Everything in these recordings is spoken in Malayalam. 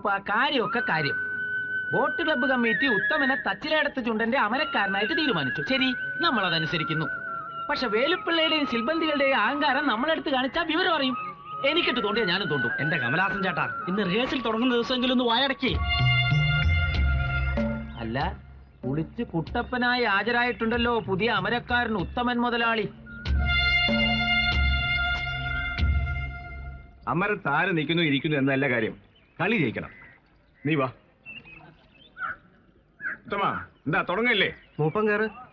ഉപ്പ കാര്യമൊക്കെ കാര്യം. ബോട്ട് ക്ലബ്ബ് കമ്മിറ്റി ഉത്തമനെ തച്ചിലയിടത്ത് ചുണ്ടന്റെ അമരക്കാരനായിട്ട് തീരുമാനിച്ചു. ശരി നമ്മൾ അതനുസരിക്കുന്നു പക്ഷെ വേലുപ്പിള്ളയുടെയും സിൽബന്തികളുടെയും അഹങ്കാരം നമ്മളെടുത്ത് കാണിച്ചാൽ വിവരം അറിയും. എനിക്കിട്ട് തോണ്ടിയ ഞാനും തോണ്ടും. എന്റെ കമലാസൻ ചേട്ടാ ഇന്ന് റിഹേഴ്സൽ തുടങ്ങുന്ന ദിവസമെങ്കിലും ഒന്ന് വായടക്കേ. അല്ല കുളിച്ച് കുട്ടപ്പനായി ഹാജരായിട്ടുണ്ടല്ലോ പുതിയ അമരക്കാരൻ ഉത്തമൻ മുതലാളി. അമര ആര് നിൽക്കുന്നു ഇരിക്കുന്നു എന്നല്ല കാര്യം. കളി ജയിക്കണം. നീ വാ. എന്താ തുടങ്ങല്ലേ? മൂപ്പം കയറ്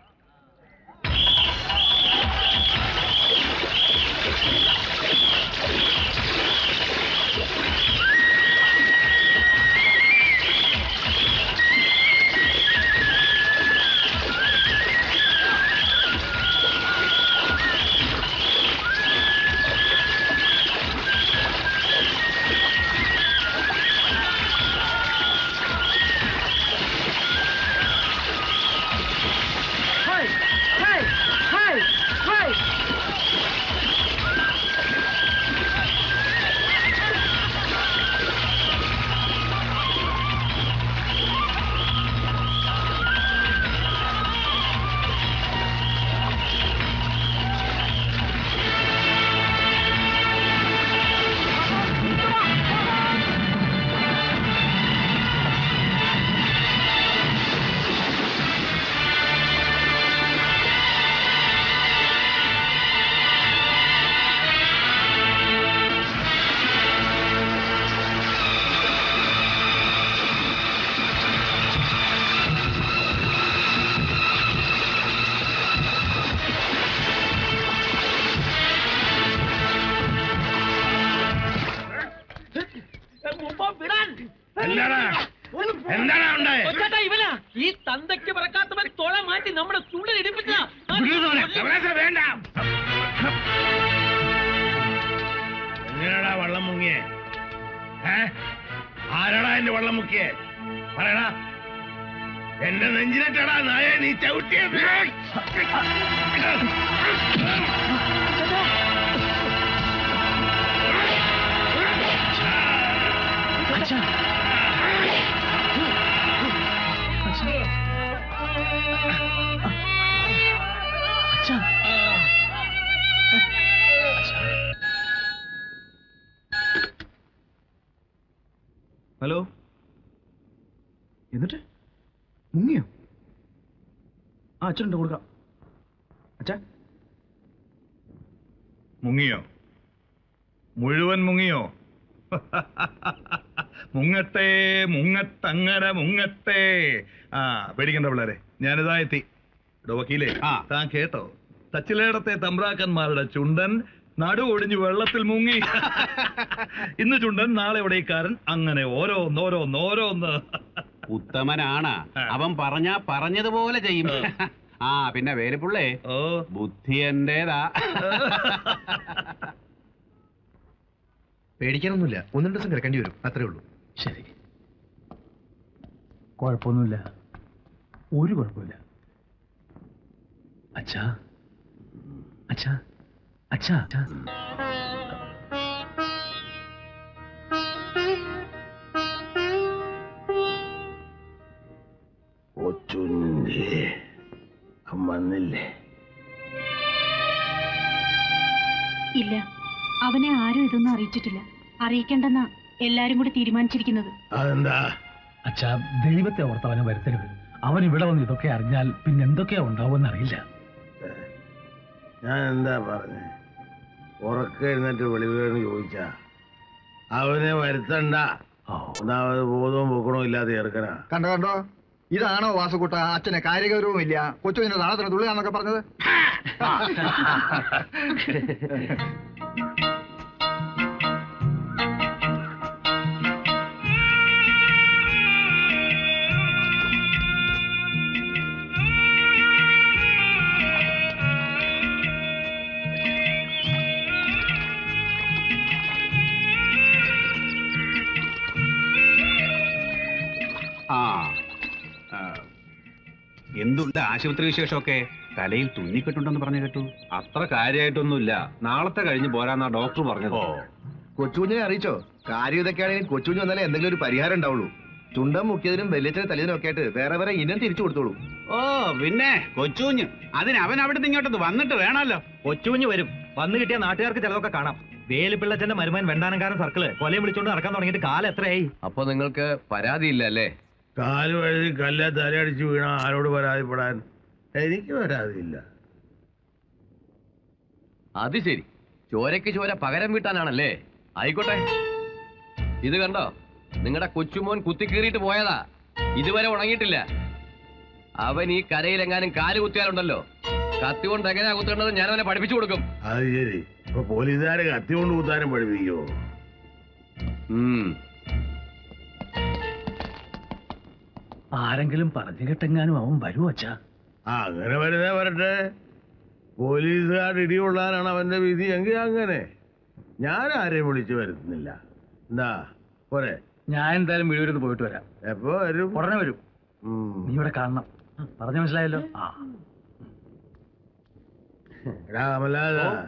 അച്ഛനുണ്ട് കൊടുക്കാം. അച്ഛ. മുങ്ങിയോ? മുഴുവൻ മുങ്ങിയോ? മുങ്ങട്ടെ മുങ്ങത്തങ്ങര മുങ്ങട്ടെ. ആ പേടിക്കണ്ട പിള്ളേരെ ഞാനിതാ എത്തി. വക്കീലേ ആ. താൻ കേട്ടോ? തച്ചിലേടത്തെ തമ്പ്രാക്കന്മാരുടെ ചുണ്ടൻ നടു ഒടിഞ്ഞു വെള്ളത്തിൽ മുങ്ങി. ഇന്ന് ചുണ്ടൻ നാളെ ഇവിടേക്കാരൻ അങ്ങനെ ഓരോന്ന് ഓരോന്ന് ഓരോന്ന്. ഉത്തമനാണ്. അവൻ പറഞ്ഞ പറഞ്ഞതുപോലെ ചെയ്യും. ആ പിന്നെ വേലുपुള്ളേ ഓ. ബുദ്ധി എന്റേതാ. പേടിക്കാനൊന്നുമില്ല. ഒന്ന് രണ്ട് ദിവസം കിടക്കേണ്ടി വരും. അത്രേ ഉള്ളൂ. ശരി. കുഴപ്പമൊന്നുമില്ല. ഒരു കുഴപ്പമില്ല. അച്ഛാ. അച്ഛാ. അച്ഛാ. അച്ഛാ കൊച്ചുണ്ടി വന്നില്ലേ? ഇല്ല. അവനെ ആരും ഇതൊന്നും അറിയിച്ചിട്ടില്ല. അറിയിക്കണ്ടെന്നാ എല്ലാരും കൂടി തീരുമാനിച്ചിരിക്കുന്നത്. അതെന്താ? അച്ഛാ ദൈവത്തെ ഓർത്ത് അവനെ വരുത്തരുത്. അവൻ ഇവിടെ വന്ന് ഇതൊക്കെ അറിഞ്ഞാൽ പിന്നെ എന്തൊക്കെയാ ഉണ്ടാവുമെന്ന് അറിയില്ല. ഞാൻ എന്താ പറഞ്ഞേ? ഉറക്കെഴുന്നേറ്റ് എഴുന്നേറ്റ് വെളിവേന്ന് ചോദിച്ചാ. അവനെ വരുത്തണ്ട. ഒന്നാമത് ബോധവും പൊക്കണവും ഇല്ലാതെ ചേർക്കനാ കണ്ടോ കണ്ടോ? ഇതാണോ വാസുകുട്ട? അച്ഛനെ കാര്യഗൗരവവും ഇല്ല കൊച്ചുവിന്റെ നാളത്തിന് തുള്ളിയാന്നൊക്കെ പറഞ്ഞത്. എന്തുണ്ട് ആശുപത്രി വിശേഷമൊക്കെ തലയിൽ തുന്നിക്കെട്ടുണ്ടെന്ന് പറഞ്ഞു കേട്ടു. അത്ര കാര്യമായിട്ടൊന്നുമില്ല നാളത്തെ കഴിഞ്ഞ് പോരാന്നാ ഡോക്ടർ പറഞ്ഞത്. കൊച്ചുകുഞ്ഞിനെ അറിയിച്ചോ? കാര്യം ഇതൊക്കെയാണെങ്കിൽ കൊച്ചുകുഞ്ഞ് വന്നാലേ എന്തെങ്കിലും ഒരു പരിഹാരം ഉണ്ടാവുള്ളൂ. ചുണ്ടം മുക്കിയതിനും വെല്ലിച്ചനും തല്ലിയതിനും ഒക്കെ ആയിട്ട് വേറെ വേറെ ഇനം തിരിച്ചു കൊടുത്തോളൂ. ഓ പിന്നെ കൊച്ചുകുഞ്ഞ്. അതിന് അവൻ അവിടുന്ന് ഇങ്ങോട്ട് വന്നിട്ട് വേണമല്ലോ. കൊച്ചുകുഞ്ഞ് വരും. വന്നു കിട്ടിയ നാട്ടുകാർക്ക് ചിലതൊക്കെ കാണാം. വേലിപ്പിള്ളച്ചന്റെ മരുമൻ വെണ്ടാനങ്കാരൻ സർക്കിൾ കൊലയും വിളിച്ചോണ്ട് നടക്കാൻ തുടങ്ങിയിട്ട് കാലം എത്രയായി? അപ്പൊ നിങ്ങൾക്ക് പരാതിയില്ല അല്ലേ? കാൽ വഴുതി കല്ല തലയടിച്ച് വീണ ആരോട് പരാതിപ്പെടാൻ? എനിക്ക് പരാതിയില്ല. അത് ശരി. ചോരയ്ക്ക് ചോര പകരം വീട്ടാനാണല്ലേ? ആയിക്കോട്ടെ. ഇത് കണ്ടോ? നിങ്ങളുടെ കൊച്ചുമോൻ കുത്തിക്കീറിയിട്ട് പോയതാ. ഇതുവരെ ഉണങ്ങിയിട്ടില്ല. അവൻ ഈ കരയിലെങ്ങാനും കാൽ കുത്തിയാലുണ്ടല്ലോ. കത്തി കൊണ്ട് എങ്ങനെയാ കുത്തേണ്ടത് ഞാൻ അവനെ പഠിപ്പിച്ചു കൊടുക്കും. അത് ശരി. ഇപ്പൊ പോലീസുകാരെ കത്തി കൊണ്ട് കുത്താനും പഠിപ്പിക്കുമോ ആരെങ്കിലും പറഞ്ഞു കേട്ടെങ്ങാനും അവൻ വരുമോ അച്ഛാ? ആ അങ്ങനെ വരുന്നേ വരട്ടെ. പോലീസുകാർ ഇടിയുള്ളാനാണ് അവന്റെ വിധി എങ്കിൽ അങ്ങനെ. ഞാൻ ആരെയും വിളിച്ചു വരുത്തുന്നില്ല. എന്താ പോരെ. ഞാൻ എന്തായാലും വീടുവരുന്ന് പോയിട്ട് വരാം. എപ്പോ വരും? ഉടനെ വരും. നീ ഇവിടെ കാണണം. പറഞ്ഞു മനസ്സിലായല്ലോ? ആ. എടാ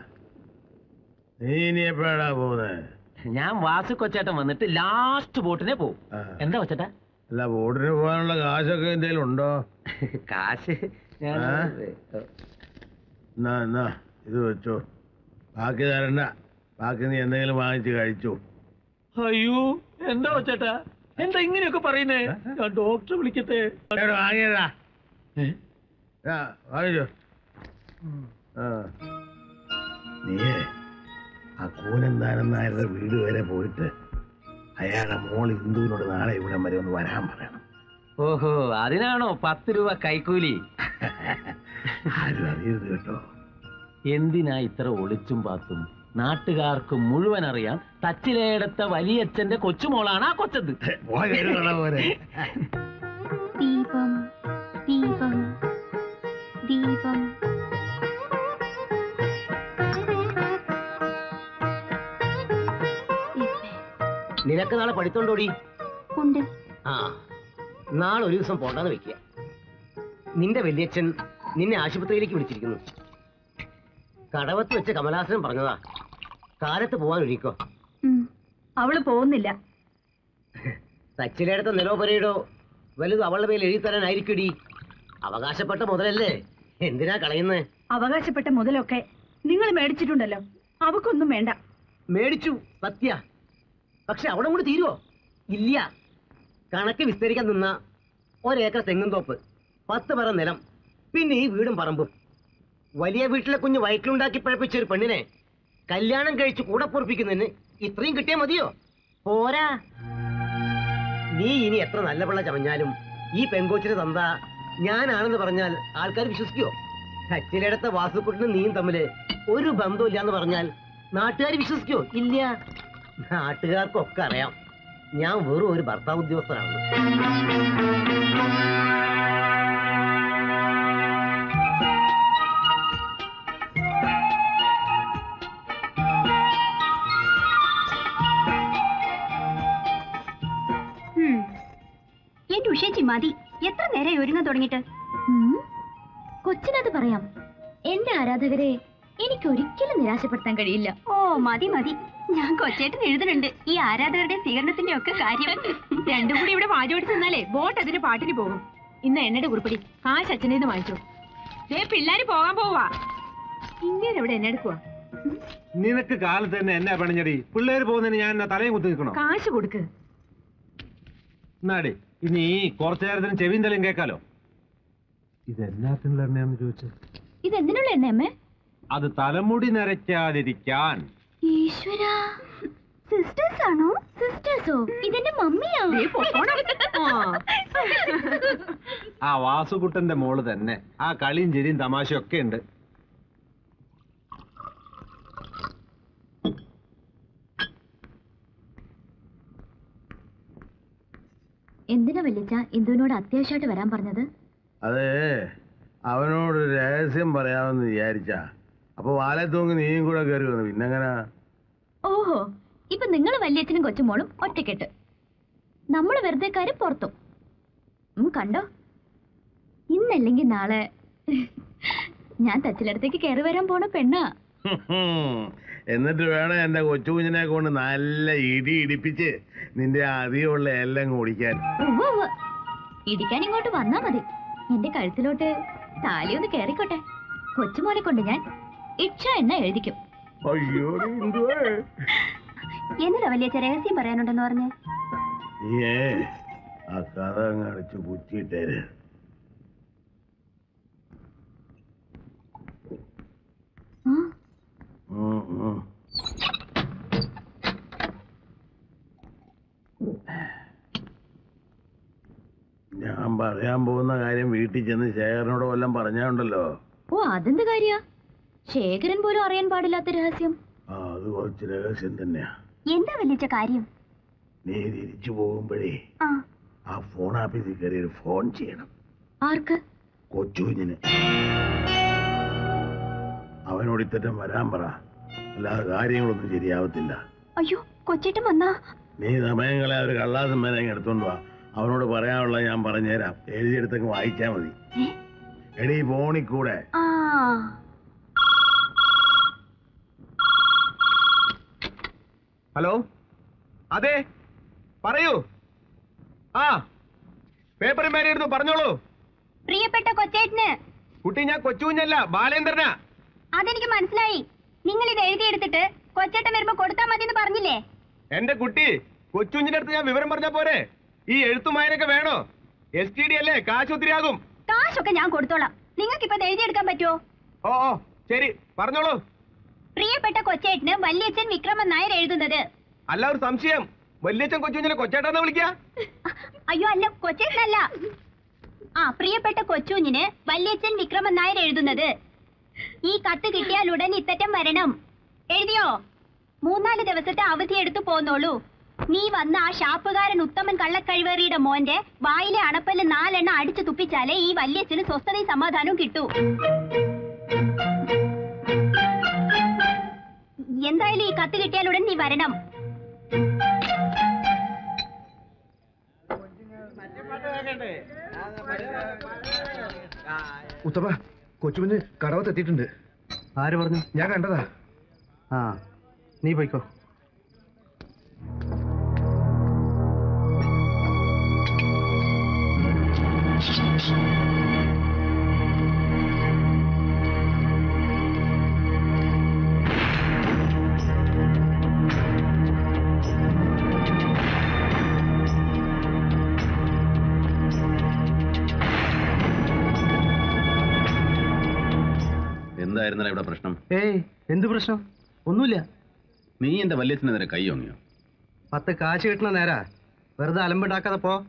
നീ ഇനി എപ്പോഴാ പോകുന്നത് ഞാൻ വാസു കൊച്ചേട്ടൻ വന്നിട്ട് ലാസ്റ്റ് ബോട്ടിനെ പോകും എന്താ കൊച്ചേട്ടാ? അല്ല ബോട്ടിന് പോകാനുള്ള കാശൊക്കെ എന്തെങ്കിലും ഉണ്ടോ? കാശ്? എന്നാ എന്നാ ഇത് വെച്ചോ. ബാക്കി തരണ്ട. ബാക്കി നീ എന്തെങ്കിലും വാങ്ങിച്ച് കഴിച്ചു. അയ്യോ എന്താ വെച്ചേട്ടാ എന്താ ഇങ്ങനെയൊക്കെ പറയുന്നേ? ഞാൻ ഡോക്ടറെ വിളിക്കട്ടെ. വാങ്ങിയതാ ആ, വാങ്ങിച്ചോ. നീ ആ കൂനന്താനം വീട് വരെ പോയിട്ട് അയാളുടെ മോൾ ഇന്ദുവിനോട് നാളെ ഇവിടെ വരെ ഒന്ന് വരാൻ പറയണം. ഓഹോ അതിനാണോ പത്ത് രൂപ കൈക്കൂലി? ആരും അറിയരുത് കേട്ടോ. എന്തിനാ ഇത്ര ഒളിച്ചും പാത്തും? നാട്ടുകാർക്ക് മുഴുവൻ അറിയാം തച്ചിലേടത്തെ വലിയച്ഛന്റെ കൊച്ചുമോളാണ് ആ കൊച്ചത്. ദീപം. നിനക്ക് നാളെ പഠിത്തോണ്ടോടി ഉണ്ട്. ആ നാളെ ഒരു ദിവസം പോണ്ടാന്ന് വെക്കുക. നിന്റെ വലിയച്ഛൻ നിന്നെ ആശുപത്രിയിലേക്ക് വിളിച്ചിരിക്കുന്നു. കടവത്ത് വെച്ച കമലാസനം പറഞ്ഞതാ. കാലത്ത് പോവാൻ ഒരുക്കോ അവൾ പോകുന്നില്ല. തച്ചിലേടത്തെ നിലോപരയിടോ വലുത് അവളുടെ പേരിൽ എഴുതി തരാനായിരിക്കടി. അവകാശപ്പെട്ട മുതലല്ലേ? എന്തിനാ കളയുന്നത് അവകാശപ്പെട്ട മുതലൊക്കെ നിങ്ങൾ മേടിച്ചിട്ടുണ്ടല്ലോ. അവക്കൊന്നും വേണ്ട. മേടിച്ചു സത്യ. പക്ഷെ അവിടെ കൂടി തീരുവോ? ഇല്ല. കണക്ക് വിസ്തരിക്കാൻ നിന്ന ഒരേക്കർ തെങ്ങും തോപ്പ് പത്ത് പറ നിലം പിന്നെ ഈ വീടും പറമ്പും. വലിയ വീട്ടിലെ കുഞ്ഞ് വയറ്റിലുണ്ടാക്കി പഴപ്പിച്ച ഒരു പെണ്ണിനെ കല്യാണം കഴിച്ച് കൂടെ പൊറപ്പിക്കുന്നതിന് ഇത്രയും കിട്ടിയാ മതിയോ? പോരാ. നീ ഇനി എത്ര നല്ല പിള്ള ചമഞ്ഞാലും ഈ പെങ്കോച്ചിന് തന്ത ഞാനാണെന്ന് പറഞ്ഞാൽ ആൾക്കാർ വിശ്വസിക്കുവോ സച്ചിലെടുത്ത വാസുക്കുട്ടിനും നീയും തമ്മിൽ ഒരു ബന്ധമില്ല എന്ന് പറഞ്ഞാൽ നാട്ടുകാർ വിശ്വസിക്കോ? ഇല്ല. നാട്ടുകാർക്കൊക്കെ അറിയാം. ഞാൻ വെറും ഒരു ഭർത്താവ് ഉദ്യോഗസ്ഥനാണ്. എന്റെ ഉഷേച്ചി മതി. എത്ര നേരം ഒരുങ്ങാൻ തുടങ്ങിട്ട് കൊച്ചിനത് പറയാം. എന്റെ ആരാധകരെ എനിക്ക് ഒരിക്കലും നിരാശപ്പെടുത്താൻ കഴിയില്ല. ഓ മതി മതി. ഞാൻ കൊച്ചേട്ടൻ എഴുതുന്നുണ്ട്. ഈ ആരാധകരുടെ സ്വീകരണത്തിന്റെ ഒക്കെ കാര്യം. രണ്ടും കൂടി ഇവിടെ വാചോടിച്ച് തന്നാലേ ബോട്ട് അതിന് പാട്ടിന് പോകും. ഇന്ന് എന്നയുടെ കുറിപ്പടി. കാശ് അച്ഛനെ നിന്ന് വാങ്ങിച്ചു. ഏ പിള്ളേര് പോകാൻ പോവാ. ഇങ്ങനെ ഇവിടെ എന്നെ എടുക്കുവാ. നിനക്ക് കാലത്ത് തന്നെ എന്നാ പണിഞ്ഞടി? പിള്ളേര് പോകുന്നതിന് ഞാൻ എന്നാ തലയും കുത്തി നിൽക്കണോ? കാശ് കൊടുക്ക്. എന്നാടി ഇനി കുറച്ചു നേരത്തിന് ചെവിയും തലയും കേൾക്കാലോ? ഇത് എന്നാത്തിനുള്ള എണ്ണയാന്ന് ചോദിച്ചത് ഇത് എന്തിനുള്ള എണ്ണ അത് തലമുടി നരയ്ക്കാതിരിക്കാൻ. ഈശ്വര. സിസ്റ്റേഴ്സ് ആണോ സിസ്റ്റേഴ്സോ? ഇതെന്റെ മമ്മിയാ. ആ. വാസുകുട്ടന്റെ മോൾ തന്നെ. ആ കളിയും ചിരിയും തമാശയും ഒക്കെ ഉണ്ട്. എന്തിനാ വല്യച്ച ഇന്ദുവിനോട് അത്യാവശ്യമായിട്ട് വരാൻ പറഞ്ഞത്? അതെ അവനോട് രഹസ്യം പറയാമെന്ന് വിചാരിച്ചാ. അപ്പൊ വാലെ തൂങ്ങി നീയും കൂടെ കയറി വന്നു. പിന്നെങ്ങനാ? ഓഹോ ഇപ്പൊ നിങ്ങൾ വല്യച്ഛനും കൊച്ചുമോളും ഒറ്റക്കെട്ട്. നമ്മൾ വെറുതെ കാര്യം പുറത്തും. കണ്ടോ? ഇന്നല്ലെങ്കിൽ നാളെ ഞാൻ തച്ചിലടുത്തേക്ക് കയറി വരാൻ പോണ പെണ്ണാ. എന്നിട്ട് വേണം എന്റെ കൊച്ചുകുഞ്ഞിനെ കൊണ്ട് നല്ല ഇടി ഇടിപ്പിച്ച് നിന്റെ അധികമുള്ള എല്ലാം ഓടിക്കാൻ. ഇടിക്കാൻ ഇങ്ങോട്ട് വന്നാ മതി. എന്റെ കഴുത്തിലോട്ട് താലി ഒന്ന് കേറിക്കോട്ടെ. കൊച്ചുമോനെ കൊണ്ട് ഞാൻ ഇച്ഛ എണ്ണ എഴുതിക്കും. അയ്യോ? എന്നതാ വലിയ രഹസ്യം പറയാനുണ്ടെന്ന് പറഞ്ഞ്? നീയേ ആ കഥ അങ്ങ് അടച്ച് ഉം. ഞാൻ പറയാൻ പോകുന്ന കാര്യം വീട്ടിൽ ചെന്ന് ശേഖരനോട് വല്ലതും പറഞ്ഞാണ്ടല്ലോ ഓ അതെന്ത് കാര്യ? ശേഖരൻ പോലും അറിയാൻ പാടില്ലാത്ത രഹസ്യം. അത് കുറച്ച് രഹസ്യം തന്നെയാ. എന്താ വലിയ കാര്യം? നീ തിരിച്ചു പോകുമ്പോഴേ ആ. ഫോൺ ആഫീസിൽ കയറി ഒരു ഫോൺ ചെയ്യണം. ആർക്ക്? കൊച്ചുകുഞ്ഞിന്. അവനോട് ഇത്തറ്റം വരാൻ പറ. അല്ലാതെ കാര്യങ്ങളൊന്നും ശരിയാവത്തില്ല. അയ്യോ കൊച്ചേട്ടൻ വന്നാ? നീ സമയങ്ങളെ ഒരു കള്ളാസം മേനെ എടുത്തോണ്ട് വാ. അവനോട് പറയാനുള്ള ഞാൻ പറഞ്ഞുതരാം. എഴുതിയെടുത്തൊക്കെ വായിച്ചാ മതി? എടീ ഫോണിൽ കൂടെ. ഹലോ? അതെ പറയൂ. ആ പേപ്പറും പേരായിരുന്നു പറഞ്ഞോളൂ. പ്രിയപ്പെട്ട കൊച്ചേട്ടന്. കുട്ടി ഞാൻ കൊച്ചുകുഞ്ഞല്ല ബാലേന്ദ്രനാ. അതെനിക്ക് മനസ്സിലായി. നിങ്ങൾ ഇത് എഴുതിയെടുത്തിട്ട് കൊച്ചേട്ടൻ വരുമ്പോ കൊടുത്താൽ മതി എന്ന് പറഞ്ഞില്ലേ? എന്റെ കുട്ടി കൊച്ചുകുഞ്ഞിന്റെ അടുത്ത് ഞാൻ വിവരം പറഞ്ഞ പോരെ? ഈ എഴുത്തുമായനൊക്കെ വേണോ? എസ് ടി ഡി അല്ലേ കാശ് ഒത്തിരിയാകും കാശൊക്കെ ഞാൻ കൊടുത്തോളാം. നിങ്ങൾക്ക് ഇപ്പൊ എഴുതിയെടുക്കാൻ പറ്റുമോ ഓ ഓ ശരി പറഞ്ഞോളൂ. പ്രിയപ്പെട്ട കൊച്ചേട്ടന് വല്യച്ഛൻ വിക്രമൻ നായർ എഴുതുന്നത്. അല്ല ഒരു സംശയം. വല്യച്ഛൻ കൊച്ചുഞ്ഞിനെ കൊച്ചേട്ടാന്ന് വിളിക്കാ? അയ്യോ അല്ല കൊച്ചേട്ടനല്ല. ആ പ്രിയപ്പെട്ട കൊച്ചുഞ്ഞിന് വല്യച്ഛൻ വിക്രമൻ നായർ എഴുതുന്നത്. ഈ കത്ത് കിട്ടിയാൽ ഉടൻ ഇത്തറ്റം വരണം. എഴുതിയോ? മൂന്നാൽ ദിവസത്തെ അവധി എടുത്തു പോന്നോളൂ. നീ വന്ന ആ ഷാപ്പുകാരൻ ഉത്തമൻ കള്ളക്കഴിവേറിയുടെ മോന്റെ വായിലെ അണപ്പല്ല് നാലെണ്ണം അടിച്ചു തുപ്പിച്ചാലേ ഈ വല്യച്ഛന് സ്വസ്ഥതയും സമാധാനവും കിട്ടൂ. എന്തായാലും ഈ കത്ത് കിട്ടിയാലുടൻ നീ വരണം. ഉത്തമ കൊച്ചുകുഞ്ഞ് കടവത്തെത്തിയിട്ടുണ്ട് ആര് പറഞ്ഞു? ഞാൻ കണ്ടതാ. ആ നീ പോയിക്കോ. എന്തായിരുന്നല്ലോ ഇവിടെ പ്രശ്നം? ഏയ് എന്ത് പ്രശ്നം? ഒന്നുമില്ല. നീ എന്റെ വല്യച്ഛനെതിരെ കൈ ഓങ്ങിയോ? പത്ത് കാശ് കിട്ടണ നേരാ. വെറുതെ അലമ്പുണ്ടാക്കാതെ പോ.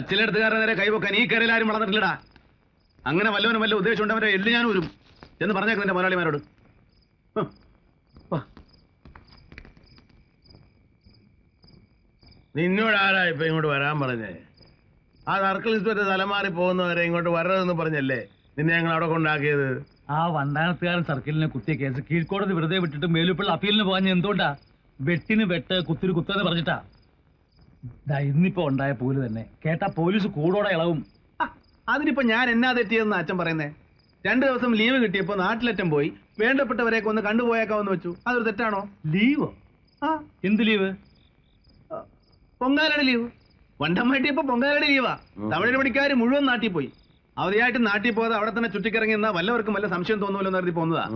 തച്ചിലെടുത്തുകാരുടെ നേരെ കൈവക്കാൻ ഈ കരയിൽ ആരും വളർന്നിട്ടില്ലടാ. അങ്ങനെ വല്ലവനും വല്ല ഉദ്ദേശം ഉണ്ടവരെ എല്ലാം ഞാൻ ഊരും. എന്ന് പറഞ്ഞേക്കും എന്റെ മുതലാളിമാരോട്. ഹ്. നിന്നോട് ആരാ ഇപ്പൊ ഇങ്ങോട്ട് വരാൻ പറഞ്ഞേ? ആ സർക്കിൾ ഇൻസ്പെക്ടർ തലമാറി പോകുന്നവരെ ഇങ്ങോട്ട് വരരുതെന്ന് പറഞ്ഞല്ലേ നിന്നെ ഞങ്ങൾ അവിടെ കൊണ്ടാക്കിയത്? ആ വണ്ടാനത്തുകാരൻ സർക്കിളിനെ കുത്തിയ കേസ് കീഴ്ക്കോടതി വെറുതെ വിട്ടിട്ട് മേലുപ്പിള്ള അപ്പീലിന് പോകാൻ എന്തുകൊണ്ടാ? വെട്ടിന് വെട്ട് കുത്തിരി കുത്തെന്ന് പറഞ്ഞിട്ടാ. ദാ ഇന്നിപ്പോ ഉണ്ടായ പോൽ തന്നെ. കേട്ടാ പോലീസ് കൂടോടെ ഇളവും. അതിനിപ്പോ ഞാൻ എന്നാ തെറ്റിയെന്ന് അച്ഛൻ പറയുന്നേ? രണ്ടു ദിവസം ലീവ് കിട്ടിയപ്പോ നാട്ടിലറ്റം പോയി. വേണ്ടപ്പെട്ടവരെയൊക്കെ ഒന്ന് കണ്ടുപോയേക്കാവെന്ന് വെച്ചു. അതൊരു തെറ്റാണോ? ലീവോ? ആ. എന്ത് ലീവ്? പൊങ്കാലയുടെ ലീവ്. വണ്ടം വണ്ടമായിട്ടിയപ്പോ പൊങ്കാലയുടെ ലീവാ. തമിഴ് പണിക്കാർ മുഴുവൻ നാട്ടിൽ പോയി. അവധിയായിട്ട് നാട്ടിൽ പോയത് അവിടെ തന്നെ ചുറ്റിക്കിറങ്ങി എന്നാ വല്ലവർക്കും വല്ല സംശയം തോന്നുമല്ലോ എന്ന് കരുതി പോകുന്നതാ.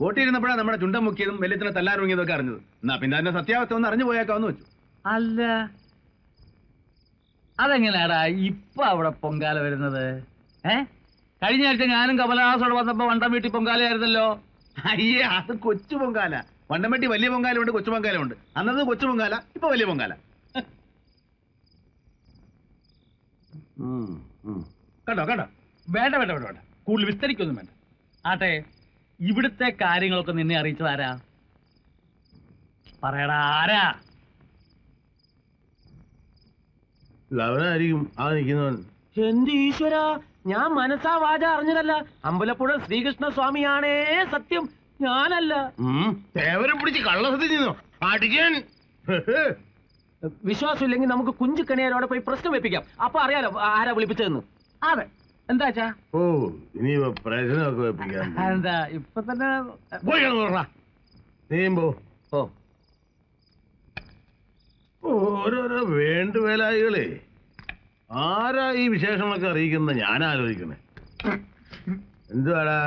വോട്ടിയിരുന്നപ്പോഴാണ് നമ്മുടെ ചുണ്ടം മുക്കിയതും വെല്ലത്തിനെ തല്ലാറുങ്ങിയതൊക്കെ അറിഞ്ഞത്. എന്നാ പിന്നെ അതിന്റെ സത്യാവസ്ഥ ഒന്ന് അറിഞ്ഞു പോയേക്കാവെന്ന് വെച്ചു. അല്ല അതെങ്ങനെയാടാ? ഇപ്പൊ അവിടെ പൊങ്കാല വരുന്നത്. ഏ? കഴിഞ്ഞ ആഴ്ച ഞാനും കമലഹാസോട് വന്നപ്പോ വണ്ടം വീട്ടിൽ പൊങ്കാലയായിരുന്നല്ലോ. അയ്യേ അത് കൊച്ചു പൊങ്കാല. വണ്ടമ്പട്ടി വലിയ പൊങ്കാലുണ്ട് കൊച്ചു പൊങ്കാലുണ്ട് അന്നത് കൊച്ചു പൊങ്കാല ഇപ്പൊ വലിയ പൊങ്കാല. കണ്ടോ കണ്ടോ? വേണ്ട വേണ്ട വേണ്ട വേണ്ട. കൂടുതൽ വിസ്തരിക്കൊന്നും വേണ്ട. ആട്ടെ ഇവിടുത്തെ കാര്യങ്ങളൊക്കെ നിന്നെ അറിയിച്ചതാരാ പറയടാ ആരാ? അവനായിരിക്കും ആ നിൽക്കുന്നവൻ. എന്റെ ഈശ്വര? ഞാൻ മനസ്സാ വാച അറിഞ്ഞതല്ല. അമ്പലപ്പുഴ ശ്രീകൃഷ്ണ സ്വാമിയാണേ സത്യം. ഞാനല്ല. തേവരെ പിടിച്ച് കള്ളസത്തിനോ അടിക്കാൻ വിശ്വാസമില്ലെങ്കിൽ നമുക്ക് കുഞ്ചുക്കണിയാരോടെ പോയി പ്രശ്നം വെപ്പിക്കാം അപ്പൊ അറിയാലോ ആരാ വിളിപ്പിച്ചതെന്ന്. അതെ. എന്താ ഓ ഇനി പ്രശ്നമൊക്കെ വെപ്പിക്കാം എന്താ ഇപ്പൊ തന്നെ. പോ. ഓ. ഓരോരോ വേണ്ടുവേലായികളെ. ആരാ ഈ വിശേഷങ്ങളൊക്കെ അറിയിക്കുന്ന ഞാൻ ആലോചിക്കണേ എന്തുവാടാ?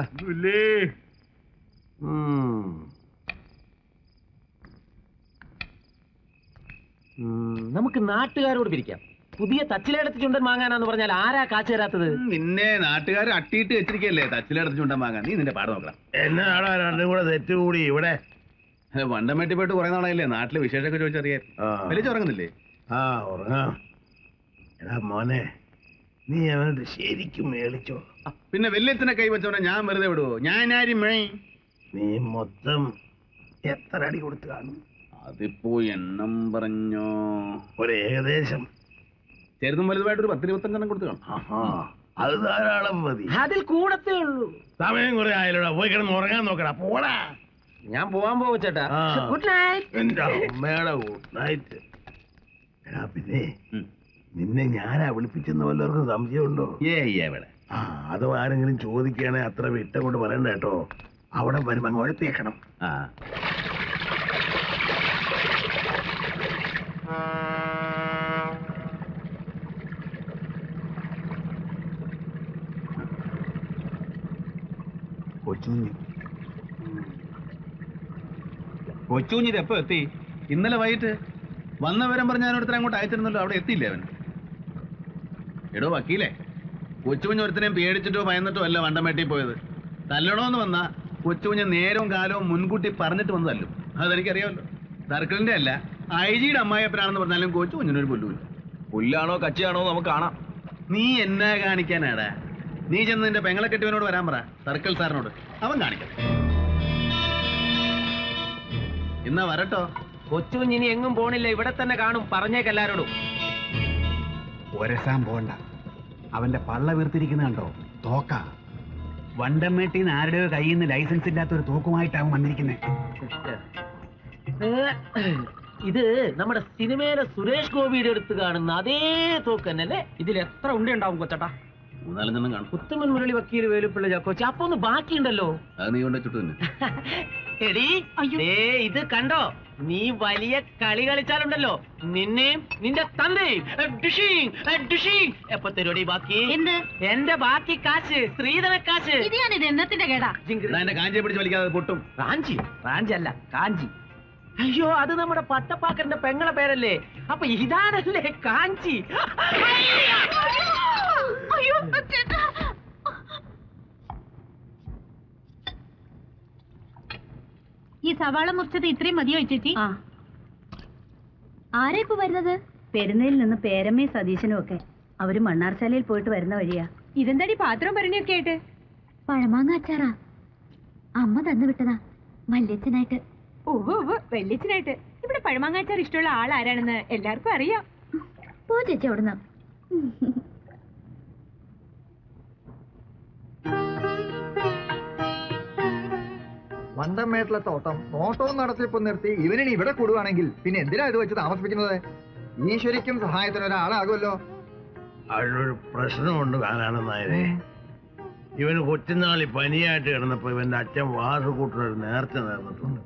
നമുക്ക് നാട്ടുകാരോട് പിരിക്കാം. പുതിയ തച്ചിലേടത്ത് ചുണ്ടൻ വാങ്ങാനാന്ന് പറഞ്ഞാൽ ആരാ കാച്ചു തരാത്തത്? നിന്നെ നാട്ടുകാർ അട്ടിയിട്ട് വെച്ചിരിക്കല്ലേ തച്ചിലടത്ത് ചുണ്ടൻ വാങ്ങാൻ. നീ നിന്റെ പാട് നോക്കണം. എന്നാടാ രണ്ടും കൂടെ തെറ്റുകൂടി ഇവിടെ? വണ്ടമേട്ടി പോയിട്ട് കുറെ നാളായില്ലേ? നാട്ടിലെ വിശേഷമൊക്കെ ചോദിച്ചറിയാൻ. ആ. വലിയ ഉറങ്ങുന്നില്ലേ? ആ ഉറങ്ങാം. എടാ മോനെ നീ അവനോട് ശരിക്കും മേളിച്ചോ. പിന്നെ വെല്ലത്തിനെ കൈവച്ചവനെ ഞാൻ വെറുതെ വിടുവോ? ഞാൻ ആരും മേ? നീ മൊത്തം എത്ര അടി കൊടുത്തു കാണും? അതിപ്പോ എണ്ണം പറഞ്ഞോ. ഒരു ഏകദേശം. ചെറുതും വലുതുമായിട്ട് ഒരു പത്ത് ഇരുപത്തഞ്ചെണ്ണം കൊടുത്തു കാണും. ആഹാ അത് ധാരാളം മതി. അതിൽ കൂടത്തേ ഉള്ളൂ. സമയം കുറെ ആയാലോടാ പോയി കിടന്ന് ഉറങ്ങാൻ നോക്കടാ പോടാ. ഞാൻ പോവാൻ പോകും ചേട്ടാ. Good night. എന്റെ അമ്മയുടെ ഗുഡ് നൈറ്റ്. എടാ പിന്നെ നിന്നെ ഞാനാ വിളിപ്പിച്ചെന്ന് വല്ലവർക്കും സംശയമുണ്ടോ? ഏ ആ അത് ആരെങ്കിലും ചോദിക്കുകയാണെങ്കിൽ അത്ര വിട്ട കൊണ്ട് പറയണ്ട കേട്ടോ. അവിടെ വരുമ്പോ അങ്ങ് ആ. കൊച്ചുഞ്ഞി കൊച്ചുകുഞ്ഞിത് എപ്പോ എത്തി? ഇന്നലെ വൈകിട്ട് വന്ന വിവരം പറഞ്ഞ ഞാൻ ഒരുത്തരം അങ്ങോട്ട് അയച്ചിരുന്നല്ലോ അവിടെ എത്തിയില്ലേ അവൻ? എടോ വക്കീലേ കൊച്ചുകുഞ്ഞ് ഒരുത്തനെയും പേടിച്ചിട്ടോ ഭയന്നിട്ടോ അല്ല വണ്ടമേട്ടി പോയത്. തല്ലണോന്ന് വന്ന കൊച്ചുകുഞ്ഞ് നേരവും കാലവും മുൻകൂട്ടി പറഞ്ഞിട്ട് വന്നതല്ലോ അതെനിക്കറിയാമല്ലോ. സർക്കിളിന്റെ അല്ല ഐ ജിയുടെ അമ്മായിയപ്പനാണെന്ന് പറഞ്ഞാലും കൊച്ചു കുഞ്ഞിനൊരു പുല്ലുമില്ല. പുല്ലാണോ കച്ചിയാണോ നമുക്ക് കാണാം. നീ എന്നാ കാണിക്കാനാടാ? നീ ചെന്ന് നിന്റെ പെങ്ങളെ കെട്ടിയവനോട് വരാൻ പറ സർക്കിൾ സാറിനോട്. അവൻ കാണിക്കാം എന്നാ വരട്ടോ. കൊച്ചുകുഞ്ഞിനി എങ്ങും പോണില്ല. ഇവിടെ തന്നെ കാണും. പറഞ്ഞേക്ക് എല്ലാരോടും ഒരസാൻ പോണ്ട. അവന്റെ പള്ള വീർത്തിരിക്കുന്ന കണ്ടോ? തോക്ക. വണ്ടമ്മേട്ടിന്ന് ആരുടെയോ കയ്യിൽ നിന്ന് ലൈസൻസ് ഇല്ലാത്ത ഒരു തോക്കുമായിട്ടാവും വന്നിരിക്കുന്നത് ഇത് നമ്മുടെ സിനിമയിലെ സുരേഷ് ഗോപിയുടെ അടുത്ത് കാണുന്ന അതേ തോക്ക് തന്നെ അല്ലേ ഇതിൽ എത്ര ഉണ്ടുണ്ടാവും കൊച്ചട്ടാ? മൂന്നാലഞ്ചെണ്ണം കാണും. ഉത്തമൻ മുരളി വക്കീൽ വേലുപ്പിള്ള ചാക്കോച്ചി. അപ്പൊ ഒന്ന് ബാക്കിയുണ്ടല്ലോ. അത് നീ കൊണ്ടു എടി ദേ ഇത് കണ്ടോ? നീ വലിയ കളി കളിച്ചാലുണ്ടല്ലോ. നിന്നെയും നിന്റെ തന്തയും. എപ്പൊ ഡിഷിങ്, എ, ഡിഷിങ്. എപ്പോ തരുവടി ബാക്കി? എന്ത്? എന്റെ ബാക്കി കാശ് സ്ത്രീധന കാശ്. ഇത് ഞാൻ ഇത് എന്നത്തിന്റെ കേടാ. കാഞ്ചി എന്റെ കാഞ്ചിയെ പിടിച്ച് വലിക്കാതെ പൊട്ടും. കാഞ്ചി കാഞ്ചി അല്ല കാഞ്ചി. അയ്യോ അത് നമ്മുടെ പട്ടപ്പാക്കറിന്റെ പെങ്ങളെ പേരല്ലേ? അപ്പൊ ഇതാണല്ലേ കാഞ്ചി? അയ്യോ ചേട്ടാ ഈ സവാള മുറിച്ചത് ഇത്രയും മതിയോ ചേച്ചി? ആരാ ഇപ്പൊ വരുന്നത്? പെരുന്നയിൽ നിന്ന് പേരമ്മയും സതീശനും ഒക്കെ. അവർ മണ്ണാർശാലയിൽ പോയിട്ട് വരുന്ന വഴിയാ. ഇതെന്താടി പാത്രം പറഞ്ഞൊക്കെ ആയിട്ട്? പഴമാങ്ങ അച്ചാറാ. അമ്മ തന്നു വിട്ടതാ. വല്യച്ഛനായിട്ട്. ഓഹോ വല്യച്ചനായിട്ട് ഇവിടെ പഴമാങ്ങാച്ചാർ ഇഷ്ടമുള്ള ആൾ ആരാണെന്ന് എല്ലാവർക്കും അറിയാം. പോ ചേച്ചി അവിടുന്ന്. വണ്ടമേട്ടിലെ തോട്ടം നോട്ടവും നടത്തിപ്പ് നിർത്തി ഇവനിനി ഇവിടെ കൂടുവാണെങ്കിൽ പിന്നെ എന്തിനാ ഇത് വെച്ച് താമസിപ്പിക്കുന്നത്? ഈശ്വരിക്കും സഹായത്തിന് ഒരാളാകുമല്ലോ. അതിനൊരു പ്രശ്നമുണ്ട് കാനാണെന്ന് നായരെ. ഇവന് കൊച്ചുനാളി പനിയായിട്ട് കിടന്നപ്പോ ഇവന്റെ അച്ഛൻ വാസുകൂട്ടിനൊരു നേർച്ച നേർന്നിട്ടുണ്ട്.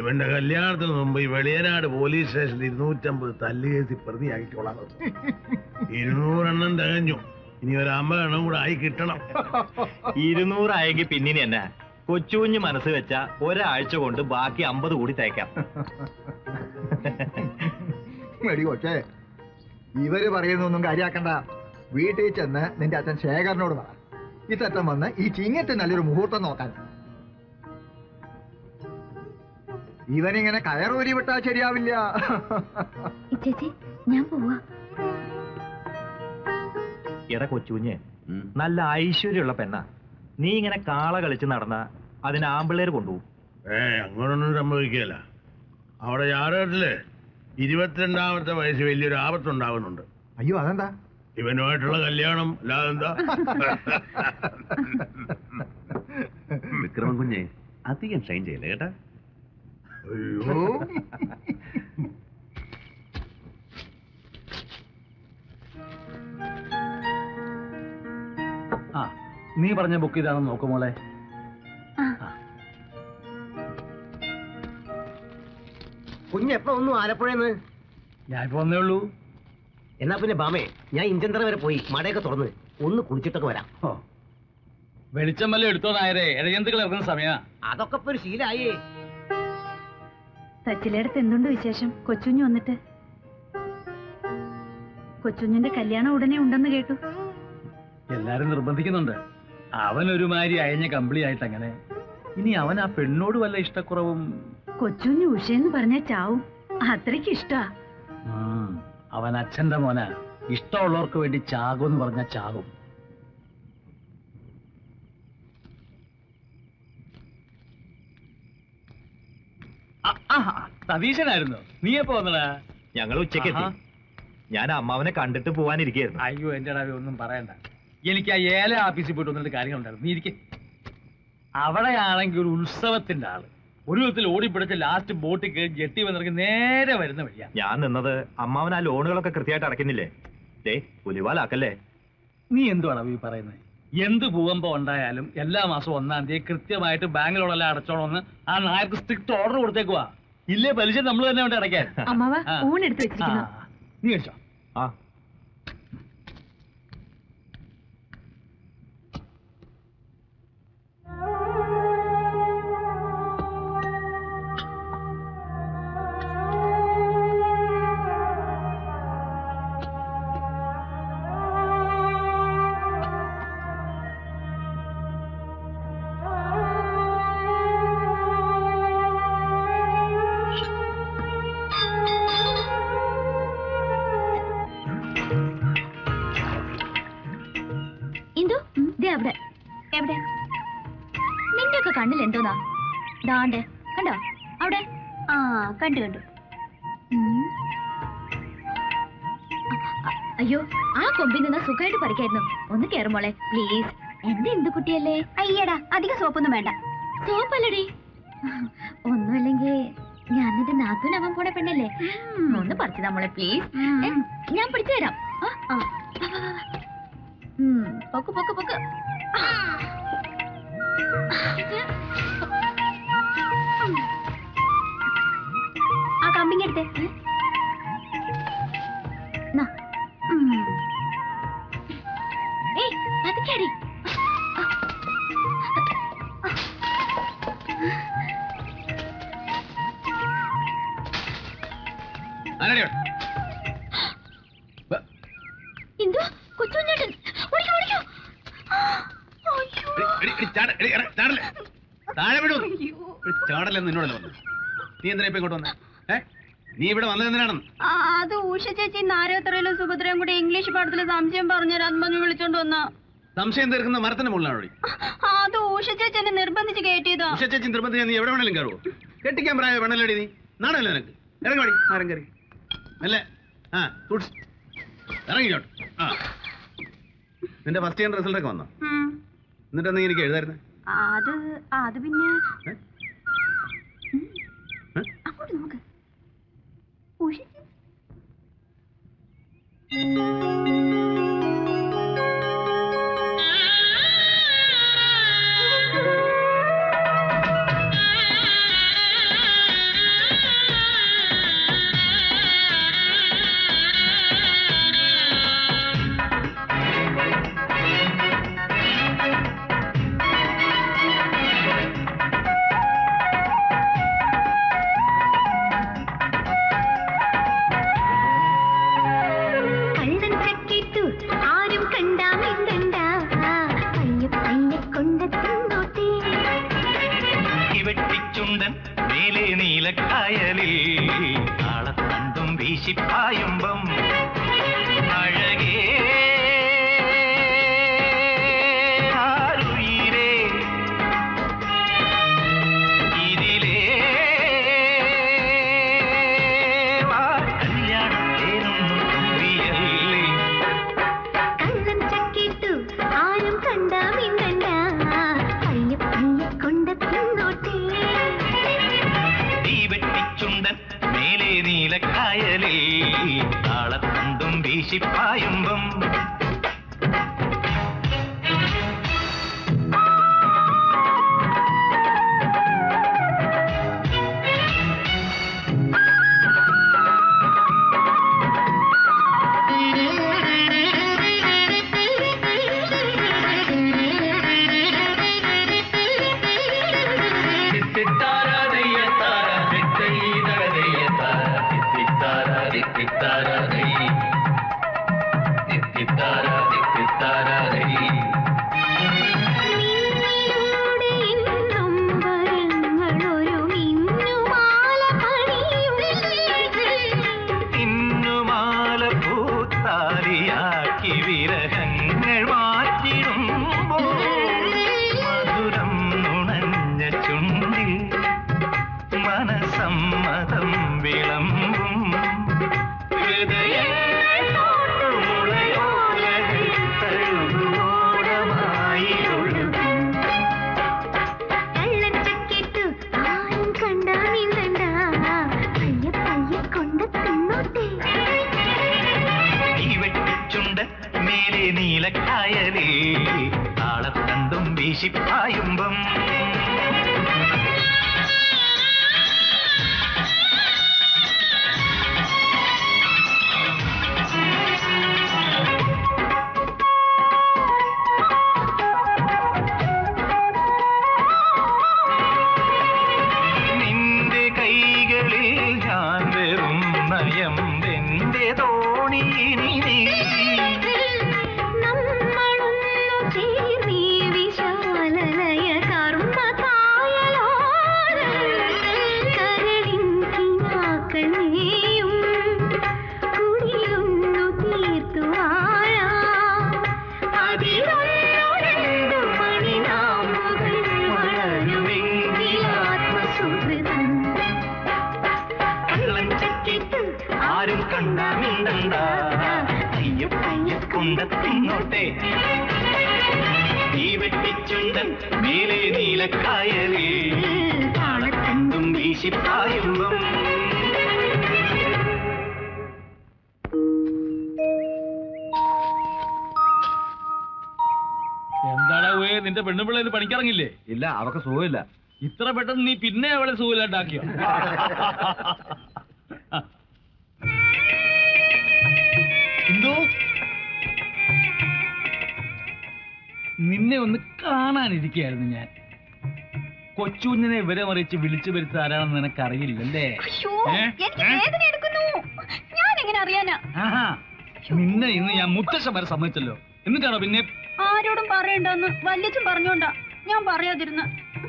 ഇവന്റെ കല്യാണത്തിന് മുമ്പ് ഈ വെളിയനാട് പോലീസ് സ്റ്റേഷനിൽ ഇരുന്നൂറ്റമ്പത് തല്ലുകേസി പ്രതിയാക്കിക്കൊള്ളാൻ ഇരുന്നൂറെണ്ണം തികഞ്ഞു. ഇനി ഒരു അമ്പതെണ്ണം കൂടെ ആയി കിട്ടണം. ഇരുന്നൂറായെങ്കിൽ പിന്നിനെ എന്നാ? കൊച്ചുകുഞ്ഞ് മനസ്സ് വെച്ച ഒരാഴ്ച കൊണ്ട് ബാക്കി അമ്പത് കൂടി തേക്കാം. മെടി കൊച്ചേ ഇവർ പറയുന്നൊന്നും കാര്യാക്കണ്ട. വീട്ടിൽ ചെന്ന് നിന്റെ അച്ഛൻ ശേഖരനോട് പറ. ഇത്തറ്റം വന്ന് ഈ ചിങ്ങത്തെ നല്ലൊരു മുഹൂർത്തം നോക്കാൻ. ഇവനിങ്ങനെ കയറൂരി വിട്ടാ ശരിയാവില്ല. ഞാൻ പോവാ. എടാ കൊച്ചുകുഞ്ഞ് നല്ല ഐശ്വര്യമുള്ള പെണ്ണ. നീ ഇങ്ങനെ കാള കളിച്ച് നടന്ന അതിന് ആമ്പിള്ളേര് കൊണ്ടുപോകും. ഏ അങ്ങനൊന്നും സംഭവിക്കില്ല അവിടെ ജാതകത്തിൽ ഇരുപത്തിരണ്ടാമത്തെ വയസ്സ് വലിയൊരു ആപത്തുണ്ടാകുന്നുണ്ട്. അയ്യോ അതെന്താ? ഇവനുമായിട്ടുള്ള കല്യാണം അല്ലാതെന്താ? വിക്രമൻ കുഞ്ഞെ അധികം ഷൈൻ ചെയ്യല്ലേ കേട്ടാ? അയ്യോ. ആ നീ പറഞ്ഞ ബുക്ക് ഇതാണെന്ന് നോക്ക് മോളെ എപ്പോ ഒന്നും ആലപ്പുഴന്ന്? ഞാൻ ഇപ്പൊ വന്നേ ഉള്ളൂ. എന്നാ പിന്നെ ബാമേ ഞാൻ ഇഞ്ചന്തറ വരെ പോയി മടയൊക്കെ തുറന്ന് ഒന്ന് കുളിച്ചിട്ടൊക്കെ വരാം. ഓ. വെളിച്ചം വല്ല എടുത്തോ നായരെ? ഇഴജന്തുക്കൾ ഇറങ്ങുന്ന സമയ. അതൊക്കെ ഇപ്പൊ ഒരു ശീലായേ. സച്ചിലടുത്ത് എന്തുണ്ട് വിശേഷം? കൊച്ചുഞ്ഞു വന്നിട്ട്. കൊച്ചുഞ്ഞിന്റെ കല്യാണം ഉടനെ ഉണ്ടെന്ന് കേട്ടു. എല്ലാരും നിർബന്ധിക്കുന്നുണ്ട്. അവൻ ഒരുമാതിരി അയഞ്ഞ കമ്പിളി ആയിട്ട് അങ്ങനെ ഇനി അവൻ ആ പെണ്ണോട് വല്ല ഇഷ്ടക്കുറവും കൊച്ചുഞ്ഞു ഉഷയെന്ന് പറഞ്ഞ ചാവും. അത്രയ്ക്ക് ഇഷ്ടാ. അവൻ അച്ഛന്റെ മോന. ഇഷ്ടമുള്ളവർക്ക് വേണ്ടി പറഞ്ഞ ചാകും ആ, ആ, സതീശനായിരുന്നു. നീ എപ്പോ വന്നടാ? ഞങ്ങൾ ഉച്ചയ്ക്ക് എത്തി. ഞാൻ അമ്മാവനെ കണ്ടിട്ട് പോവാനിരിക്കായിരുന്നു അയ്യോ എന്റെ ഡാവി ഒന്നും പറയണ്ട. എനിക്ക് ആ ഏല ആഫീസിൽ പോയിട്ട് ഒന്നിട്ട് കാര്യങ്ങളുണ്ടായിരുന്നു. നീ ഇരിക്കെ. അവിടെയാണെങ്കിൽ ഒരു ഉത്സവത്തിന്റെ ആൾ. ഒരു വിധത്തിൽ ഓടിപ്പിടിച്ച് ലാസ്റ്റ് ബോട്ടിൽ കയറി ജെട്ടി വന്നിറങ്ങി നേരെ വരുന്ന വഴിയാ ഞാൻ നിന്നത് അമ്മാവൻ ആ ലോണുകളൊക്കെ കൃത്യമായിട്ട് അടയ്ക്കുന്നില്ലേ? ദേ പുലിവാലാക്കല്ലേ? നീ എന്തുവാണ് ഈ പറയുന്നത് എന്ത് ഭൂകമ്പം ഉണ്ടായാലും എല്ലാ മാസവും ഒന്നാം തീയതി കൃത്യമായിട്ട് ബാങ്കിലോടെല്ലാം അടച്ചോണമെന്ന് ആ നായർക്ക് സ്ട്രിക്റ്റ് ഓർഡർ കൊടുത്തേക്കുവാ. ഇല്ലേ പലിശ നമ്മൾ തന്നെ വേണ്ട അടയ്ക്കാൻ. അമ്മാവ ആ. ഊൺ വെച്ചിരിക്കുന്നു. ആ. നീ കഴിച്ചോ? ആ. കണ്ടു. കണ്ടു അയ്യോ ആ കൊമ്പിൽ നിന്ന് സുഖമായിട്ട് പറിക്കായിരുന്നു ഒന്ന് കേറുമോളെ പ്ലീസ് എന്റെ എന്ത് കുട്ടിയല്ലേ? അയ്യടാ അധികം സോപ്പൊന്നും വേണ്ട. സോപ്പല്ലടി. ഒന്നുമല്ലെങ്കിൽ ഞാൻ നിന്റെ നാത്തൂനാവാൻ പോണ പെണ്ണല്ലേ? ഒന്ന് പറിച്ചു നമ്മളെ പ്ലീസ് ഞാൻ പിടിച്ചു തരാം. പൊക്ക് പൊക്ക് പൊക്ക്. ആ. ഓടിക്കോ എടുത്തേ താഴെ വിടൂ. വന്നു നീ എന്തിനാ ഇപ്പൊ ഇങ്ങോട്ട് വന്നേ? നീ ഇവിടെ വന്നത് എന്തിനാണെന്ന്? ആ, അത് ഉഷ ചേച്ചി നാരോത്തറയിലും സുഭദ്രയും കൂടി ഇംഗ്ലീഷ് പാഠത്തിൽ സംശയം പറഞ്ഞ പറഞ്ഞു വിളിച്ചോണ്ട് വന്ന. സംശയം തീർക്കുന്ന മരത്തിന്റെ മുകളിലാണ് അത് ഉഷ ചേച്ചി എന്നെ നിർബന്ധിച്ച് കയറ്റിയതാ. ഉഷ ചേച്ചി നിർബന്ധിച്ച് നീ എവിടെ വേണേലും കയറുവോ? കെട്ടിക്കാൻ പ്രായ വേണല്ലോടി നീ? നാണല്ലോ നിനക്ക്? ഇറങ്ങി വാടി മരം കയറി. അല്ലേ ആ സൂക്ഷിച്ച് ഇറങ്ങിക്കോട്ടെ ആ. നിന്റെ ഫസ്റ്റ് ഇയർ റിസൾട്ട് ഒക്കെ വന്നോ? എന്നിട്ട് നീ എനിക്ക് എഴുതായിരുന്നു? അത് അത് പിന്നെ. അങ്ങോട്ട് നോക്ക്. ഉഷ ചേച്ചി കള്ളൻ சிப்பாயும் வீசி അവക്ക് സുഖമില്ല. ഇത്ര പെട്ടെന്ന് നീ പിന്നെ അവളെ സുഖമില്ലാണ്ടാക്കിയോ? എന്തോ നിന്നെ ഒന്ന് കാണാനിരിക്കുകയായിരുന്നു ഞാൻ. കൊച്ചുകുഞ്ഞിനെ വിവരമറിയിച്ച് വിളിച്ചു വരുത്ത ആരാണെന്ന് നിനക്കറിയില്ലല്ലേ? അയ്യോ ഏ? എനിക്ക് ഏ? വേദന എടുക്കുന്നു. ഞാൻ എങ്ങനെ അറിയാനാ? ആഹാ നിന്നെ ഇന്ന് ഞാൻ മുത്തശ്ശൻ വരെ സമ്മതിച്ചല്ലോ. എന്നിട്ടാണോ പിന്നെ? ആരോടും പറയണ്ടെന്ന് വല്യച്ചും പറഞ്ഞോണ്ടാ. ഞാൻ പറയാതിരുന്ന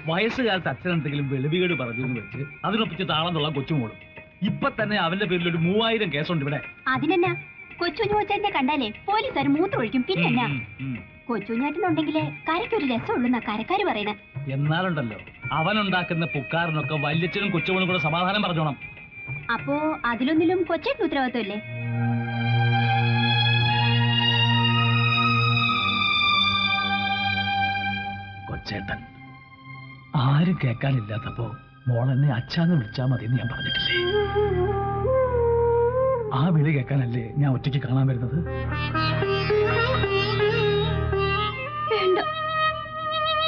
വയസ്സുകാലത്ത് അച്ഛൻ എന്തെങ്കിലും വെളിവികേട് പറഞ്ഞു എന്ന് വെച്ച് അതിനൊപ്പിച്ച് താളം തൊള്ളാൻ കൊച്ചുമോളും ഇപ്പൊ തന്നെ അവന്റെ പേരിൽ ഒരു മൂവായിരം കേസുണ്ട് ഇവിടെ. അതിനെന്നാ? കൊച്ചുഞ്ഞോച്ചേന്റെ കണ്ടാലേ പോലീസുകാർ മൂത്രമൊഴിക്കും. പിന്നെന്നാ. കൊച്ചുഞ്ഞാട്ടിനുണ്ടെങ്കിലേ കരയ്ക്കൊരു രസമുള്ള കരക്കാര് പറയണേ. എന്നാലുണ്ടല്ലോ അവനുണ്ടാക്കുന്ന പുക്കാറിനൊക്കെ വല്യച്ഛനും കൊച്ചുമോളും കൂടെ സമാധാനം പറഞ്ഞോണം. അപ്പോ അതിലൊന്നിലും കൊച്ചേട്ടന് ഉത്തരവാദിത്വമില്ലേ കൊച്ചേട്ടൻ ആരും കേൾക്കാനില്ലാത്തപ്പോ മോളെന്നെ അച്ഛാന്ന് വിളിച്ചാൽ മതി എന്ന് ഞാൻ പറഞ്ഞിട്ടില്ലേ? ആ വിളി കേൾക്കാനല്ലേ ഞാൻ ഒറ്റയ്ക്ക് കാണാൻ വരുന്നത്?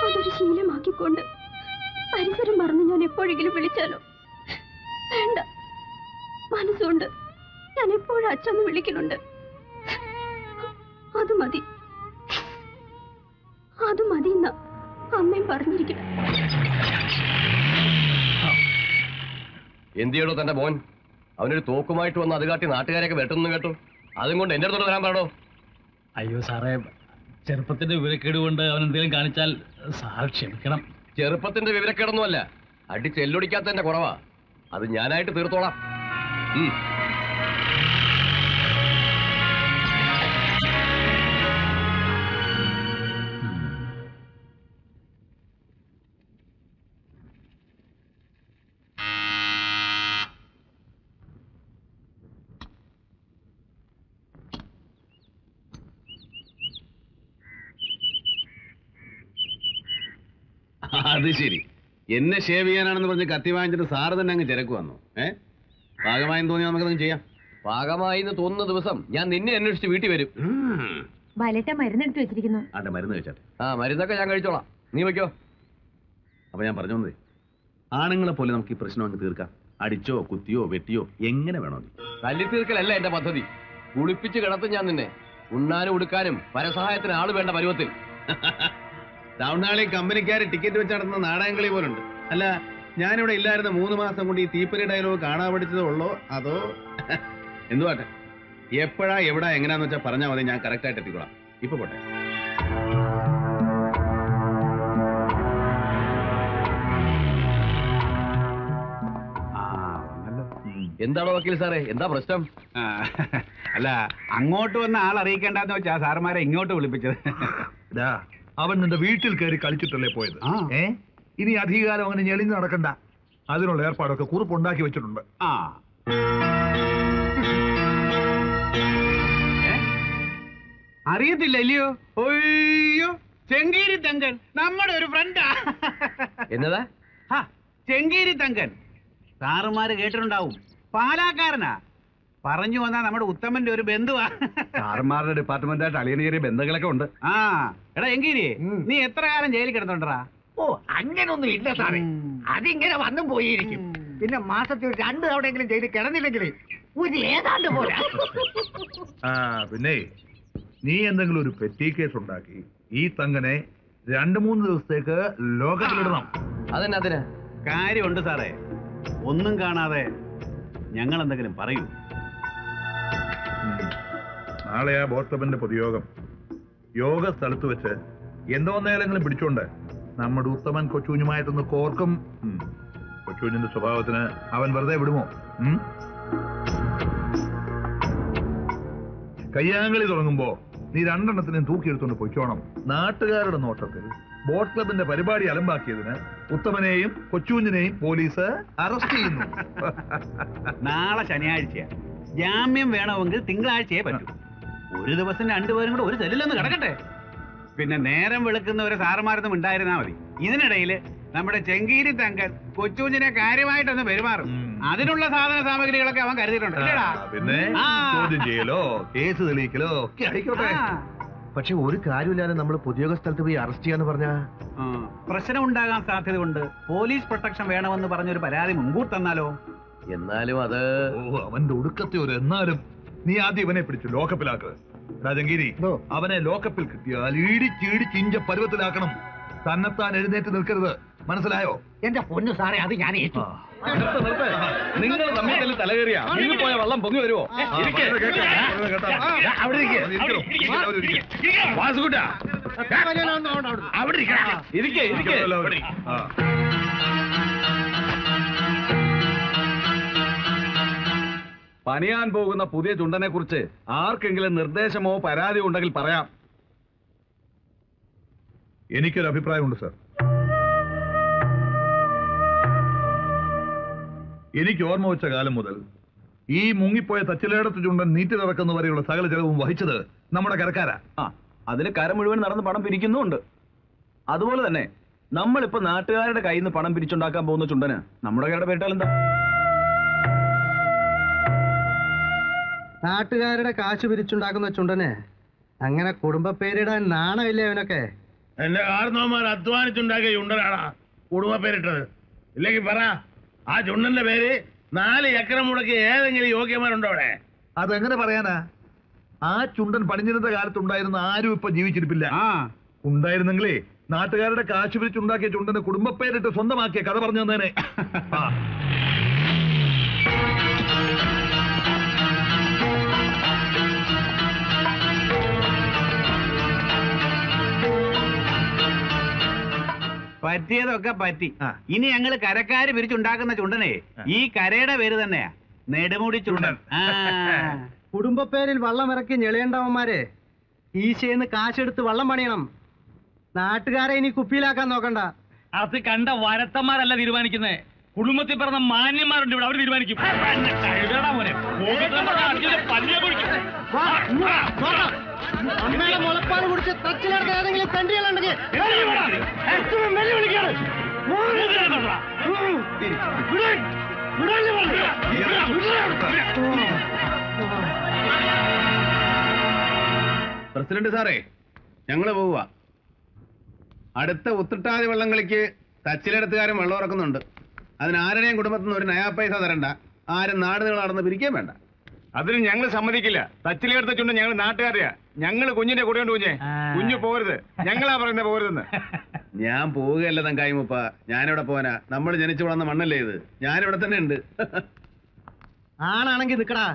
അതൊരു ശീലമാക്കിക്കൊണ്ട് പരിസരം പറഞ്ഞ് ഞാൻ എപ്പോഴെങ്കിലും വിളിച്ചാലോ? വേണ്ട. മനസ്സുകൊണ്ട് ഞാൻ എപ്പോഴും അച്ഛന്ന് വിളിക്കുന്നുണ്ട്. അത് മതി. അത് മതി എന്നാ അമ്മയും പറഞ്ഞിരിക്കണം. എന്തിയടോ തന്റെ മോൻ? അവനൊരു തോക്കുമായിട്ട് വന്ന് അത് കാട്ടി നാട്ടുകാരെയൊക്കെ വെട്ടുന്നു കേട്ടു. അതും കൊണ്ട് എന്റെ അടുത്തോട്ട് വരാൻ പാടോ? അയ്യോ സാറേ ചെറുപ്പത്തിന്റെ വിവരക്കേട് കൊണ്ട് അവൻ എന്തെങ്കിലും കാണിച്ചാൽ സാർ ക്ഷമിക്കണം. ചെറുപ്പത്തിന്റെ വിവരക്കേടൊന്നുമല്ല അടിച്ച് എല്ലൊടിക്കാത്തതിന്റെ കുറവാ. അത് ഞാനായിട്ട് തീർത്തോളാം. അത് ശരി. എന്നെ ഷേവ് ചെയ്യാനാണെന്ന് പറഞ്ഞ് കത്തി വാങ്ങിച്ചിട്ട് സാറ് തന്നെ അങ്ങ് തിരക്ക് വന്നു. ഏ? ഭാഗമായെന്ന് തോന്നി നമുക്കതങ്ങ് ചെയ്യാം. പാകമായി എന്ന് തോന്നുന്ന ദിവസം ഞാൻ നിന്നെ അന്വേഷിച്ച് വീട്ടിൽ വരും. വലട്ട മരുന്നെടുത്ത് വെച്ചിരിക്കുന്നു. അതെ മരുന്ന് കഴിച്ചാട്ടെ. ആ മരുന്നൊക്കെ ഞാൻ കഴിച്ചോളാം. നീ വയ്ക്കോ. അപ്പൊ ഞാൻ പറഞ്ഞു വന്നതേ ആണുങ്ങളെ പോലെ നമുക്ക് ഈ പ്രശ്നം അങ്ങ് തീർക്കാം. അടിച്ചോ കുത്തിയോ വെട്ടിയോ എങ്ങനെ വേണോ നീ തല്ലി തീർക്കലല്ല എന്റെ പദ്ധതി. കുളിപ്പിച്ച് കിടത്തും ഞാൻ നിന്നെ. ഉണ്ണാനും ഉടുക്കാനും പരസഹായത്തിന് ആൾ വേണ്ട പരുവത്തിൽ. ടൗൺ ഹാളിൽ കമ്പനിക്കാർ ടിക്കറ്റ് വെച്ച് നടത്തുന്ന നാടകങ്ങളി പോലുണ്ട്. അല്ല ഞാനിവിടെ ഇല്ലായിരുന്ന മൂന്ന് മാസം കൊണ്ട് ഈ തീപ്പരി ഡയലോഗ് കാണാൻ പഠിച്ചതേ ഉള്ളോ. അതോ? എന്തുവാട്ടെ എപ്പോഴാ എവിടാ എങ്ങനെയാന്ന് വെച്ചാൽ പറഞ്ഞാൽ മതി ഞാൻ കറക്റ്റായിട്ട് എത്തിക്കോളാം. ഇപ്പൊ പോട്ടെ. എന്താണോ വക്കീൽ സാറേ? എന്താ പ്രശ്നം? ആ, അല്ല അങ്ങോട്ട് വന്ന ആൾ അറിയിക്കേണ്ടെന്ന് വെച്ചാ സാറുമാരെ ഇങ്ങോട്ട് വിളിപ്പിച്ചത്. ഡാ, അവൻ നിന്റെ വീട്ടിൽ കയറി കളിച്ചിട്ടല്ലേ പോയത്? ഏ? ഇനി അധികാരം അങ്ങനെ ഞെളിഞ്ഞു നടക്കണ്ട. അതിനുള്ള ഏർപ്പാടൊക്കെ കുറിപ്പുണ്ടാക്കി വെച്ചിട്ടുണ്ട്. ആ. അറിയത്തില്ല അല്ലയോ ഒയ്യോ ചെങ്കീരി തങ്കൻ നമ്മുടെ ഒരു ഫ്രണ്ടാ എന്നതാ? ചെങ്കീരി തങ്കൻ. സാറുമാര് കേട്ടിട്ടുണ്ടാവും. പാലാക്കാരനാ. പറഞ്ഞു വന്നാ നമ്മുടെ ഉത്തമന്റെ ഒരു ബന്ധുവാ. സാറന്മാരുടെ ഡിപ്പാർട്ട്മെന്റായിട്ട് അളിയനേറിയ ചെറിയ ബന്ധങ്ങളൊക്കെ ഉണ്ട്. ആ എടാ എങ്കിരി നീ എത്ര കാലം ജയിലിൽ കിടന്നുണ്ടാ ഓ അങ്ങനൊന്നും ഇല്ല സാറേ. അതിങ്ങനെ വന്നും പോയിരിക്കും. പിന്നെ മാസത്തിൽ ഒരു രണ്ട് തവണയെങ്കിലും ജയിലിൽ കിടന്നില്ലെങ്കിൽ ഒരു ഏതാണ്ട് പോലെ ആ പിന്നെ നീ എന്തെങ്കിലും ഒരു പെറ്റി കേസ് ഉണ്ടാക്കി ഈ തങ്ങനെ രണ്ടു മൂന്ന് ദിവസത്തേക്ക് ലോകത്തിലിടണം. അതെന്നാ കാര്യമുണ്ട് സാറേ. ഒന്നും കാണാതെ ഞങ്ങൾ എന്തെങ്കിലും പറയൂ. നാളെ ആ ബോട്ട് ക്ലബിന്റെ പൊതുയോഗം. യോഗ സ്ഥലത്ത് വെച്ച് എന്തോ എന്തോന്നേലെങ്കിലും പിടിച്ചോണ്ട് നമ്മുടെ ഉത്തമൻ കൊച്ചുകുഞ്ഞുമായിട്ടൊന്ന് കോർക്കും. കൊച്ചുകുഞ്ഞിന്റെ സ്വഭാവത്തിന് അവൻ വെറുതെ വിടുമോ? കയ്യാങ്കളി തുടങ്ങുമ്പോ നീ രണ്ടെണ്ണത്തിനെയും തൂക്കിയെടുത്തോണ്ട് പൊയ്ക്കോണം. നാട്ടുകാരുടെ നോട്ടത്തിൽ ബോട്ട് ക്ലബിന്റെ പരിപാടി അലമ്പാക്കിയതിന് ഉത്തമനെയും കൊച്ചുകുഞ്ഞിനെയും പോലീസ് അറസ്റ്റ് ചെയ്യുന്നു. നാളെ ശനിയാഴ്ച ജാമ്യം വേണമെങ്കിൽ തിങ്കളാഴ്ചയെ പറ്റൂ. ഒരു ദിവസം രണ്ടുപേരും കൂടെ ഒരു സെല്ലിലൊന്ന് കിടക്കട്ടെ. പിന്നെ നേരം വെളുക്കുന്നവരെ സാറുമാരൊന്നും ഉണ്ടായിരുന്നാ മതി. ഇതിനിടയിൽ നമ്മുടെ ചെങ്കീരി തങ്കൻ കൊച്ചുകുഞ്ഞിനെ കാര്യമായിട്ടൊന്ന് പെരുമാറും. അതിനുള്ള സാധന സാമഗ്രികളൊക്കെ അവൻ കരുതിയിട്ടുണ്ട്? പിന്നെ ആ. ചോദ്യം ചെയ്യലോ? കേസ് തെളിയിക്കലോ? ഒക്കെ ആയിക്കോട്ടെ. പക്ഷെ ഒരു കാര്യമില്ലാതെ നമ്മൾ പൊതുയോഗ സ്ഥലത്ത് പോയി അറസ്റ്റ് ചെയ്യാന്ന് പറഞ്ഞാ? പ്രശ്നം ഉണ്ടാകാൻ സാധ്യത കൊണ്ട് പോലീസ് പ്രൊട്ടക്ഷൻ വേണമെന്ന് പറഞ്ഞൊരു പരാതി മുൻകൂർ തന്നാലോ? എന്നാലും അത് ഓ അവന്റെ ഒടുക്കത്തെ ഒരു എന്നാലും നീ ആദ്യം ഇവനെ പിടിച്ചു ലോക്കപ്പിലാക്ക്. രാജങ്കിരി അവനെ ലോക്കപ്പിൽ കിട്ടിയാൽ ഇടിച്ചിടിച്ച് ഇഞ്ച പരുവത്തിലാക്കണം. തന്നെത്താൻ എഴുന്നേറ്റ് നിൽക്കരുത്. മനസ്സിലായോ? എന്റെ പൊന്നു സാറേ അത് ഞാൻ ഏറ്റു. നിങ്ങൾ തമ്മിൽ തലകേറിയാ നിങ്ങൾ പോയ വള്ളം പൊങ്ങി വരുമോ അവിടെ ഇരിക്കേ. ഇരിക്കേ. പണിയാൻ പോകുന്ന പുതിയ ചുണ്ടനെ കുറിച്ച് ആർക്കെങ്കിലും നിർദ്ദേശമോ പരാതിയോ ഉണ്ടെങ്കിൽ പറയാം. എനിക്കൊരു അഭിപ്രായമുണ്ട് സർ. എനിക്ക് ഓർമ്മ വെച്ച കാലം മുതൽ ഈ മുങ്ങിപ്പോയ തച്ചിലേടത്ത് ചുണ്ടൻ നീറ്റിലിറക്കുന്ന വരെയുള്ള സകല ചെലവും വഹിച്ചത് നമ്മുടെ കരക്കാരാ. ആ അതിൽ കര മുഴുവൻ നടന്ന് പണം പിരിക്കുന്നുമുണ്ട്. അതുപോലെ തന്നെ നമ്മളിപ്പോ നാട്ടുകാരുടെ കയ്യിൽ നിന്ന് പണം പിരിച്ചുണ്ടാക്കാൻ പോകുന്ന ചുണ്ടന് നമ്മുടെ കയ്യുടെ പേരിട്ടാൽ എന്താ? നാട്ടുകാരുടെ കാശ് പിരിച്ചുണ്ടാക്കുന്ന ചുണ്ടനെ. അങ്ങനെ കുടുംബ പേരിടാൻ നാണമില്ലേ അവനൊക്കെ? എന്റെ കാർന്നവന്മാർ അധ്വാനിച്ചുണ്ടാക്കിയ ചുണ്ടനാടാ കുടുംബ പേരിട്ടത് ഇല്ലെങ്കിൽ പറ ആ ചുണ്ടന്റെ പേര് നാല് ഏക്കറം മുടക്കി ഏതെങ്കിലും യോഗ്യമാരുണ്ടോ അവിടെ? അതെങ്ങനെ പറയാനാ? ആ ചുണ്ടൻ പണിഞ്ഞിരുന്ന കാലത്തുണ്ടായിരുന്ന ആരും ഇപ്പൊ ജീവിച്ചിരിപ്പില്ല. ആ. ഉണ്ടായിരുന്നെങ്കിലേ നാട്ടുകാരുടെ കാശ് പിരിച്ചുണ്ടാക്കിയ ചുണ്ടന് കുടുംബപ്പേരിട്ട് സ്വന്തമാക്കിയ കഥ പറഞ്ഞു തന്നേനെ. പറ്റിയതൊക്കെ പറ്റി. ഇനി ഞങ്ങൾ കരക്കാര് പിരിച്ചുണ്ടാക്കുന്ന ചുണ്ടനെ ഈ കരയുടെ പേര് തന്നെയാ. നെടുമുടി ചുണ്ടൻ. കുടുംബപ്പേരിൽ കുടുംബ പേരിൽ വള്ളം ഇറക്കി ഞെളിയണ്ടവന്മാരെ ഈശയെന്ന് കാശെടുത്ത് വള്ളം പണിയണം. നാട്ടുകാരെ ഇനി കുപ്പിയിലാക്കാൻ നോക്കണ്ട. അത് കണ്ട വരത്തന്മാരല്ല തീരുമാനിക്കുന്നത് കുടുംബത്തിൽ പറഞ്ഞ മാന്യന്മാരുണ്ട് ഇവിടെ. അവർ തീരുമാനിക്കും. അമ്മയുടെ മുളപ്പാൽ കുടിച്ച് തച്ചിലെടുത്ത ഏതെങ്കിലും തണ്ടികളുണ്ടെങ്കിൽ വെല്ലുവിളിക്കാണ് പ്രസിഡന്റ് സാറേ ഞങ്ങൾ പോവുക അടുത്ത ഉത്രട്ടാതി വള്ളംകളിക്ക് തച്ചിലെടുത്തുകാരും വെള്ളം ഇറക്കുന്നുണ്ട് അതിന് ആരുടെയും കുടുംബത്തിൽ നിന്ന് ഒരു നയാ പൈസ തരണ്ട. ആരും നാട് നിങ്ങൾ നടന്ന് പിരിക്കാൻ വേണ്ട. അതിന് ഞങ്ങൾ സമ്മതിക്കില്ല. തച്ചിലെടുത്ത ചുണ്ട് ഞങ്ങൾ നാട്ടുകാരെയാ ഞങ്ങൾ കുഞ്ഞിന്റെ കൂടെ കൊണ്ട് കുഞ്ഞെ കുഞ്ഞു പോരുത്. ഞങ്ങളാ പറയുന്നത് പോരുതെന്ന്. ഞാൻ പോവുകയല്ല തങ്കായി മുപ്പ. ഞാനിവിടെ പോനാ നമ്മൾ ജനിച്ചു വളർന്ന മണ്ണല്ലേ ഇത്? ഞാനിവിടെ തന്നെ ഉണ്ട്. ആണാണെങ്കിൽ നിക്കടാ.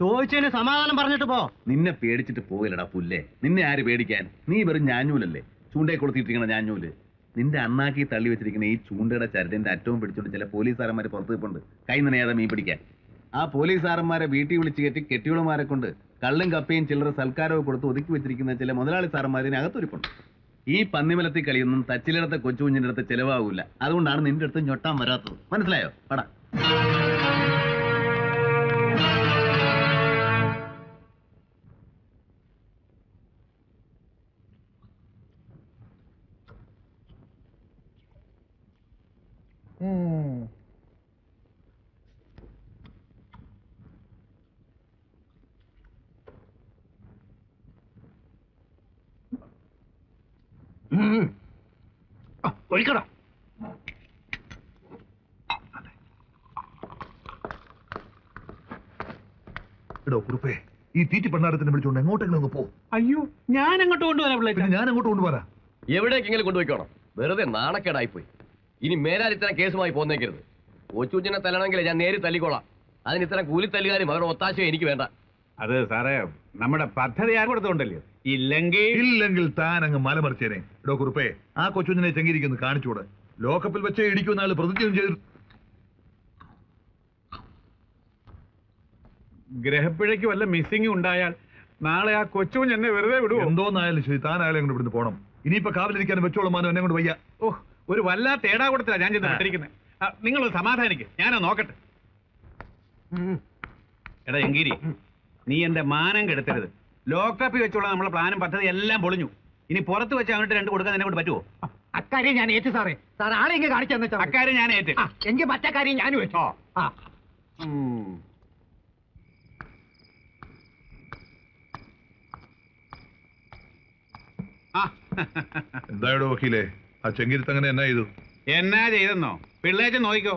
ചോദിച്ചതിന് സമാധാനം പറഞ്ഞിട്ട് പോ. നിന്നെ പേടിച്ചിട്ട് പോകില്ലടാ പുല്ലേ. നിന്നെ ആര് പേടിക്കാൻ? നീ വെറും ഞാഞ്ഞൂലല്ലേ? ചൂണ്ടയെ കൊളുത്തിയിട്ടിരിക്കണ ഞാഞ്ഞൂൽ. നിന്റെ അണ്ണാക്കി തള്ളി വെച്ചിരിക്കുന്ന ഈ ചൂണ്ടയുടെ ചരടിന്റെ അറ്റവും പിടിച്ചോണ്ട് ചില പോലീസുകാരന്മാർ പുറത്തു നിൽപ്പുണ്ട് കൈ നനയാതെ മീൻ പിടിക്കാൻ. ആ പോലീസുകാരന്മാരെ വീട്ടിൽ വിളിച്ചു കയറ്റി കെട്ടിയോളമാരെ കൊണ്ട് കള്ളും കപ്പയും ചില്ലറ സൽക്കാരവും കൊടുത്ത് ഒതുക്കി വെച്ചിരിക്കുന്ന ചില മുതലാളി സാറന്മാരിന് അകത്തൊരുപ്പുണ്ട്. ഈ പന്നിമലത്തിൽ കളിയൊന്നും തച്ചിലിടത്തെ കൊച്ചു കുഞ്ഞിന്റെ അടുത്ത് ചിലവാകൂല. അതുകൊണ്ടാണ് നിന്റെ അടുത്ത് ഞൊട്ടാൻ വരാത്തത്. മനസ്സിലായോ? പടാ. Mm. ഒഴിക്കണം എടോ കുറുപ്പേ ഈ തീറ്റി പണ്ടാരത്തിനെ വിളിച്ചോണ്ട് എങ്ങോട്ടെങ്കിലും ഒന്ന് പോ. അയ്യോ ഞാൻ അങ്ങോട്ട് കൊണ്ടുവരാം ഞാൻ അങ്ങോട്ട് കൊണ്ടുവരാം? എവിടേക്കെങ്കിലും കൊണ്ടുപോയിക്കോണം. വെറുതെ നാണക്കേടായി പോയി ഇനി മേലാൽ ഇത്തരം കേസുമായി പോന്നേക്കരുത്. കൊച്ചുകുഞ്ഞിനെ തല്ലണമെങ്കിൽ ഞാൻ നേരി തല്ലിക്കോളാം. അതിന് ഇത്തരം കൂലിത്തല്ലുകാരും അവരുടെ ഒത്താശയും എനിക്ക് വേണ്ട. അത് സാറേ നമ്മുടെ പദ്ധതി ആ കൊടുത്തോണ്ടല്ലോ? ഇല്ലെങ്കിൽ ഇല്ലെങ്കിൽ താൻ അങ്ങ് മലമറിച്ചേനെ. ഡോ കുറുപ്പേ ആ കൊച്ചുഞ്ഞിനെ ചെങ്കിരിക്കുന്നു കാണിച്ചൂടെ ലോക്കപ്പിൽ വെച്ചേ ഇടിക്കുന്ന ആൾ പ്രതിജ്ഞയും ചെയ്തു. ഗ്രഹപ്പിഴയ്ക്ക് വല്ല മിസ്സിംഗ് ഉണ്ടായാൽ നാളെ ആ കൊച്ചുകുഞ്ഞ് എന്നെ വെറുതെ വിടുവോ? എന്തോന്നായാലും ശരി താനായാലും ഇങ്ങോട്ട് ഇവിടുന്ന് പോണം. ഇനിയിപ്പോ കാവലിരിക്കാൻ വെച്ചോളും മാനം എന്നെ കൊണ്ട് വയ്യ. ഓ ഒരു വല്ലാത്ത ഏടാ കൊടുത്തില്ല ഞാൻ ചെന്ന് നിങ്ങൾ സമാധാനിക്ക്. ഞാനോ നോക്കട്ടെ. എടാ എങ്കിരി നീ എന്റെ മാനം കെടുത്തരുത്. ലോക്കപ്പിൽ വെച്ചുള്ള നമ്മളെ പ്ലാനും പദ്ധതി എല്ലാം പൊളിഞ്ഞു. ഇനി പുറത്ത് വെച്ച് അങ്ങോട്ട് രണ്ട് കൊടുക്കാൻ എന്നെ കൊണ്ട് പറ്റുമോ അക്കാര്യം ഞാൻ ഏറ്റു സാറേ. സാർ ആളെ ഇങ്ങ് കാണിച്ചു തന്നെ അക്കാര്യം ഞാൻ ഏറ്റു. എങ്കിൽ മറ്റക്കാര്യം ഞാനും വെച്ചോ ആ. എന്തായടോ വക്കീലേ? ആ ചെങ്കിരുത്തങ്ങനെ എന്നാ ചെയ്തു? എന്നാ ചെയ്തെന്നോ? പിള്ളേച്ചൻ നോക്കിക്കോ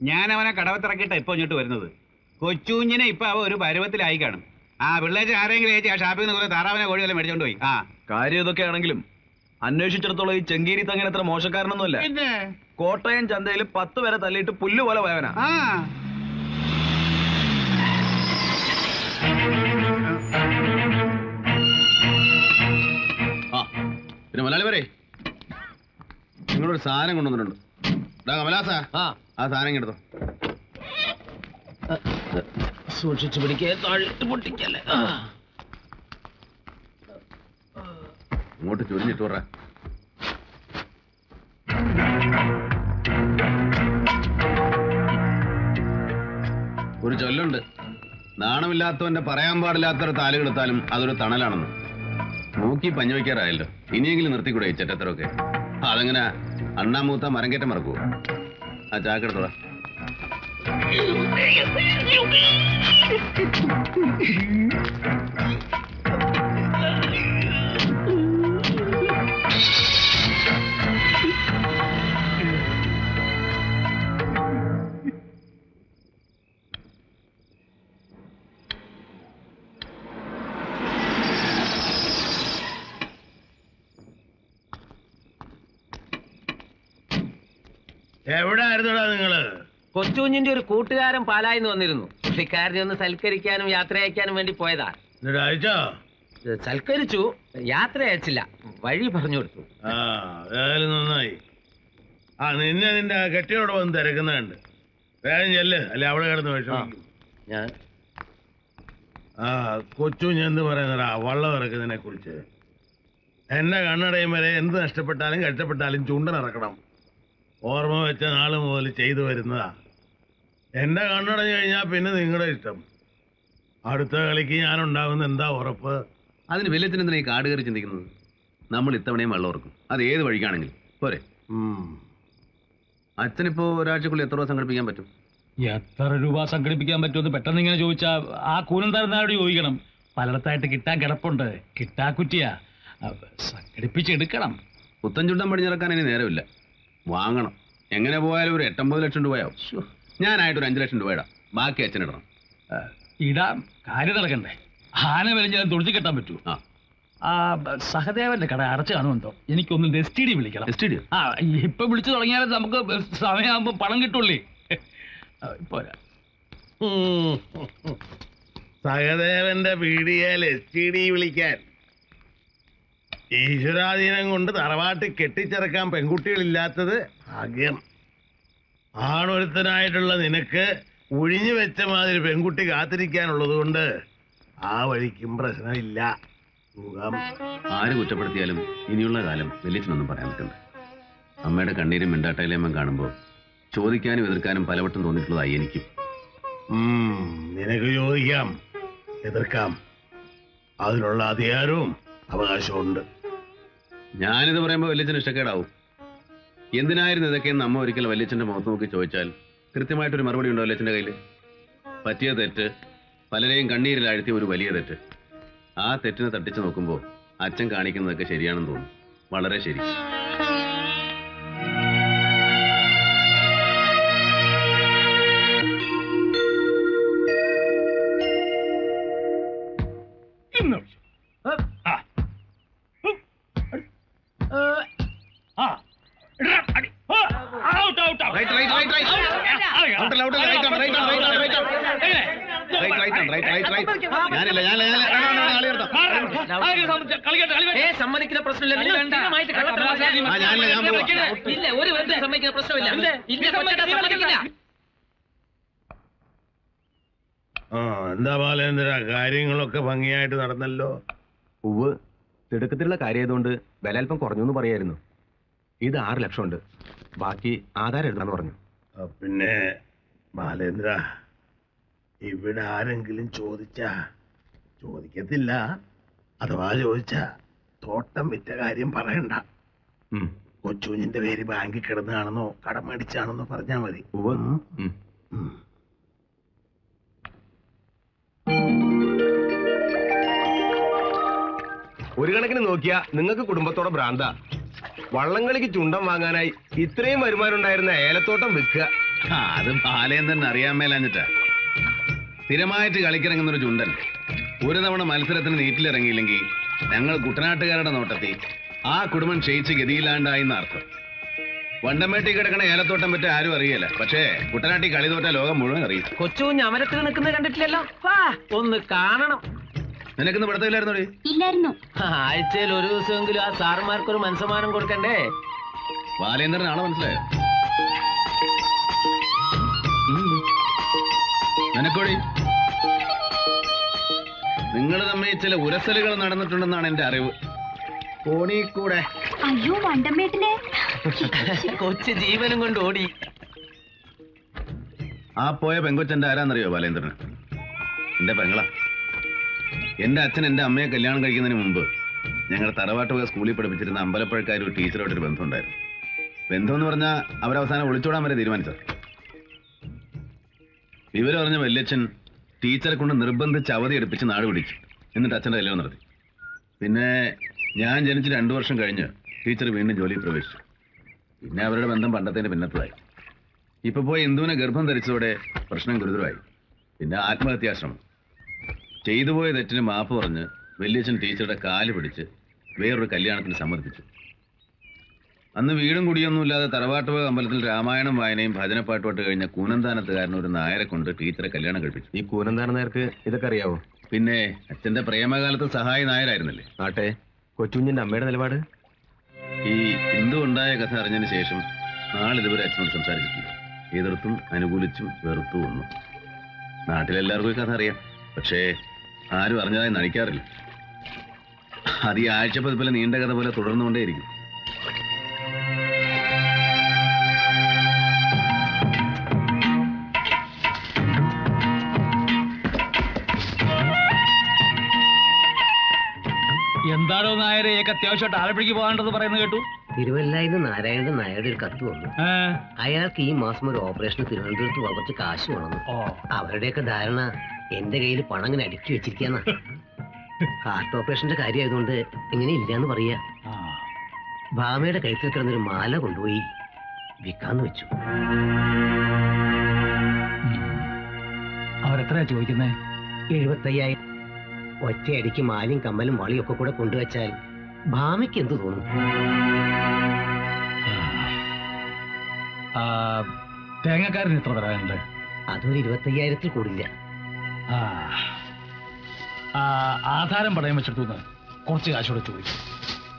ഞാൻ അവനെ കടവത്തിറക്കിയിട്ടാ ഇപ്പൊ ഇങ്ങോട്ട് വരുന്നത്. കൊച്ചുഞ്ഞിനെ ഇപ്പൊ അവ ഒരു പരുവത്തിലായി കാണും. ആ പിള്ളേച്ച ആരെങ്കിലും ഏച്ചി ആ ഷാപ്പിൽ നിന്ന് കുറെ താറാവിനെ കോഴി വല്ല മേടിച്ചോണ്ട് പോയി. ആ. കാര്യം ഇതൊക്കെ ആണെങ്കിലും അന്വേഷിച്ചിടത്തോളം ഈ ചെങ്കീരി തങ്ങനെ അത്ര മോശക്കാരനൊന്നുമല്ല. കോട്ടയം ചന്തയിൽ പത്ത് വരെ തല്ലിയിട്ട് പുല്ല് പോലെ പോയവനാ. പിന്നെ മലയാളി വരെ നിങ്ങളൊരു സാധനം കൊണ്ടുവന്നിട്ടുണ്ട്. കമലാസ. ആ. സാധനം ഇങ്ങ് എടുത്തോ സൂക്ഷിച്ചു പിടിക്കേ. താഴ്ത്തി പൊട്ടിക്കല്ലേ. ആ. ഇങ്ങോട്ട് ചൊരിഞ്ഞിട്ട് പറ. ഒരു ചൊല്ലുണ്ട്. നാണമില്ലാത്തവന്റെ പറയാൻ പാടില്ലാത്തൊരു താൽ കെടുത്താലും അതൊരു തണലാണെന്ന്. നോക്കി പഞ്ഞുവയ്ക്കാറായല്ലോ ഇനിയെങ്കിലും നിർത്തിക്കൂടെ ചെറ്റത്തരൊക്കെ? അതങ്ങനെ അണ്ണാമൂത്ത മരം കയറ്റം മറക്കൂ ആ ചാക്കെടുത്തോടാ എവിടെ ആയിരുന്നടാ നിങ്ങൾ? കൊച്ചുകുഞ്ഞിന്റെ ഒരു കൂട്ടുകാരൻ പാലായിന്ന് വന്നിരുന്നു. പുള്ളിക്കാരനെ ഒന്ന് സൽക്കരിക്കാനും യാത്ര അയക്കാനും വേണ്ടി പോയതാ. എന്നിട്ട് അയച്ചോ? സൽക്കരിച്ചു. യാത്ര അയച്ചില്ല. വഴി പറഞ്ഞു കൊടുത്തു. ആ ഏതായാലും നന്നായി. ആ നിന്നെ നിന്റെ കെട്ടിയോട് വന്ന് തിരക്കുന്നുണ്ട് വേഗം ചെല്ല്. അല്ലെ അവിടെ കിടന്ന് വിഷമിക്കും. ഞാൻ ആ കൊച്ചു ഞാൻ എന്ത് പറയുന്നടാ വള്ളം ഇറക്കുന്നതിനെ കുറിച്ച് എന്റെ കണ്ണടയും വരെ എന്ത് നഷ്ടപ്പെട്ടാലും കഷ്ടപ്പെട്ടാലും ചുണ്ടനിറക്കണം ഓർമ്മ വെച്ച നാൾ മുതൽ ചെയ്തു വരുന്നതാ. എന്റെ കണ്ണടഞ്ഞു കഴിഞ്ഞാൽ പിന്നെ നിങ്ങളുടെ ഇഷ്ടം. അടുത്ത കളിക്ക് ഞാൻ ഉണ്ടാവുന്ന എന്താ ഉറപ്പ്? അതിന് വെല്ലത്തിനെന്തിനാ ഈ കാട് കയറി ചിന്തിക്കുന്നത്? നമ്മൾ ഇത്തവണയും വെള്ളം ഓർക്കും. അത് ഏത് വഴിക്കാണെങ്കിലും. പോരെ. അച്ഛനിപ്പോ ഒരാഴ്ചക്കുള്ളിൽ എത്ര രൂപ സംഘടിപ്പിക്കാൻ പറ്റും? എത്ര രൂപ സംഘടിപ്പിക്കാൻ പറ്റുമെന്ന് പെട്ടെന്ന് ഇങ്ങനെ ചോദിച്ചാ ആ കൂലം തരുന്നവരോട് ചോദിക്കണം. പലയിടത്തായിട്ട് കിട്ടാൻ കിടപ്പുണ്ട്. കിട്ടാക്കുറ്റിയാ. സംഘടിപ്പിച്ചെടുക്കണം. പുത്തൻ ചുണ്ടൻ പടിഞ്ഞിറക്കാൻ ഇനി നേരമില്ല. വാങ്ങണം. എങ്ങനെ പോയാലും ഒരു എട്ടൊമ്പത് ലക്ഷം രൂപയാവും ഞാനായിട്ട് ഒരു അഞ്ച് ലക്ഷം രൂപ ഇടാം. ബാക്കി അച്ഛനിടണം ഇടാം. കാര്യം നടക്കണ്ടേ. ആന വലിഞ്ഞാലും തുളിച്ചു കെട്ടാൻ പറ്റൂ. ആ. സഹദേവന്റെ കട അടച്ചു കാണുമെന്തോ എനിക്കൊന്ന് എസ്റ്റിഡി വിളിക്കണം. എസ്റ്റിഡി ആ ഇപ്പൊ വിളിച്ചു തുടങ്ങിയാൽ നമുക്ക് സമയമാകുമ്പോ പണം കിട്ടുള്ളേ. പോരാ. സഹദേവന്റെ പീടിയാൽ എസ് ടി ഡി വിളിക്കാൻ. ഈശ്വരാധീനം കൊണ്ട് തറവാട്ടിൽ കെട്ടിച്ചിറക്കാൻ പെൺകുട്ടികളില്ലാത്തത് ഭാഗ്യം. ആണൊരുത്തനായിട്ടുള്ള നിനക്ക് ഒഴിഞ്ഞു വെച്ച മാതിരി പെൺകുട്ടി കാത്തിരിക്കാനുള്ളത് കൊണ്ട് ആ വഴിക്കും പ്രശ്നമില്ല. ആര് കുറ്റപ്പെടുത്തിയാലും ഇനിയുള്ള കാലം വലിയച്ഛനൊന്നും പറയാൻ പറ്റില്ല അമ്മയുടെ കണ്ണീരും മിണ്ടാട്ടയിലേമ്മ കാണുമ്പോൾ ചോദിക്കാനും എതിർക്കാനും പലവട്ടം തോന്നിയിട്ടുള്ളതായി എനിക്കും. നിനക്ക് ചോദിക്കാം എതിർക്കാം. അതിനുള്ള അധികാരവും അവകാശമുണ്ട് ഞാനിത് പറയുമ്പോൾ വല്യച്ഛൻ ഇഷ്ടക്കേടാവും. എന്തിനായിരുന്നു ഇതൊക്കെയെന്ന് അമ്മ ഒരിക്കൽ വല്യച്ഛന്റെ മുഖത്ത് നോക്കി ചോദിച്ചാൽ കൃത്യമായിട്ടൊരു മറുപടി ഉണ്ടോ വല്യച്ഛന്റെ കയ്യിൽ പറ്റിയ തെറ്റ് പലരെയും കണ്ണീരിൽ ആഴ്ത്തിയ ഒരു വലിയ തെറ്റ്. ആ തെറ്റിനെ തട്ടിച്ചു നോക്കുമ്പോൾ അച്ഛൻ കാണിക്കുന്നതൊക്കെ ശരിയാണെന്ന് തോന്നും. വളരെ ശരി. ഇല്ല ഒരു ബന്ധം സമ്മതിക്കുന്ന പ്രശ്നമില്ല. ഇല്ല കൊച്ചേട്ടാ സമ്മതിക്കില്ല ആ എന്താ ബാലേന്ദ്ര? കാര്യങ്ങളൊക്കെ ഭംഗിയായിട്ട് നടന്നല്ലോ. ഉവ് തിടുക്കത്തിലുള്ള കാര്യമായതുകൊണ്ട് വില അല്പം കുറഞ്ഞു എന്ന് പറയായിരുന്നു. ഇത് ആറ് ലക്ഷം ഉണ്ട് ബാക്കി ആധാരം എഴുതാന്ന് പറഞ്ഞു. പിന്നെ ബാലേന്ദ്ര ഇവിടെ ആരെങ്കിലും ചോദിച്ചാ? ചോദിക്കത്തില്ല. അഥവാ ചോദിച്ചാ? തോട്ടം വിറ്റ കാര്യം പറയണ്ട. കൊച്ചുകുഞ്ഞിന്റെ പേര് ബാങ്കിൽ കിടന്നാണെന്നോ കടം മേടിച്ചാണെന്നോ പറഞ്ഞാ മതി. ഒരു കണക്കിന് നോക്കിയാ നിങ്ങൾക്ക് കുടുംബത്തോടെ ഭ്രാന്ത. വള്ളംകളിക്ക് ചുണ്ടം വാങ്ങാനായി ഇത്രയും വരുമാനം ഉണ്ടായിരുന്ന ഏലത്തോട്ടം വിൽക്കുക. അത് അത് തന്നെ അറിയാൻ മേലാഞ്ഞിട്ടാ. സ്ഥിരമായിട്ട് കളിക്കിറങ്ങുന്നൊരു ചുണ്ടൻ. ഒരു തവണ മത്സരത്തിന് നീറ്റിലിറങ്ങിയില്ലെങ്കിൽ ഞങ്ങൾ കുട്ടനാട്ടുകാരുടെ നോട്ടത്തിൽ ആ കുടുംബം ക്ഷയിച്ച് ഗതിയില്ലാണ്ടായി എന്നർത്ഥം. വണ്ടമേട്ടി കിടക്കണ ഏലത്തോട്ടം പറ്റി ആരും അറിയില്ല. പക്ഷേ കുട്ടനാട്ടി കളി തോറ്റ ലോകം മുഴുവൻ അറിയും. കൊച്ചു അമരത്തിൽ നിൽക്കുന്നത് കണ്ടിട്ടില്ലല്ലോ? വാ ഒന്ന് കാണണം. നിനക്കിന്ന് പഠിത്തമില്ലായിരുന്നു ഇല്ലായിരുന്നു. ആഴ്ചയിൽ ഒരു ദിവസമെങ്കിലും ആ സാറുമാർക്ക് ഒരു മനസ്സമാനം കൊടുക്കണ്ടേ? ബാലേന്ദ്രനാണോ മനസ്സിലായോ? നിനക്കോടി? നിങ്ങൾ തമ്മിൽ ചില ഉരസലുകൾ നടന്നിട്ടുണ്ടെന്നാണ് എന്റെ അറിവ്. കോണി കൂടെ. അയ്യോ വണ്ടമ്മേട്ടിനെ കൊച്ചു ജീവനും കൊണ്ട് ഓടി. ആ പോയ പെങ്കൊച്ചന്റെ ആരാന്നറിയോ ബാലേന്ദ്രൻ എന്റെ പെങ്ങള. എന്റെ അച്ഛൻ എന്റെ അമ്മയെ കല്യാണം കഴിക്കുന്നതിന് മുമ്പ് ഞങ്ങൾ തറവാട്ട് പോയ സ്കൂളിൽ പഠിപ്പിച്ചിരുന്ന അമ്പലപ്പഴക്കാർ ഒരു ടീച്ചറായിട്ടൊരു ബന്ധമുണ്ടായിരുന്നു. ബന്ധം എന്ന് പറഞ്ഞാൽ അവരവസാനം ഒളിച്ചോടാൻ വരെ തീരുമാനിച്ചത്. വിവരം അറിഞ്ഞ വല്യച്ഛൻ ടീച്ചറെ കൊണ്ട് നിർബന്ധിച്ച് അവധി എടുപ്പിച്ച് നാട് പിടിച്ചു എന്നിട്ട് അച്ഛന്റെ കല്യാണം നടത്തി. പിന്നെ ഞാൻ ജനിച്ച് രണ്ടു വർഷം കഴിഞ്ഞ് ടീച്ചർ വീണ്ടും ജോലിയിൽ പ്രവേശിച്ചു. പിന്നെ അവരുടെ ബന്ധം പണ്ടത്തേന് പിന്നത്തതായി. ഇപ്പൊ പോയി ഇന്ദുവിനെ ഗർഭം ധരിച്ചതോടെ പ്രശ്നം ഗുരുതരമായി. പിന്നെ ആത്മഹത്യാശ്രമം. ചെയ്തു പോയ തെറ്റിന് മാപ്പ് പറഞ്ഞ് വല്യച്ഛൻ ടീച്ചറുടെ കാൽ പിടിച്ച് വേറൊരു കല്യാണത്തിന് സമ്മതിപ്പിച്ചു. അന്ന് വീടും കുടിയൊന്നുമില്ലാതെ തറവാട്ടുപോയ അമ്പലത്തിൽ രാമായണം വായനയും ഭജനപ്പാട്ടുമായിട്ട് കഴിഞ്ഞ കൂനന്താനത്തുകാരൻ ഒരു നായരെ കൊണ്ട് ടീച്ചറെ കല്യാണം കഴിപ്പിച്ചു. ഈ കൂനന്താന നേർക്ക് ഇതൊക്കെ അറിയാവോ? പിന്നെ അച്ഛന്റെ പ്രേമകാലത്ത് സഹായ നായരായിരുന്നല്ലേ? ആട്ടെ കൊച്ചുഞ്ഞിന്റെ അമ്മയുടെ നിലപാട്? ഈ ഹിന്ദു ഉണ്ടായ കഥ അറിഞ്ഞതിന് ശേഷം നാളിതുവരെ അച്ഛനോട് സംസാരിച്ചിട്ടില്ല. എതിർത്തും അനുകൂലിച്ചും വെറുത്തും ഒന്നും. നാട്ടിലെല്ലാവർക്കും ഈ കഥ അറിയാം. പക്ഷേ ആരും അറിഞ്ഞതായി നടിക്കാറില്ല. അത് ഈ ആഴ്ച പതിപ്പിലെ നീണ്ട കഥ പോലെ തുടർന്നുകൊണ്ടേയിരിക്കും. എന്താണോ നായരെ അത്യാവശ്യമായിട്ട് ആലപ്പുഴയ്ക്ക് പോകാണ്ടെന്ന് പറയുന്നത് കേട്ടു? തിരുവല്ലായിന്ന് നാരായണൻ നായരുടെ ഒരു കത്ത് വന്നു അയാൾക്ക് ഈ മാസം ഒരു ഓപ്പറേഷൻ തിരുവനന്തപുരത്ത് പോകാൻ കുറച്ച് കാശ് വേണം അവരുടെയൊക്കെ ധാരണ എന്റെ കയ്യിൽ പണം ഇങ്ങനെ അടുക്കി വെച്ചിരിക്കാന്ന. ഹാർട്ട് ഓപ്പറേഷന്റെ കാര്യമായതുകൊണ്ട് ഇങ്ങനെ ഇല്ലാന്ന് പറയാ ഭാമയുടെ കയ്യിൽ കിടന്നൊരു മാല കൊണ്ടുപോയി വിൽക്കാന്ന് വെച്ചു. അവരെത്രയാ ചോദിക്കുന്നേ? എഴുപത്തയ്യായിരം ഒറ്റയടിക്ക് മാലയും കമ്മലും വളയും ഒക്കെ കൂടെ കൊണ്ടുവച്ചാൽ ഭാമയ്ക്ക് എന്തു തോന്നും? ആ, തേങ്ങക്കാരന് എത്ര തരാനുണ്ട്? അതൊരു ഇരുപത്തയ്യായിരത്തിൽ കൂടില്ല. ആധാരം പടയം വെച്ചിട്ടു കുറച്ച് കാശോടെ ചോദിക്കും.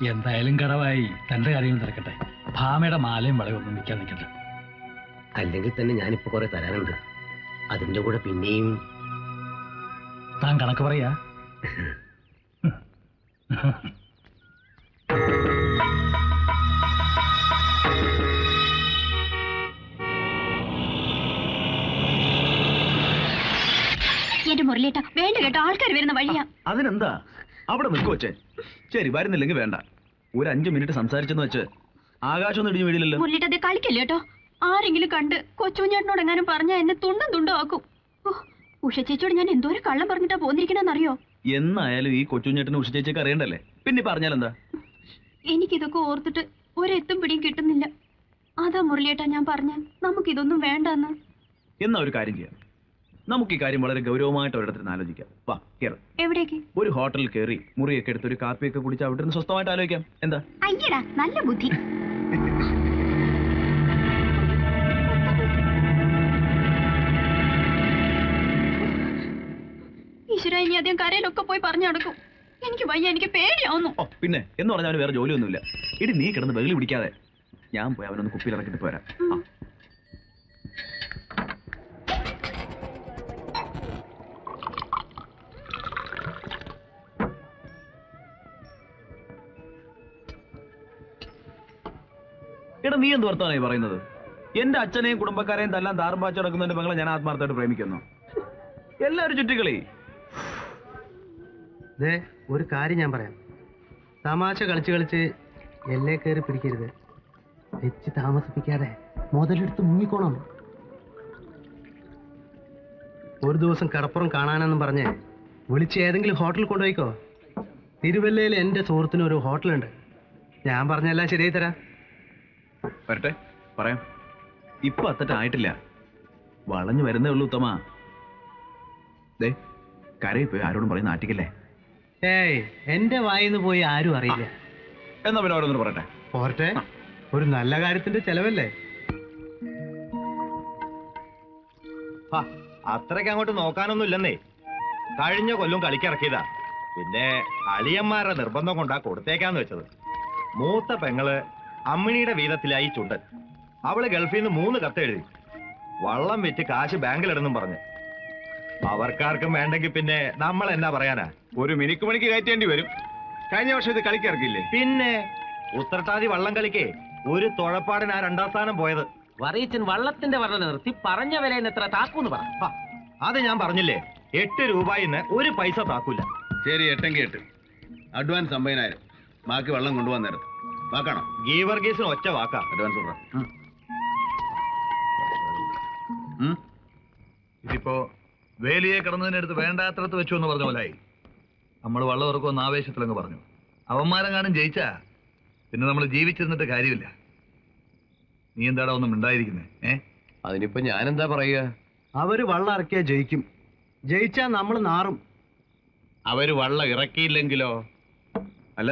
എന്തായാലും കടവായി തന്റെ കാര്യങ്ങൾ തിരക്കട്ടെ. ഭാമയുടെ മാലയും വളയും ഒന്നും നിൽക്കാൻ നിൽക്കട്ടെ അല്ലെങ്കിൽ തന്നെ ഞാനിപ്പോ കുറെ തരാനുണ്ട്. അതിന്റെ കൂടെ പിന്നെയും താൻ കണക്ക് പറയാ? എന്റെ മുരളിയേട്ട വേണ്ട കേട്ടോ ആൾക്കാർ വരുന്ന വഴിയാ. അതിനെന്താ? അവിടെ നിൽക്കുവച്ചേ ശരി വരുന്നില്ലെങ്കിൽ വേണ്ട. ഒരു അഞ്ചു മിനിറ്റ് സംസാരിച്ചെന്ന് വെച്ച് ആകാശമൊന്നും ഇടിഞ്ഞു വീടില്ലല്ലോ മുല്ലിട്ടത് കളിക്കല്ലേ കേട്ടോ? ആരെങ്കിലും കണ്ട് കൊച്ചുകുഞ്ഞേട്ടനോട് എങ്ങാനും പറഞ്ഞാ എന്നെ തുണ്ടും തുണ്ടും ആക്കും. ഉഷ ചേച്ചിയോട് ഞാൻ എന്തോരം കള്ളം പറഞ്ഞിട്ടാ പോന്നിരിക്കണെന്നറിയോ? എന്നായാലും ഈ കൊച്ചുഞ്ഞേട്ടന് ഉഷ അറിയണ്ടല്ലേ? പിന്നെ പറഞ്ഞാലെന്താ എനിക്കിതൊക്കെ ഓർത്തിട്ട് ഒരെത്തും പിടിയും കിട്ടുന്നില്ല. അതാ മുരളിയേട്ടാ ഞാൻ പറഞ്ഞ നമുക്കിതൊന്നും വേണ്ടെന്ന്. എന്നാ ഒരു കാര്യം ചെയ്യാം. നമുക്ക് ഈ കാര്യം വളരെ ഗൗരവമായിട്ട് ഒരിടത്തിന് ആലോചിക്കാം. വാ കേറ്. എവിടേക്ക്? ഒരു ഹോട്ടലിൽ കയറി മുറിയൊക്കെ എടുത്ത് ഒരു കാപ്പിയൊക്കെ കുടിച്ച് അവിടെ നിന്ന് സ്വസ്ഥമായിട്ട് ആലോചിക്കാം. എന്താ? അയ്യടാ നല്ല ബുദ്ധി. ഈശ്വര ഇനി അദ്ദേഹം കരയിലൊക്കെ പോയി പറഞ്ഞു നടക്കും. എനിക്ക് വയ്യ എനിക്ക് പേടിയാവുന്നു. ഓ പിന്നെ എന്ന് പറഞ്ഞാൽ അവന് വേറെ ജോലിയൊന്നുമില്ല. ഇടി നീ കിടന്ന് ബഹളി പിടിക്കാതെ. ഞാൻ പോയി അവനൊന്ന് കുപ്പിയിൽ ഇറക്കിട്ട് പോരാം. എടാ നീ എന്ത് വർത്തമാനായി പറയുന്നത്? എന്റെ അച്ഛനെയും കുടുംബക്കാരെയും തല്ലാൻ താറുമ്പാച്ച് നടക്കുന്നതിന്റെ മകളെ ഞാൻ ആത്മാർത്ഥമായിട്ട് പ്രേമിക്കുന്നു. എല്ലാവരും ചുറ്റിക്കളി. ദേ ഒരു കാര്യം ഞാൻ പറയാം. തമാശ കളിച്ച് കളിച്ച് എല്ലേ കയറി പിടിക്കരുത്. വെച്ച് താമസിപ്പിക്കാതെ മുതലെടുത്ത് മുങ്ങിക്കോണം. ഒരു ദിവസം കടപ്പുറം കാണാനെന്നും പറഞ്ഞ് വിളിച്ച് ഏതെങ്കിലും ഹോട്ടലിൽ കൊണ്ടുപോയിക്കോ. തിരുവല്ലയിൽ എന്റെ സുഹൃത്തിന് ഒരു ഹോട്ടലുണ്ട്. ഞാൻ പറഞ്ഞെല്ലാം ശരിയായി തരാം. വരട്ടെ പറയാം. ഇപ്പൊ അത്തട്ടായിട്ടില്ല വളഞ്ഞു വരുന്നേ ഉള്ളൂ ഉത്തമ. ദേ കരയിൽ പോയി ആരോടും പറയും നാട്ടിക്കല്ലേ? ഏയ് എന്റെ വായിന്ന് പോയി ആരും അറിയില്ല. എന്നാ പിന്നെ ഓരോന്നും പറയട്ടെ പോരട്ടെ? ഒരു നല്ല കാര്യത്തിന്റെ ചെലവല്ലേ? അത്രയ്ക്ക് അങ്ങോട്ട് നോക്കാനൊന്നും ഇല്ലെന്നേ. കഴിഞ്ഞ കൊല്ലം കളിക്കിറക്കിയതാ പിന്നെ അളിയന്മാരുടെ നിർബന്ധം കൊണ്ടാ കൊടുത്തേക്കാന്ന് വെച്ചത്. മൂത്ത പെങ്ങൾ അമ്മിണിയുടെ വീതത്തിലായി ചുണ്ടൻ. അവൾ ഗൾഫിൽ നിന്ന് മൂന്ന് കത്ത് എഴുതി. വള്ളം വെച്ച് കാശ് ബാങ്കിലിടുന്നും പറഞ്ഞു. അവർക്കാർക്കും വേണ്ടെങ്കിൽ പിന്നെ നമ്മൾ എന്നാ പറയാനാ? ഒരു മിനിക്ക് മണിക്ക് കയറ്റേണ്ടി വരും. കഴിഞ്ഞ വർഷം ഇത് കളിക്കിറക്കില്ലേ പിന്നെ ഉത്രട്ടാതി വള്ളം കളിക്കേ. ഒരു തുഴപ്പാടിന് ആ രണ്ടാം സ്ഥാനം പോയത്. വറീച്ചൻ വള്ളത്തിന്റെ വർണ നിർത്തി പറഞ്ഞ വിലയിൽ എത്ര താക്കൂന്ന് പറഞ്ഞു ആ, അത് ഞാൻ പറഞ്ഞില്ലേ? എട്ട് രൂപയിന്ന് ഒരു പൈസ താക്കൂല. ശരി എട്ടെങ്കിൽ എട്ട് അഡ്വാൻസ് അമ്പതിനായിരം. ബാക്കി വെള്ളം കൊണ്ടുപോകാൻ നേരത്ത്. വാക്കാണോ. ഗീവർഗീസിന് ഒറ്റ വാക്കാ. അഡ്വാൻസ് കൊടുക്കാം ഇതിപ്പോ വേലിയെ കിടന്നതിനടുത്ത് വേണ്ടാത്തടത്ത് വെച്ചു എന്ന് പറഞ്ഞ പോലായി. നമ്മൾ വള്ളം ഇറക്കുമെന്ന് ആവേശത്തിലങ്ങ് പറഞ്ഞു. അവന്മാരെങ്ങാനും ജയിച്ചാ പിന്നെ നമ്മൾ ജീവിച്ചിരുന്നിട്ട് കാര്യമില്ല. നീ എന്താടാ ഒന്നും ഉണ്ടായിരിക്കുന്നേ ഏ? അതിനിപ്പോ ഞാൻ എന്താ പറയുക? അവർ വള്ള ഇറക്കിയാ ജയിക്കും. ജയിച്ചാ നമ്മൾ നാറും. അവർ വള്ള ഇറക്കിയില്ലെങ്കിലോ? അല്ല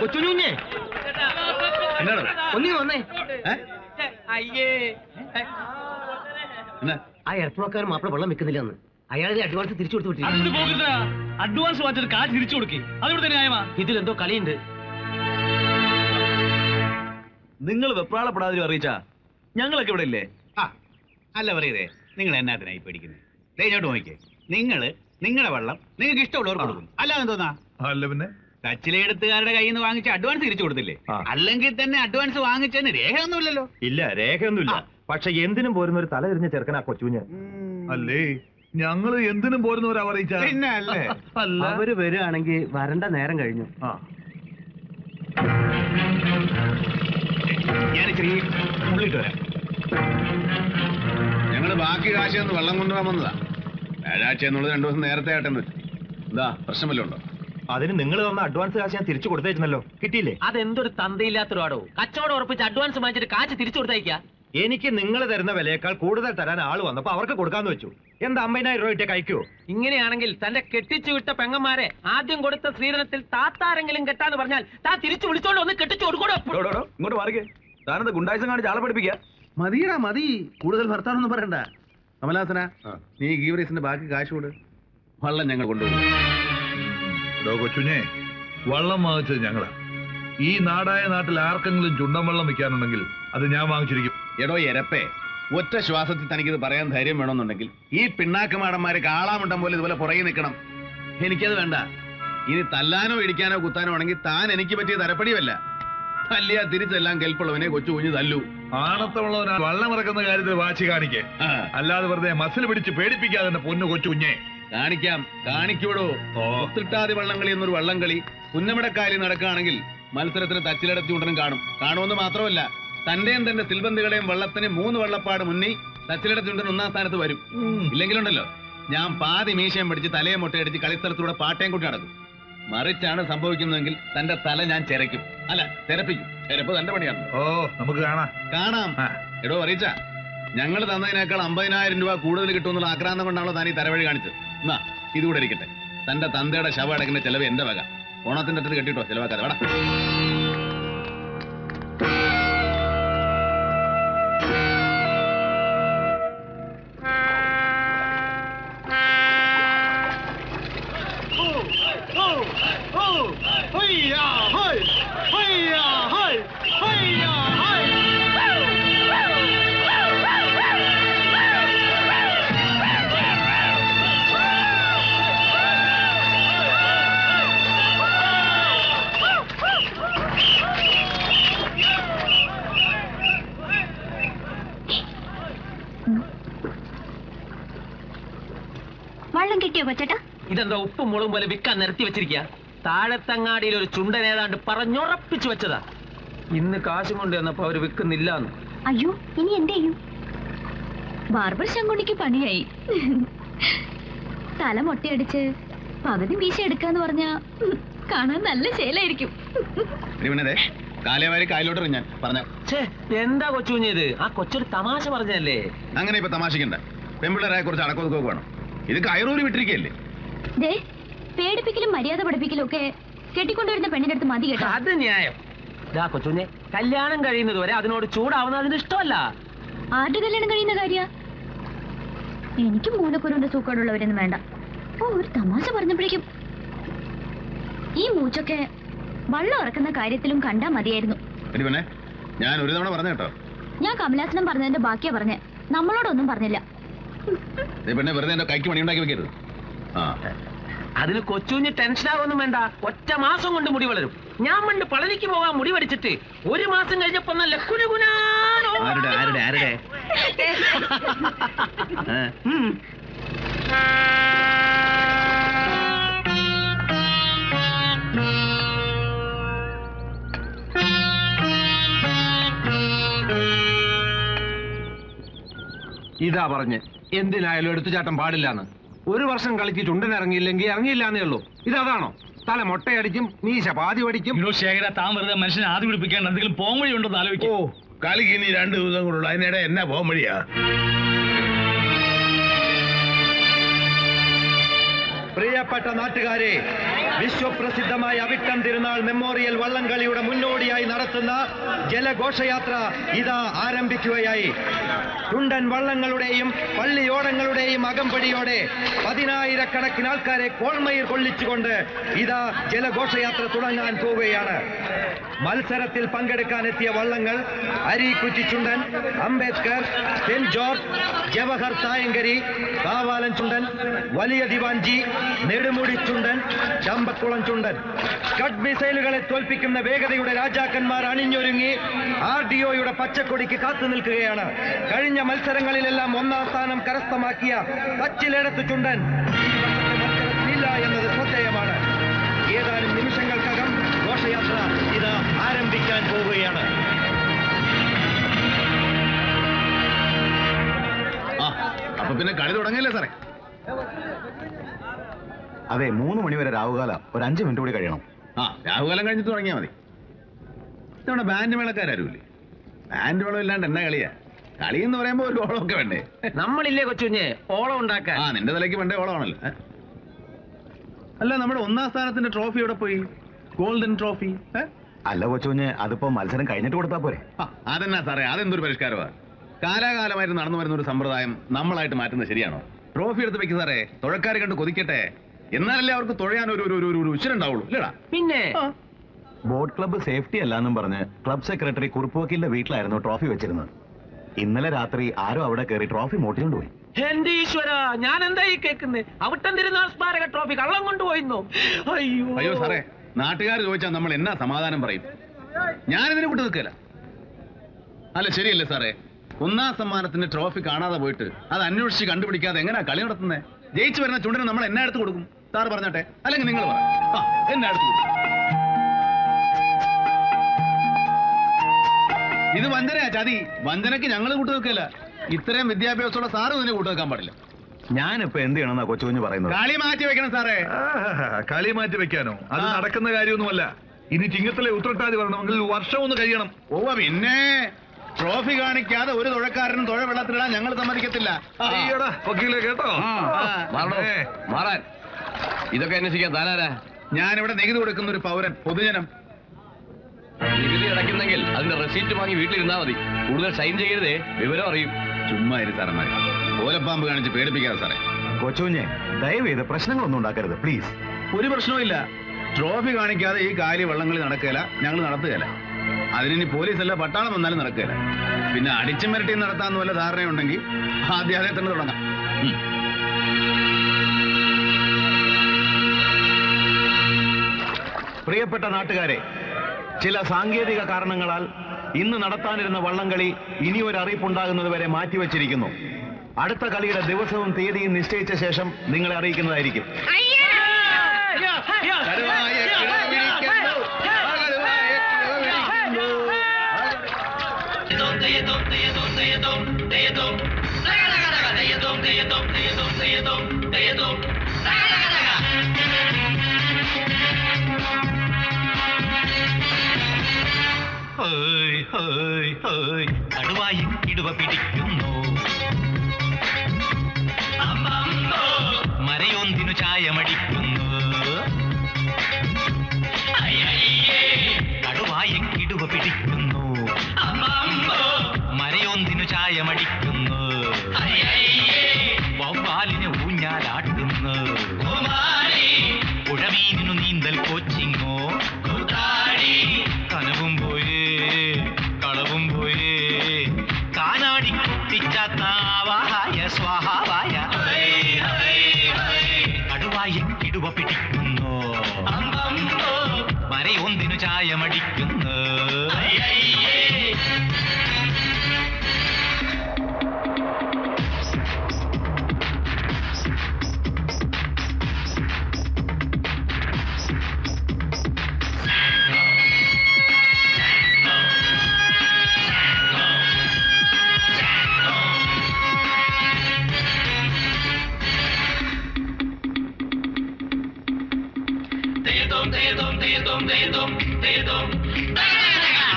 കൊച്ചുഞ്ഞേ എന്താണ് ഒന്നി വന്നേ. അയ്യേ. ആ ഇടത്തുവക്കാരൻ മാപ്പിള വെള്ളം വെക്കുന്നില്ലെന്ന്. അയാളെ അഡ്വാൻസ് തിരിച്ചു കൊടുത്തു. അഡ്വാൻസ് വാങ്ങിച്ചത് കാശ് തിരിച്ചു കൊടുക്കേ. അതിവിടെ ന്യായമാ? ഇതിലെന്തോ കളിയുണ്ട്. നിങ്ങൾ വെപ്രാളപ്പെടാതെ അറിയിച്ചാ? ഞങ്ങളൊക്കെ ഇവിടെ ഇല്ലേ? ആ അല്ല പറയതേ നിങ്ങൾ എന്നാത്തിനായി പേടിക്കുന്നത് ദേ ഇങ്ങോട്ട് നോക്കിയേ നിങ്ങൾ നിങ്ങളുടെ വെള്ളം നിങ്ങൾക്ക് ഇഷ്ടമുള്ളവർ കൊടുക്കും അല്ലാതെ എന്തോന്നാ അല്ല പിന്നെ? കച്ചിലെടുത്തുകാരുടെ കയ്യിൽ നിന്ന് വാങ്ങിച്ച അഡ്വാൻസ് തിരിച്ചു കൊടുത്തില്ലേ? അല്ലെങ്കിൽ തന്നെ അഡ്വാൻസ് വാങ്ങിച്ചതിന് രേഖയൊന്നുമില്ലല്ലോ. ഇല്ല രേഖയൊന്നുമില്ല. പക്ഷെ എന്തിനും പോരുന്ന ഒരു തല തിരിഞ്ഞ ചെറുക്കനാ കൊച്ചുഞ്ഞ് അല്ലേ? ഞങ്ങൾ എന്തിനും പോരുന്നവരാ പറയിച്ച പിന്നെ അല്ലേ? അല്ല. അവർ വരികയാണെങ്കിൽ വരണ്ട നേരം കഴിഞ്ഞു. ആ. ഞാൻ ഇച്ചിരി ഉള്ളിട്ട് വരാം. ഞങ്ങൾ ബാക്കി കാശ് ഒന്ന് വെള്ളം കൊണ്ടുപോകാൻ വന്നതാ. വ്യാഴാഴ്ച എന്നുള്ളത് രണ്ടു ദിവസം നേരത്തെ ആട്ടെന്ന് വെച്ചു. എന്താ പ്രശ്നമല്ലോ ഉണ്ടോ? അതിന് നിങ്ങൾ തന്ന അഡ്വാൻസ് കാശ് ഞാൻ തിരിച്ചു കൊടുത്തേച്ചല്ലോ കിട്ടിയില്ലേ? അതെന്തൊരു തന്തയില്ലാത്തൊരാടോ കച്ചവടം ഉറപ്പിച്ച് അഡ്വാൻസ് വാങ്ങിച്ചിട്ട് കാശ് തിരിച്ചു കൊടുത്തേക്കാ എനിക്ക് നിങ്ങൾ തരുന്ന വിലയേക്കാൾ കൂടുതൽ തരാൻ ആൾ വന്നപ്പോ അവർക്ക് കൊടുക്കാന്ന് വെച്ചു. എന്താ അമ്പതിനായിരം രൂപ ഇട്ടേ കഴിക്കുവോ ഇങ്ങനെയാണെങ്കിൽ തന്റെ കെട്ടിച്ചു വിട്ട പെങ്ങന്മാരെ ആദ്യം കൊടുത്ത സ്ത്രീധനത്തിൽ താത്താരെങ്കിലും കെട്ടാന്ന് പറഞ്ഞാൽ താ തിരിച്ചു വിളിച്ചോണ്ട് ഒന്ന് കെട്ടിച്ചു ഇങ്ങോട്ട് മാറിക്കേ. താനെന്താ ഗുണ്ടായിസം കാണിച്ച് ആളെ പഠിപ്പിക്കുക മതിയടാ മതി. കൂടുതൽ ഭർത്താവൊന്നും പറയണ്ട. കമലാസന നീ ഗീവറീസിന്റെ ബാക്കി കാശ് കൊടു. വള്ളം ഞങ്ങൾ കൊണ്ടുപോകും എടോ കൊച്ചുഞ്ഞെ വള്ളം വാങ്ങിച്ചത് ഞങ്ങളാ. ഈ നാടായ നാട്ടിൽ ആർക്കെങ്കിലും ചുണ്ടൻ വെള്ളം വെക്കാനുണ്ടെങ്കിൽ അത് ഞാൻ വാങ്ങിച്ചിരിക്കും. എടോ എരപ്പേ ഒറ്റ ശ്വാസത്തിൽ തനിക്കിത് പറയാൻ ധൈര്യം വേണമെന്നുണ്ടെങ്കിൽ ഈ പിണ്ണാക്കമാടന്മാര് കാളാമുണ്ടം പോലെ ഇതുപോലെ പുറകെ നിൽക്കണം. എനിക്കത് വേണ്ട. ഇനി തല്ലാനോ ഇടിക്കാനോ കുത്താനോ ആണെങ്കിൽ താൻ എനിക്ക് പറ്റിയ തരപ്പടിയല്ല തല്ലിയാ തിരിച്ചെല്ലാം കെൽപ്പുള്ളവനെ കൊച്ചു കുഞ്ഞു തല്ലു. ആണത്തമുള്ളവനാ വള്ളം ഇറക്കുന്ന കാര്യത്തിൽ വാശി കാണിക്കേ. അല്ലാതെ വെറുതെ മസിൽ പിടിച്ച് പേടിപ്പിക്കാതെ പൊന്നു കൊച്ചു കുഞ്ഞെ. കാണിക്കാം. കാണിക്കൂടോ ഒത്തിട്ടാതി വള്ളംകളി എന്നൊരു വള്ളംകളി കുന്നമിടക്കാലി നടക്കുകയാണെങ്കിൽ മത്സരത്തിന് തച്ചിലടത്തി ഉടനും കാണും. കാണുമെന്ന് മാത്രമല്ല തന്റെയും തന്റെ സിൽബന്ധികളെയും വള്ളത്തിന് മൂന്ന് വള്ളപ്പാട് മുന്നിൽ തച്ചിലടത്തി ഉണ്ടൻ ഒന്നാം സ്ഥാനത്ത് വരും. ഇല്ലെങ്കിലുണ്ടല്ലോ ഞാൻ പാതി മീശയും പിടിച്ച് തലയെ മുട്ടയടിച്ച് കളിസ്ഥലത്തൂടെ പാട്ടയും കൂട്ടി നടക്കും. മറിച്ചാണ് സംഭവിക്കുന്നതെങ്കിൽ തന്റെ തല ഞാൻ ചെരയ്ക്കും. അല്ല തെരപ്പിക്കും ചെരപ്പ് തന്റെ പണിയാണ്. ഓ നമുക്ക് കാണാം. കാണാം. എടോ അറിയിച്ച ഞങ്ങൾ തന്നതിനേക്കാൾ അമ്പതിനായിരം രൂപ കൂടുതൽ കിട്ടുമെന്നുള്ള ആക്രാന്തം കൊണ്ടാണല്ലോ താൻ ഈ തരവഴി കാണിച്ചത്. എന്നാ ഇതുകൂടെ ഇരിക്കട്ടെ തന്റെ തന്തയുടെ ശവ അടക്കുന്ന ചെലവ് എന്റെ വക ഓണത്തിന്റെ അടുത്ത് കെട്ടിട്ടോ ചെലവാക്കാതെ വേടാ വള്ളം കിട്ടിയോ കൊച്ചേട്ടാ ഇതെന്താ ഉപ്പും മുളകും പോലെ വിൽക്കാൻ നിരത്തി വെച്ചിരിക്കുക താഴത്തങ്ങാടിയിൽ ഒരു ചുണ്ടൻ ഏതാണ്ട് പറഞ്ഞുറപ്പിച്ചു വെച്ചതാ. ഇന്ന് കാശും കൊണ്ട് വന്നപ്പോ അവർ വിൽക്കുന്നില്ല അയ്യോ ഇനി എന്ത് ചെയ്യും? ബാർബർ ശങ്കുണിക്ക് പണിയായി. തല മൊട്ടയടിച്ച് പകുതി വീശ എടുക്കാന്ന് പറഞ്ഞാ കാണാൻ നല്ല ശേലായിരിക്കും. എന്താ കാലേവാരി കായലോട്ട് ഞാൻ പറഞ്ഞ എന്താ ആ കൊച്ചൊരു തമാശ പറഞ്ഞല്ലേ അങ്ങനെ ഇപ്പൊ തമാശക്കണ്ട പെമ്പിള്ളേരായ കുറച്ച് അടക്കൊതുക്കൊക്കെ വേണം ഇത് കയറൂരി വിട്ടിരിക്കല്ലേ ദേ പേടിപ്പിക്കലും മര്യാദ പഠിപ്പിക്കലും ഒക്കെ കെട്ടിക്കൊണ്ടുവരുന്ന പെണ്ണിന്റെ അടുത്ത് മതി കേട്ടോ. അത് ന്യായം. ഇതാ കൊച്ചുഞ്ഞെ കല്യാണം കഴിയുന്നത് വരെ അതിനോട് ചൂടാവുന്ന അതിന് ഇഷ്ടമല്ല. ആരുടെ കല്യാണം കഴിയുന്ന കാര്യ? എനിക്ക് മൂലക്കുരുവിന്റെ സൂക്കാടുള്ളവരൊന്നും വേണ്ട. ഓ ഒരു തമാശ പറഞ്ഞപ്പോഴേക്കും ഈ മൂച്ചൊക്കെ വള്ളം ഇറക്കുന്ന കാര്യത്തിലും കണ്ടാ മതിയായിരുന്നു. ഞാൻ ഒരു തവണ പറഞ്ഞ കേട്ടോ. ഞാൻ കമലാസനം പറഞ്ഞതിന്റെ ബാക്കിയാ പറഞ്ഞേ. നമ്മളോടൊന്നും പറഞ്ഞില്ല. പെണ്ണെ വെറുതെ എന്റെ കൈക്ക് പണി വെക്കരുത്. ആ. അതിന് കൊച്ചുഞ്ഞ് ടെൻഷൻ ആവൊന്നും വേണ്ട. ഒറ്റ മാസം കൊണ്ട് മുടി വളരും. ഞാൻ പണ്ട് പളനിക്ക് പോകാൻ മുടി വടിച്ചിട്ട് ഒരു മാസം കഴിഞ്ഞപ്പോ നല്ല ആരുടെ ആരുടെ ആരുടെ? ഇതാ പറഞ്ഞ്. എന്തിനായാലും എടുത്തുചാട്ടം പാടില്ലാന്ന്. ഒരു വർഷം കളിച്ച് ചുണ്ടൻ ഇറങ്ങിയില്ലെങ്കിൽ ഇറങ്ങിയില്ലാന്നേ ഉള്ളൂ. ഇതതാണോ തല മൊട്ടയടിക്കും മീശ പാതി പഠിക്കും ശേഖര താൻ വെറുതെ മനുഷ്യനെ ആദ്യം പിടിപ്പിക്കാൻ എന്തെങ്കിലും പോംവഴി ഉണ്ടോ ആലോചിക്കും. ഓ കളിക്ക് ഇനി രണ്ട് ദിവസം കൂടുള്ളൂ അതിനിടെ എന്നാ പോകാൻ പ്രിയപ്പെട്ട നാട്ടുകാരെ വിശ്വപ്രസിദ്ധമായ അവിട്ടം തിരുനാൾ മെമ്മോറിയൽ വള്ളംകളിയുടെ മുന്നോടിയായി നടത്തുന്ന ജലഘോഷയാത്ര ഇതാ ആരംഭിക്കുകയായി. ചുണ്ടൻ വള്ളങ്ങളുടെയും പള്ളിയോടങ്ങളുടെയും അകമ്പടിയോടെ പതിനായിരക്കണക്കിന് ആൾക്കാരെ കോൾമയിൽ കൊള്ളിച്ചുകൊണ്ട് ഇതാ ജലഘോഷയാത്ര തുടങ്ങാൻ പോവുകയാണ്. മത്സരത്തിൽ പങ്കെടുക്കാൻ എത്തിയ വള്ളങ്ങൾ അരീക്കുറ്റി ചുണ്ടൻ അംബേദ്കർ സെന്റ് ജോർജ് ജവഹർ തായങ്കരി കാവാലൻ ചുണ്ടൻ വലിയ ദിവാൻജി നെടുമുടി ചുണ്ടൻ ചമ്പക്കുളം ചുണ്ടൻ. കഡ് മിസൈലുകളെ തോൽപ്പിക്കുന്ന വേഗതയുടെ രാജാക്കന്മാർ അണിഞ്ഞൊരുങ്ങി ആർ ഡി ഒയുടെ പച്ചക്കൊടിക്ക് കാത്തു നിൽക്കുകയാണ്. കഴിഞ്ഞ മത്സരങ്ങളിലെല്ലാം ഒന്നാം സ്ഥാനം കരസ്ഥമാക്കിയ തച്ചിലെടുത്ത് ചുണ്ടൻ. ഇല്ല എന്നത് ശ്രദ്ധേയമാണ്. ഏതാനും നിമിഷങ്ങൾക്കകം ഘോഷയാത്ര ഇത് ആരംഭിക്കാൻ പോവുകയാണ്. അപ്പൊ പിന്നെ കളി തുടങ്ങിയല്ലേ സാറേ? അതെ മൂന്ന് മണി വരെ രാവുകാല. ഒരു അഞ്ച് മിനിറ്റ് കൂടി കഴിയണം. ആ രാഹുകാലം കഴിഞ്ഞിട്ട് തുടങ്ങിയാൽ മതി. നമ്മുടെ ബാൻഡ് മേളക്കാരുമില്ലേ ബാൻഡ് മേളം ഇല്ലാണ്ട് എന്നാ കളിയാ? കളി എന്ന് പറയുമ്പോ ഒരു ഓളമൊക്കെ വേണ്ടേ? നമ്മളില്ലേ കൊച്ചുഞ്ഞെ? ഓളം ഉണ്ടാക്കാൻ. ആ നിന്റെ തലയ്ക്ക് വേണ്ടേ ഓളമാണല്ലോ. ഏ? അല്ല നമ്മുടെ ഒന്നാം സ്ഥാനത്തിന്റെ ട്രോഫി എവിടെ പോയി? ഗോൾഡൻ ട്രോഫി അല്ല കൊച്ചുകുഞ്ഞ് അതിപ്പോ മത്സരം കഴിഞ്ഞിട്ട് കൊടുത്താ പോരെ. ആ, അതെന്നാ സാറേ? അതെന്തൊരു പരിഷ്കാരമാണ് കാലാകാലമായിട്ട് നടന്നു വരുന്ന ഒരു സമ്പ്രദായം നമ്മളായിട്ട് മാറ്റുന്നത് ശരിയാണോ? ട്രോഫി എടുത്ത് വെക്ക് സാറേ. തുഴക്കാരെ കണ്ട് കൊതിക്കട്ടെ. എന്നാലല്ലേ അവർക്ക് തുഴയാൻ ഒരു ഒരു- ഒരു ഒരു ഉച്ചിരുണ്ടാവുള്ളൂ ഇല്ലടാ. പിന്നെ? ബോട്ട് ക്ലബ്ബ് സേഫ്റ്റി അല്ലാന്നും പറഞ്ഞ് ക്ലബ് സെക്രട്ടറി കുറുപ്പുവക്കീലിന്റെ വീട്ടിലായിരുന്നു ട്രോഫി വെച്ചിരുന്നത്. ഇന്നലെ രാത്രി ആരോ അവിടെ കയറി ട്രോഫി മോട്ടിക്കൊണ്ട് പോയി. എന്റെ ഈശ്വര ഞാൻ എന്താ ഈ കേൾക്കുന്നത് അവിട്ടം തിരുനാൾ സ്മാരക ട്രോഫി കള്ളം കൊണ്ടുപോയിരുന്നു അയ്യോ. അയ്യോ സാറേ നാട്ടുകാർ ചോദിച്ചാൽ നമ്മൾ എന്നാ സമാധാനം പറയും? ഞാനിതിനെ കൂട്ട് നിൽക്കില്ല അല്ല ശരിയല്ലേ സാറേ? ഒന്നാം സമ്മാനത്തിന്റെ ട്രോഫി കാണാതെ പോയിട്ട് അത് അന്വേഷിച്ച് കണ്ടുപിടിക്കാതെ എങ്ങനെയാ കളി നടത്തുന്നത് ജയിച്ചു വരുന്ന ചുണ്ടിന് നമ്മൾ എന്നാ എടുത്ത് കൊടുക്കും? സാർ പറഞ്ഞാട്ടെ? അല്ലെങ്കിൽ നിങ്ങൾ പറ. എന്നെ അടുത്ത് ഇത് വഞ്ചനയാ ചതി. വഞ്ചനയ്ക്ക് ഞങ്ങൾ കൂട്ടു നിൽക്കില്ല ഇത്രയും വിദ്യാഭ്യാസമുള്ള സാറും ഇതിനെ കൂട്ടു നിൽക്കാൻ പാടില്ല. ഞാനിപ്പോ എന്ത് ചെയ്യണമെന്നാ കൊച്ചുകുഞ്ഞ് പറയുന്നത്? കളി മാറ്റി വെക്കണം സാറേ. കളി മാറ്റി വെക്കാനോ? അത് നടക്കുന്ന കാര്യമൊന്നുമല്ല. ഇനി ചിങ്ങത്തിലെ ഉത്രട്ടാതി വരണമെങ്കിൽ വർഷം ഒന്ന് കഴിയണം. ഓ പിന്നെ ട്രോഫി കാണിക്കാതെ ഒരു തുഴക്കാരനും തുഴ വെള്ളത്തിലിടാൻ ഞങ്ങൾ സമ്മതിക്കത്തില്ല. കേട്ടോ? മാറാൻ. ഇതൊക്കെ അന്വേഷിക്കാൻ താനാരാ? ഞാനിവിടെ നികുതി കൊടുക്കുന്ന ഒരു പൗരൻ പൊതുജനം. നികുതി അടയ്ക്കുന്നെങ്കിൽ അതിന്റെ റെസീറ്റ് വാങ്ങി വീട്ടിലിരുന്നാ മതി. കൂടുതൽ സൈൻ ചെയ്യരുതേ വിവരം അറിയും. ചുമ്മാ ഇരു സാറന്മാർ ഓലപ്പാമ്പ് കാണിച്ച് പേടിപ്പിക്കാതെ സാറേ. കൊച്ചുകുഞ്ഞെ ദയവ് ചെയ്ത് പ്രശ്നങ്ങളൊന്നും ഉണ്ടാക്കരുത് പ്ലീസ് ഒരു പ്രശ്നവുമില്ല ട്രോഫി കാണിക്കാതെ ഈ കാലി വള്ളംകളി നടക്കുകയില്ല ഞങ്ങൾ നടത്തുകയില്ല. അതിനി പോലീസല്ല പട്ടാളം വന്നാലും നടക്കുകയില്ല. പിന്നെ അടിച്ചു മിരട്ടി നടത്താമെന്ന് വല്ല ധാരണയുണ്ടെങ്കിൽ ആദ്യം അതേ തന്നെ തുടങ്ങാം. ഉം. പ്രിയപ്പെട്ട നാട്ടുകാരെ ചില സാങ്കേതിക കാരണങ്ങളാൽ ഇന്ന് നടത്താനിരുന്ന വള്ളംകളി ഇനി ഒരു അറിയിപ്പുണ്ടാകുന്നത് വരെ മാറ്റിവെച്ചിരിക്കുന്നു. അടുത്ത കളിയുടെ ദിവസവും തീയതിയും നിശ്ചയിച്ച ശേഷം നിങ്ങളെ അറിയിക്കുന്നതായിരിക്കും. കടുവായി ഇടുവ പിടിക്കുന്നു. മരയൊന്തിനു ചായമടിക്കുന്നു. കടുവായി ഇടുവ പിടിക്കുന്നു. മരയൊന്തിനു ചായമടിക്കുന്നു. വവ്വാലിന് ഊഞ്ഞാലാട്ടുന്നു. പുഴമീനിനു നീന്തൽ കോച്ചിങ്ങോ? പിടിക്കുന്നു. മരയൊന്നിനു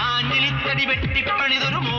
ആഞ്ഞിലിത്തടി വെട്ടിപ്പണിതൊരു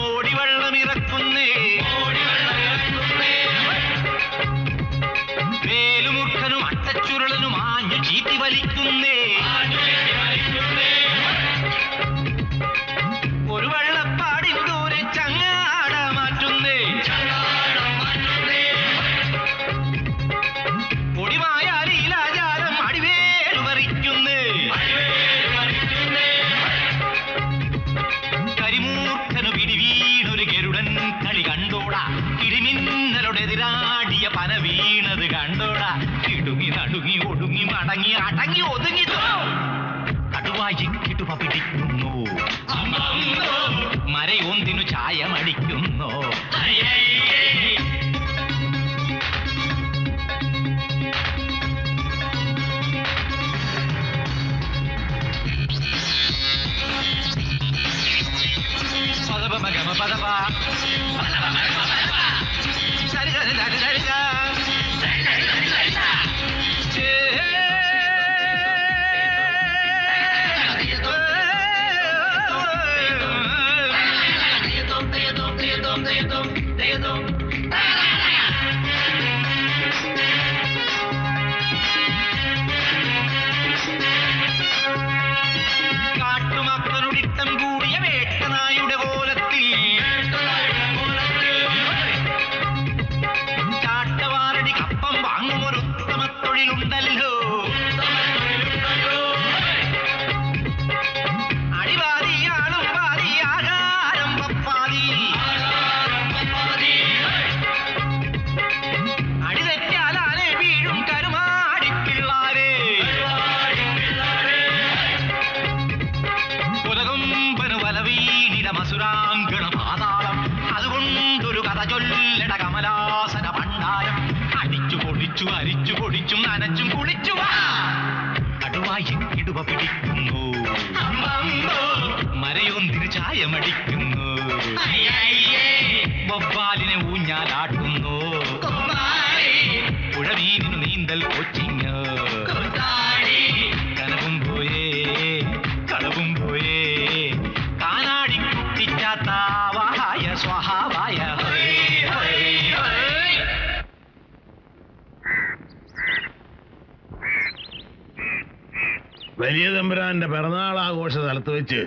തമ്പുരാന്റെ പിറന്നാൾ ആഘോഷ സ്ഥലത്ത് വെച്ച്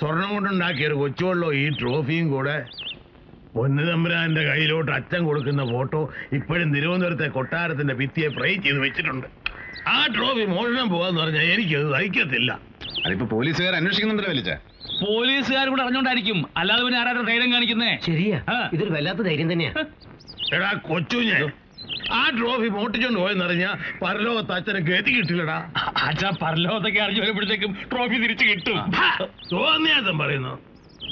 സ്വർണം കൊണ്ടുണ്ടാക്കിയ ഒരു കൊച്ചുവെള്ളോ ഈ ട്രോഫിയും കൂടെ. പൊന്നു തമ്പുരാന്റെ കയ്യിലോട്ട് അച്ഛൻ കൊടുക്കുന്ന ഫോട്ടോ ഇപ്പോഴും തിരുവനന്തപുരത്തെ കൊട്ടാരത്തിന്റെ ഭിത്തിയെ ഫ്രൈ ചെയ്ത് വെച്ചിട്ടുണ്ട്. ആ ട്രോഫി മോഷണം പോകാന്ന് പറഞ്ഞാൽ എനിക്കത് സഹിക്കത്തില്ല. അതിപ്പോ പോലീസുകാർ അന്വേഷിക്കുന്നുണ്ടല്ലോ വലിച്ച. പോലീസുകാർ കൂടെ അറിഞ്ഞോണ്ടായിരിക്കും. അല്ലാതെ പിന്നെ ആരാധന ധൈര്യം കാണിക്കുന്നേ? ശരിയാ. ഇതൊരു വല്ലാത്ത ധൈര്യം തന്നെയാ. എടാ കൊച്ചു ഞാൻ ആ ട്രോഫി മോട്ടിച്ചോണ്ട് പോയെന്നറിഞ്ഞാ പരലോകത്ത് അച്ഛന് ഗതി കിട്ടില്ലടാ. അച്ഛാ പരലോകത്തൊക്കെ അറിഞ്ഞു വരുമ്പോഴത്തേക്കും ട്രോഫി തിരിച്ചു കിട്ടും. തോന്നിയാസം പറയുന്നു.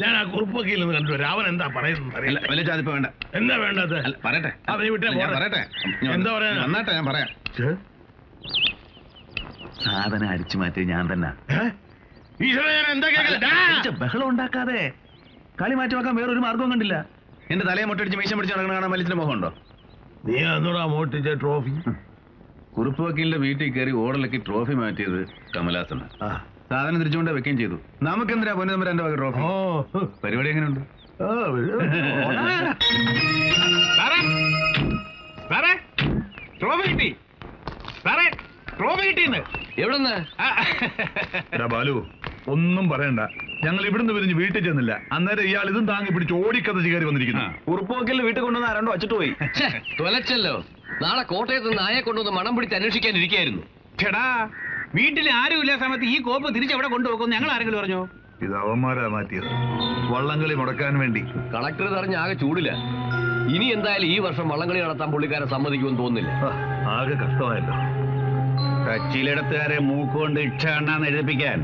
ഞാൻ ആ കുറുപ്പൊക്കെ നിന്ന് കണ്ടു രാവൻ എന്താ പറയുന്നത് അറിയില്ല. വേണ്ട. എന്താ വേണ്ടത്? പറയട്ടെ. ആ, നീ വിട്ടേ. പറയട്ടെ. എന്താ പറയാ നന്നാട്ടെ ഞാൻ പറയാം. സാധനം അടിച്ചു മാറ്റി ഞാൻ തന്നെ. ബഹളം ഉണ്ടാക്കാതെ കളി മാറ്റി വെക്കാൻ വേറൊരു മാർഗവും കണ്ടില്ല. എന്റെ തലയെ മുട്ടടിച്ച് മീശം പിടിച്ച് നടക്കണ കാണാൻ വലിച്ചിന് മോഹമുണ്ടോ നീ അന്നോടാ മോട്ടിച്ച ട്രോഫി? കുറുപ്പ് വക്കീലിന്റെ വീട്ടിൽ കയറി ഓടലൊക്കെ ട്രോഫി മാറ്റിയത് കമലാസന സാധനം തിരിച്ചുകൊണ്ട് വെക്കുകയും ചെയ്തു. നമുക്ക് നമുക്കെന്തിനാ പൊന്നു എന്റെ വക ട്രോഫി? പരിപാടി എങ്ങനെയുണ്ട്? ട്രോഫി കിട്ടി. ട്രോഫി കിട്ടിയെന്ന്. എവിടെന്ന്? എടാ ബാലു ഒന്നും പറയണ്ട. ഞങ്ങൾ ഇവിടുന്ന് പിരിഞ്ഞ് വീട്ടിൽ ചെന്നില്ല. അന്നേരം ഇയാൾ ഇതും താങ്ങി പിടിച്ച് ഓടിക്കഥ കയറി വന്നിരിക്കുന്നു. ഉറുപ്പോക്കിൽ വീട്ടിൽ കൊണ്ടുവന്ന് ആരണ്ടോ അച്ചിട്ട് പോയി. തൊലച്ചല്ലോ. നാളെ കോട്ടയത്ത് നായെ കൊണ്ടുവന്ന് മണം പിടിച്ച് അന്വേഷിക്കാനിരിക്കായിരുന്നു ചേടാ വീട്ടിൽ ആരും ഇല്ലാത്ത സമയത്ത് ഈ കോപ്പ് തിരിച്ചെവിടെ കൊണ്ടുപോകും ഞങ്ങൾ ആരെങ്കിലും പറഞ്ഞു ഇത് അവന്മാരാ മാറ്റിയത്. വള്ളംകളി മുടക്കാൻ വേണ്ടി. കളക്ടർ തറഞ്ഞ ആകെ ചൂടില്ല. ഇനി എന്തായാലും ഈ വർഷം വള്ളംകളി നടത്താൻ പുള്ളിക്കാരെ സമ്മതിക്കുമെന്ന് തോന്നുന്നില്ല. ആകെ കഷ്ടമായല്ലോ. കച്ചിയിലെടുത്തുകാരെ മൂക്കുകൊണ്ട് ഇക്ഷ എണ്ണാന്ന് എഴുതിപ്പിക്കാൻ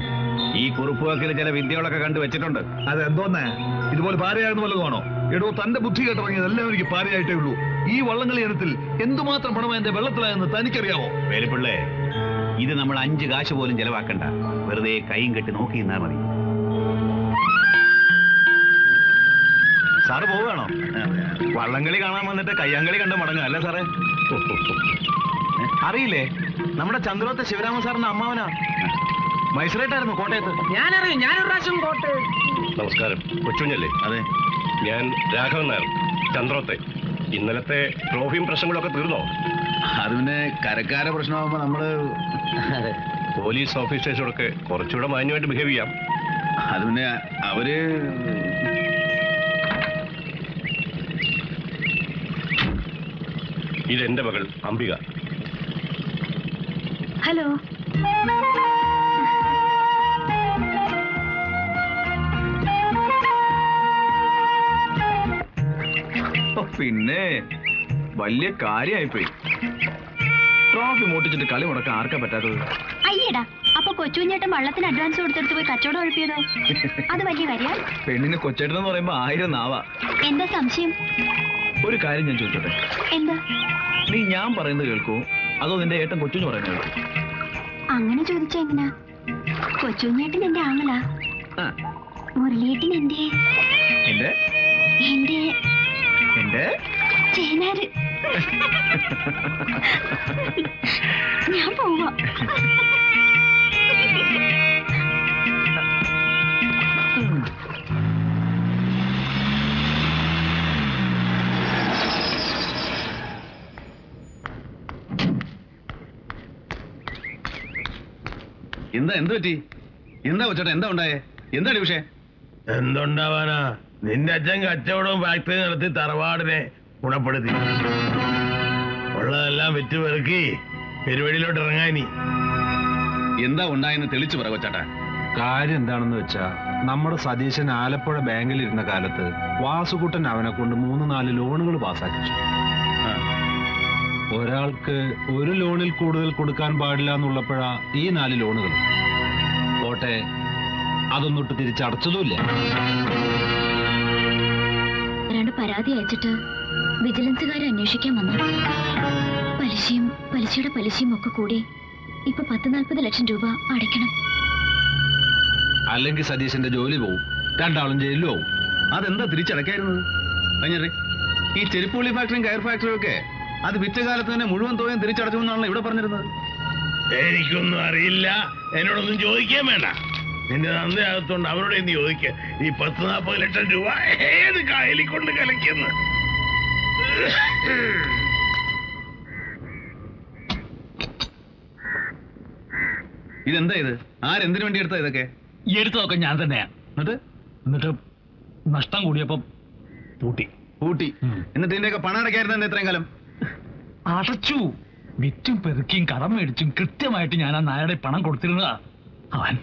ഈ കുറുപ്പ് ചില വിദ്യകളൊക്കെ കണ്ടു വെച്ചിട്ടുണ്ട്. അതെന്തോന്നേ ഇതുപോലെ പാരയാകുന്ന വല്ലതുമാണോ എടോ തന്റെ ബുദ്ധി കേട്ടിറങ്ങിയത് എല്ലാം എനിക്ക് പാരയായിട്ടേ ഉള്ളൂ. ഈ വള്ളംകളി ഇനത്തിൽ എന്തുമാത്രം പണം എന്റെ വെള്ളത്തിലായെന്ന് തനിക്കറിയാവോ? വേലിപ്പിള്ളേ ഇത് നമ്മൾ അഞ്ച് കാശ് പോലും ചെലവാക്കണ്ട. വെറുതെ കൈയും കെട്ടി നോക്കി നിന്നാ മതി. സാറ് പോവുകയാണോ? വള്ളംകളി കാണാൻ വന്നിട്ട് കയ്യാങ്കളി കണ്ട് മടങ്ങുക അല്ലേ സാറേ? അറിയില്ലേ? നമ്മുടെ ചന്ദ്രോത്തെ ശിവരാമ സാറിന്റെ അമ്മാവനാ. മൈസൂരായിട്ടായിരുന്നു കോട്ടയത്ത്. ഞാനറിയും ഞാനൊരു പ്രാവശ്യം കോട്ടയം നമസ്കാരം. കൊച്ചുഞ്ഞല്ലേ അതെ. ഞാൻ രാഘവൻ നായർ ചന്ദ്രോത്തെ. ഇന്നലത്തെ ട്രോഫിയും പ്രശ്നങ്ങളൊക്കെ തീർന്നോ? അത് പിന്നെ കരക്കാര പ്രശ്നമാകുമ്പോ നമ്മൾ പോലീസ് ഓഫീസേഴ്സോടൊക്കെ കുറച്ചുകൂടെ മാന്യമായിട്ട് ബിഹേവ് ചെയ്യാം. അത് പിന്നെ അവർ ഇതെന്റെ മകൾ അംബിക. ഹലോ. പിന്നെ. വലിയ കാര്യമായിപ്പോയി ട്രോഫി മൂട്ടിച്ചിട്ട് കളി മുടക്കാൻ ആർക്കാ പറ്റാത്തത്? അയ്യടാ അപ്പൊ കൊച്ചുഞ്ഞേട്ടൻ വള്ളത്തിന് അഡ്വാൻസ് കൊടുത്തെടുത്ത് പോയി കച്ചവടം ഒഴിപ്പിയതോ? അത് വലിയ കാര്യ. പെണ്ണിന് കൊച്ചേട്ടൻ എന്ന് പറയുമ്പോ ആയിരം നാവാ. എന്താ സംശയം? ഒരു കാര്യം ഞാൻ ചോദിച്ചോട്ടെ? എന്താ? നീ ഞാൻ പറയുന്നത് കേൾക്കൂ. അതോ നിന്റെ ഏട്ടൻ കൊച്ചുഞ്ഞു പറയുന്നത് അങ്ങനെ ചോദിച്ചാ എങ്ങനാ? കൊച്ചുഞ്ഞേട്ടൻ എന്റെ ആങ്ങളാ. മുരളിയേട്ടൻ എന്റെ. എന്റെ? എന്റെ. എന്റെ? ചേനാര്. ഞാൻ പോവാ. എന്താ എന്ത് പറ്റി? എന്താ കൊച്ചേട്ടാ എന്താ ഉണ്ടായേ? എന്താ വിഷയം എന്തുണ്ടാവാനാ? നിന്റെ അച്ഛൻ കച്ചവടവും ഫാക്ടറി നടത്തി തറവാടിനെ ഗുണപ്പെടുത്തി. ഉള്ളതെല്ലാം വിറ്റ് പെറുക്കി പെരുവഴിയിലോട്ട് ഇറങ്ങാനി എന്താ ഉണ്ടായെന്ന് തെളിച്ചു പറ കൊച്ചേട്ടാ. കാര്യം എന്താണെന്ന് വെച്ചാ നമ്മുടെ സതീശൻ ആലപ്പുഴ ബാങ്കിൽ ഇരുന്ന കാലത്ത് വാസുകുട്ടൻ അവനെ കൊണ്ട് മൂന്ന് നാല് ലോണുകൾ പാസ്സാക്കിച്ചു. ഒരാൾക്ക് ഒരു ലോണിൽ കൂടുതൽ കൊടുക്കാൻ പാടില്ല എന്നുള്ളപ്പോഴാ ഈ നാല് ലോണുകൾ. പോട്ടെ അതൊന്നിട്ട് തിരിച്ചടച്ചതുമില്ല രണ്ട് പരാതി അയച്ചിട്ട് വിജിലൻസുകാരെ അന്വേഷിക്കാൻ വന്നു. പലിശയും പലിശയുടെ പലിശയും ഒക്കെ കൂടി ഇപ്പൊ പത്ത് നാൽപ്പത് ലക്ഷം രൂപ അടയ്ക്കണം. അല്ലെങ്കിൽ സതീശന്റെ ജോലി പോവും. രണ്ടാളും ജയിലിലും പോവും. അതെന്താ തിരിച്ചടക്കായിരുന്നത് ഈ ചെരുപ്പുള്ളി ഫാക്ടറിയും കയർ ഫാക്ടറിയും ഒക്കെ അത് വിറ്റകാലത്ത് തന്നെ മുഴുവൻ തുകയും തിരിച്ചടച്ചു എന്നാണല്ലോ ഇവിടെ പറഞ്ഞിരുന്നത്. എനിക്കൊന്നും അറിയില്ല. എന്നോടൊന്നും ചോദിക്കാൻ വേണ്ട. നിന്റെ നന്ദയാകത്തോണ്ട് അവരോട് എന്ത് ചോദിക്ക. ഈ പത്ത് നാൽപ്പത് ലക്ഷം രൂപ ഏത് കായലിൽ കൊണ്ട് കലക്കുന്നു ഇതെന്താ ഇത്? ആരെന്തിനു വേണ്ടി എടുത്താ ഇതൊക്കെ? ഈ എടുത്തതൊക്കെ ഞാൻ തന്നെയാ. എന്നിട്ട്? എന്നിട്ട് നഷ്ടം കൂടിയപ്പം പൂട്ടി പൂട്ടി എന്നിട്ട് ഇതിന്റെയൊക്കെ പണം അടയ്ക്കായിരുന്നു ഇത്രയും കാലം? അടച്ചു. വിറ്റും പെറുക്കിയും കടം മേടിച്ചും കൃത്യമായിട്ട് ഞാൻ ആ നായരുടെ പണം കൊടുത്തിരുന്നതാ. അവൻ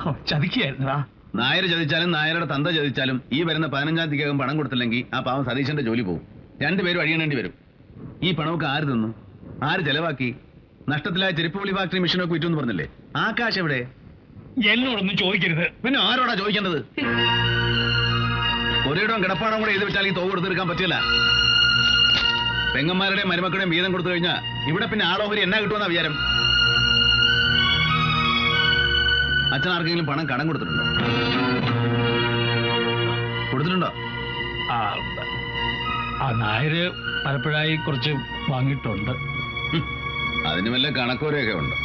അവൻ ചതിക്കുകയായിരുന്നടാ. നായർ ചതിച്ചാലും നായരുടെ തന്ത ചതിച്ചാലും ഈ വരുന്ന പതിനഞ്ചാം തീയതിക്കകം പണം കൊടുത്തില്ലെങ്കിൽ ആ പാവം സതീശന്റെ ജോലി പോകും രണ്ടുപേരും അഴിയണേണ്ടി വരും. ഈ പണമൊക്കെ ആര് തന്നു? ആര് ചെലവാക്കി? നഷ്ടത്തിലായ ചെരുപ്പുപുളി ഫാക്ടറി മിഷനൊക്കെ വിറ്റു എന്ന് പറഞ്ഞില്ലേ? ആകാശ് കാശ് എവിടെ? എന്നോടൊന്നും ചോദിക്കരുത്. പിന്നെ ആരോടാ ചോദിക്കേണ്ടത്? ഒരിടം കിടപ്പാടം കൂടെ എഴുതി വെച്ചാൽ ഈ തോവ് കൊടുത്തെടുക്കാൻ പറ്റില്ല. പെങ്ങന്മാരുടെയും മരുമക്കളുടെയും വീതം കൊടുത്തു കഴിഞ്ഞാൽ ഇവിടെ പിന്നെ ആളോഹരി എന്നാ കിട്ടുമെന്നാ വിചാരം? അച്ഛൻ ആർക്കെങ്കിലും പണം കടം കൊടുത്തിട്ടുണ്ടോ? കൊടുത്തിട്ടുണ്ടോ? ആ ആ നായര് പലപ്പോഴായി കുറച്ച് വാങ്ങിയിട്ടുണ്ട്. അതിന് വല്ല കണക്കോരയൊക്കെ ഉണ്ട്?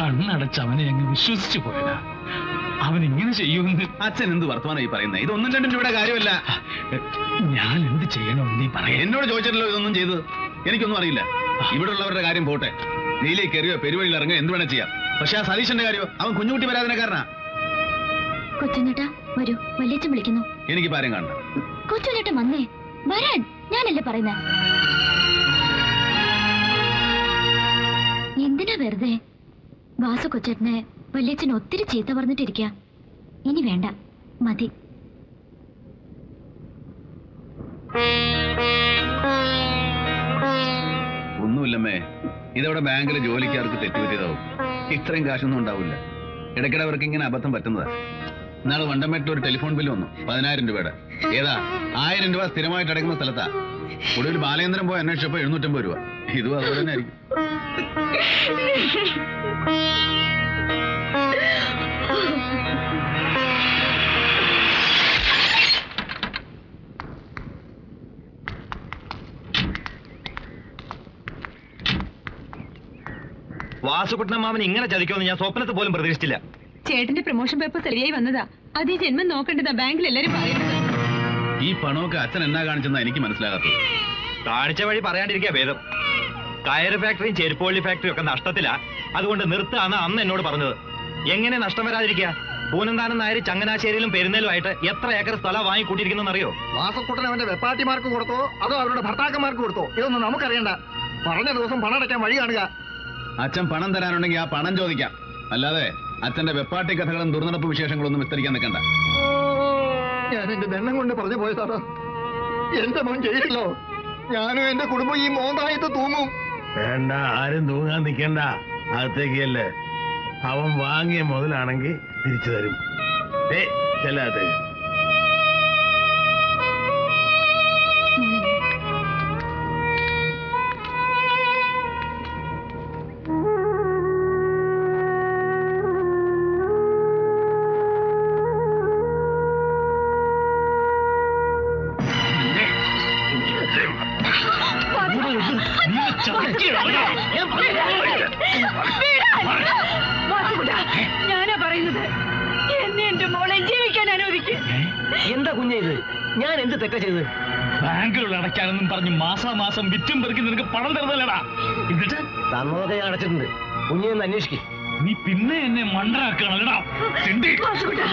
കണ്ണടച്ച് അവനെ അങ്ങ് വിശ്വസിച്ചു പോയതാ. അവൻ ഇങ്ങനെ ചെയ്യുമെന്ന്. അച്ഛൻ എന്ത് വർത്തമാനം ഈ പറയുന്നത് ഇതൊന്നും രണ്ടും ഇവിടെ കാര്യമല്ല. ഞാൻ എന്ത് ചെയ്യണോ നീ പറയാ. എന്നോട് ചോദിച്ചിട്ടില്ല ഇതൊന്നും ചെയ്തത്. എനിക്കൊന്നും അറിയില്ല. ഇവിടെ ഉള്ളവരുടെ കാര്യം പോട്ടെ. നീലേക്ക് കയറിയോ പെരുവഴിയിൽ ഇറങ്ങുക എന്ത് വേണേ ചെയ്യാം. പക്ഷെ ആ സതീശന്റെ കാര്യോ അവൻ കുഞ്ഞുകുട്ടി പരാതിനക്കാരനാ. കൊച്ചുനേട്ടാ വരൂ. വല്യച്ഛൻ വിളിക്കുന്നു. എനിക്ക് പാരം കാണണം. കൊച്ചുനേട്ടൻ വന്നേ. വരാൻ. ഞാനല്ലേ പറയുന്നേ? എന്തിനാ വെറുതെ? വാസു കൊച്ചേട്ടനെ വല്യച്ഛൻ ഒത്തിരി ചീത്ത പറഞ്ഞിട്ടിരിക്ക. ഇനി വേണ്ട. മതി. ഒന്നുമില്ലമ്മേ. ഇതവിടെ ബാങ്കിലെ ജോലിക്കാർക്ക് തെറ്റുപറ്റിയതാവും. ഇത്രയും കാശൊന്നും ഉണ്ടാവില്ല. ഇടയ്ക്കിടെ അവർക്ക് ഇങ്ങനെ അബദ്ധം പറ്റുന്നതാ. ഇന്നാൾ വണ്ടമേട്ടിൽ ഒരു ടെലിഫോൺ ബില്ല് വന്നു. പതിനായിരം രൂപയുടെ. ഏതാ? ആയിരം രൂപ സ്ഥിരമായിട്ട് അടയ്ക്കുന്ന സ്ഥലത്താ. ഒടുവിൽ ബാലേന്ദ്രൻ പോയി അന്വേഷിച്ചപ്പോ എഴുന്നൂറ്റമ്പത് രൂപ. ഇതും അതുപോലെ തന്നെ ആയിരിക്കും. വാസുകുട്ടൻ മാമൻ ഇങ്ങനെ ചതിക്കുമെന്ന് ഞാൻ സ്വപ്നത്തിൽ പോലും പ്രതീക്ഷിച്ചില്ല. ചേട്ടന്റെ പ്രൊമോഷൻ പേപ്പർ ശരിയായി വന്നതാ. അത് ഈ ജന്മം നോക്കേണ്ടതാ. ബാങ്കിൽ എല്ലാരും പറയുന്നത്. ഈ പണമൊക്കെ അച്ഛൻ എന്നാ കാണിച്ചെന്നാ എനിക്ക് മനസ്സിലാകാത്തത്. കാണിച്ച വഴി പറയാണ്ടിരിക്കാ ഭേദം. കയർ ഫാക്ടറിയും ചെരുപ്പുവള്ളി ഫാക്ടറിയും ഒക്കെ നഷ്ടത്തിലാ. അതുകൊണ്ട് നിർത്താന്ന് അന്ന് എന്നോട് പറഞ്ഞത്. എങ്ങനെ നഷ്ടം വരാതിരിക്കുക? പൂനന്താനം നായർ ചങ്ങനാശ്ശേരിയിലും പെരുന്നേലുമായിട്ട് എത്ര ഏക്കർ സ്ഥലം വാങ്ങി കൂട്ടിയിരിക്കുന്നു അറിയോ വാസക്കുട്ടൻ അവന്റെ വെപ്പാട്ടിമാർക്ക് കൊടുത്തോ? അതോ അവരുടെ ഭർത്താക്കന്മാർക്ക് കൊടുത്തോ? ഇതൊന്നും നമുക്കറിയണ്ട. പറഞ്ഞ ദിവസം പണം അടയ്ക്കാൻ വഴി കാണുക. അച്ഛൻ പണം തരാനുണ്ടെങ്കിൽ ആ പണം ചോദിക്കാം. അല്ലാതെ അച്ഛന്റെ വെപ്പാട്ടി കഥകളും ദുർനടപ്പ് വിശേഷങ്ങളൊന്നും വിസ്തരിക്കാൻ നിൽക്കണ്ട. ഞാൻ എന്റെ ദണ്ണം കൊണ്ട് പറഞ്ഞു പോയ സാറാ. എന്റെ മോൻ ചെയ്യില്ലോ ഞാനും എന്റെ കുടുംബം ഈ മോന്തായത്ത് തൂങ്ങും. വേണ്ട ആരും തൂങ്ങാൻ നിൽക്കണ്ട. അകത്തേക്കല്ലേ അവൻ വാങ്ങിയ മുതലാണെങ്കിൽ തിരിച്ചു തരും. ഏ ചെല്ലാത്തേക്ക് ഞാൻ എന്ത് തെറ്റ ചെയ്തത്? ബാങ്കുകൾ അടയ്ക്കാനെന്നും പറഞ്ഞ് മാസാമാസം വിറ്റും പെറുക്കി നിനക്ക് പണം തരുന്നല്ലടാ. എന്നിട്ട്? തന്നതൊക്കെ ഞാൻ അടച്ചിട്ടുണ്ട്. കുഞ്ഞെ ഒന്ന് അന്വേഷിക്കും. നീ പിന്നെ എന്നെ മണ്ടനാക്കണല്ലടാ. വാസുകുട്ടാ,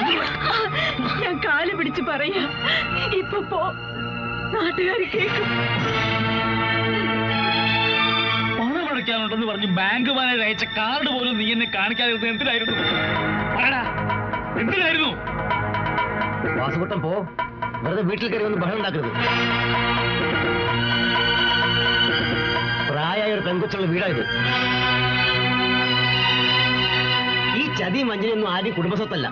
ഞാൻ കാൽ പിടിച്ച് പറയാ. ഇപ്പൊ പോ. നാട്ടുകാർ കേൾക്കും പണം അടയ്ക്കാനുണ്ടെന്ന് പറഞ്ഞ് ബാങ്ക് മാനേജർ അയച്ച കാർഡ് പോലും നീ എന്നെ കാണിക്കാതിരുന്നത് എന്തിനായിരുന്നു? എന്തിനായിരുന്നു? വാസുകുട്ടൻ പോ. വെറുതെ വീട്ടിൽ കയറി ഒന്ന് ബഹളം ഉണ്ടാക്കരുത്. പ്രായമായ ഒരു പെൺകുച്ചുള്ള വീടായത് ഈ ചതി മഞ്ഞിനൊന്നും ആദ്യം കുടുംബസ്വത്തല്ല.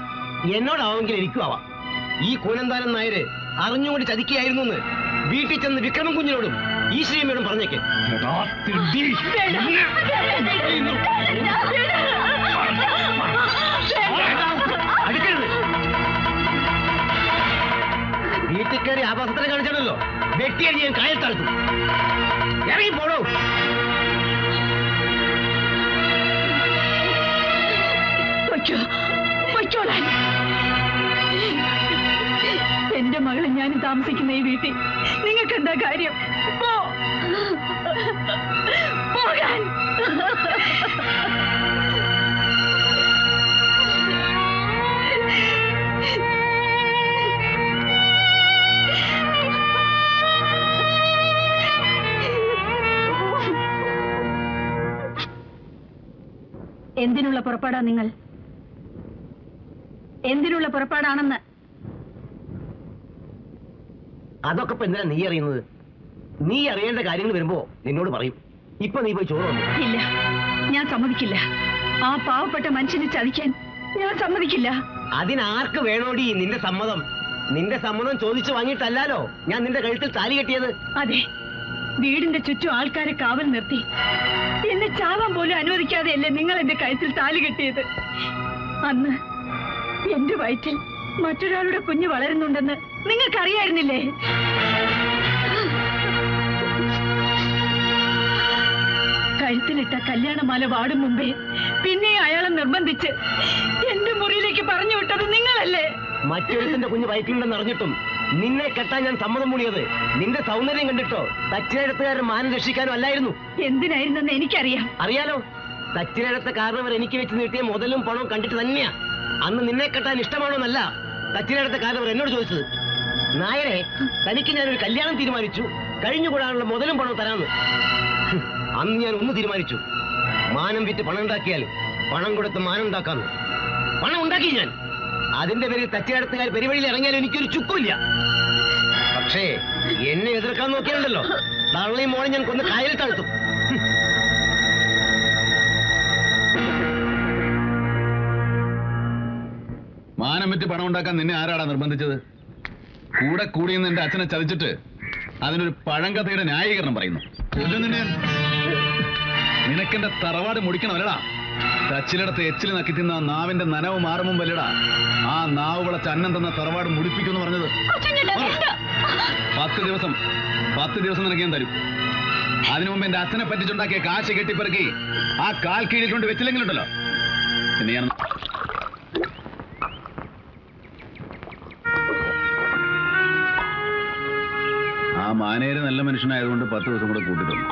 എന്നോടാവെങ്കിൽ എനിക്കും ആവാം. ഈ കൂനന്താനം നായര് അറിഞ്ഞുകൊണ്ട് ചതിക്കുകയായിരുന്നു എന്ന് വീട്ടിൽ ചെന്ന് വിക്രമൻ കുഞ്ഞിനോടും ഈശ്വരിയമ്മയോടും പറഞ്ഞേക്ക്. വീട്ടിൽ കയറി ആഭാസത്തിനെ കാണിച്ചാണല്ലോ. വെട്ടിയടി ഞാൻ കായൽ താഴ്ത്തും. ഇറങ്ങി വയ്ക്കോളാൻ എന്റെ മകളെ ഞാൻ താമസിക്കുന്ന ഈ വീട്ടിൽ നിങ്ങൾക്ക് എന്താ കാര്യം? പോ. പോകാൻ എന്തിനുള്ള പുറപ്പാടാ നിങ്ങൾ? എന്തിനുള്ള പുറപ്പാടാണെന്ന്? അതൊക്കെ ഇപ്പൊ എന്തിനാ നീ അറിയുന്നത്? നീ അറിയേണ്ട കാര്യങ്ങൾ വരുമ്പോ നിന്നോട് പറയും. ഇപ്പൊ നീ പോയി ചോറ് ഇല്ല. ഞാൻ സമ്മതിക്കില്ല. ആ പാവപ്പെട്ട മനുഷ്യനെ ചതിക്കാൻ ഞാൻ സമ്മതിക്കില്ല. അതിനാർക്ക് വേണോടി നിന്റെ സമ്മതം? നിന്റെ സമ്മതം ചോദിച്ചു വാങ്ങിയിട്ടല്ലോ ഞാൻ നിന്റെ കഴുത്തിൽ താലി കെട്ടിയത്. അതെ. വീടിന്റെ ചുറ്റും ആൾക്കാരെ കാവൽ നിർത്തി. എന്നെ ചാവാൻ പോലും അനുവദിക്കാതെയല്ലേ നിങ്ങൾ എന്റെ കഴുത്തിൽ താലി കെട്ടിയത്? അന്ന് എന്റെ വയറ്റിൽ മറ്റൊരാളുടെ കുഞ്ഞ് വളരുന്നുണ്ടെന്ന് നിങ്ങൾക്കറിയായിരുന്നില്ലേ? കഴുത്തിലിട്ട കല്യാണമാല വാടും മുമ്പേ പിന്നെ അയാളെ നിർബന്ധിച്ച് എന്റെ മുറിയിലേക്ക് പറഞ്ഞു വിട്ടത് നിങ്ങളല്ലേ? മറ്റൊരുത്തിന്റെ കുഞ്ഞ് വയറ്റിലുണ്ടെന്ന് അറിഞ്ഞിട്ടും നിന്നെ കെട്ടാൻ ഞാൻ സമ്മതം മൂടിയത്. നിന്റെ സൗന്ദര്യം കണ്ടിട്ടോ? തച്ചിനെടുത്തുകാരൻ മാനം രക്ഷിക്കാനും അല്ലായിരുന്നു. എന്തിനായിരുന്നെന്ന് എനിക്കറിയാം. അറിയാലോ? തച്ചിനെടുത്ത കാരണവർ എനിക്ക് വെച്ച് നീട്ടിയ മുതലും പണവും കണ്ടിട്ട് തന്നെയാ. അന്ന് നിന്നെ കെട്ടാൻ ഇഷ്ടമാണോന്നല്ല തച്ചിനെടുത്ത കാരണവർ എന്നോട് ചോദിച്ചത്. നായരെ തനിക്ക് ഞാനൊരു കല്യാണം തീരുമാനിച്ചു. കഴിഞ്ഞുകൂടാനുള്ള മുതലും പണവും തരാന്ന്. അന്ന് ഞാൻ ഒന്ന് തീരുമാനിച്ചു. മാനം വിറ്റ് പണം ഉണ്ടാക്കിയാൽ പണം കൊടുത്ത് മാനം ഉണ്ടാക്കാന്ന്. പണം ഉണ്ടാക്കി ഞാൻ. അതിന്റെ പേരിൽ തച്ചയടത്തുകാർ പെരുവഴിയിൽ ഇറങ്ങിയാൽ എനിക്കൊരു ചുക്കുമില്ല. പക്ഷേ എന്നെ എതിർക്കാൻ നോക്കിയാലുണ്ടല്ലോ. തള്ളയും മോളെ ഞാൻ കൊന്ന് കായൽ താഴ്ത്തും. മാനം വെച്ച് പണം ഉണ്ടാക്കാൻ നിന്നെ ആരാടാ നിർബന്ധിച്ചത്? കൂടെ കൂടിയെന്ന് എന്റെ അച്ഛനെ ചതിച്ചിട്ട് അതിനൊരു പഴങ്കഥയുടെ ന്യായീകരണം പറയുന്നു. നിനക്കെന്റെ തറവാട് മുടിക്കണമല്ലടാ തച്ചിലിടത്ത് എച്ചിൽ നക്കി തിന്ന നാവിന്റെ നനവ് മാറുമ്പം വല്ലടാ. ആ നാവ് വിളച്ച് അന്നം തന്ന തറവാട് മുടിപ്പിക്കുമെന്ന് പറഞ്ഞത്. പത്ത് ദിവസം പത്ത് ദിവസം നിനക്ക് ഞാൻ തരും. അതിനു മുമ്പ് എന്റെ അച്ഛനെ പറ്റിച്ചുണ്ടാക്കിയ കാശ് കെട്ടിപ്പെറുക്കി ആ കാൽ കീഴിൽ കൊണ്ട് വെച്ചില്ലെങ്കിലുണ്ടല്ലോ. പിന്നെ ഞാൻ ആ മാനേര് നല്ല മനുഷ്യനായതുകൊണ്ട് പത്ത് ദിവസം കൂടെ കൂട്ടിത്തന്നു.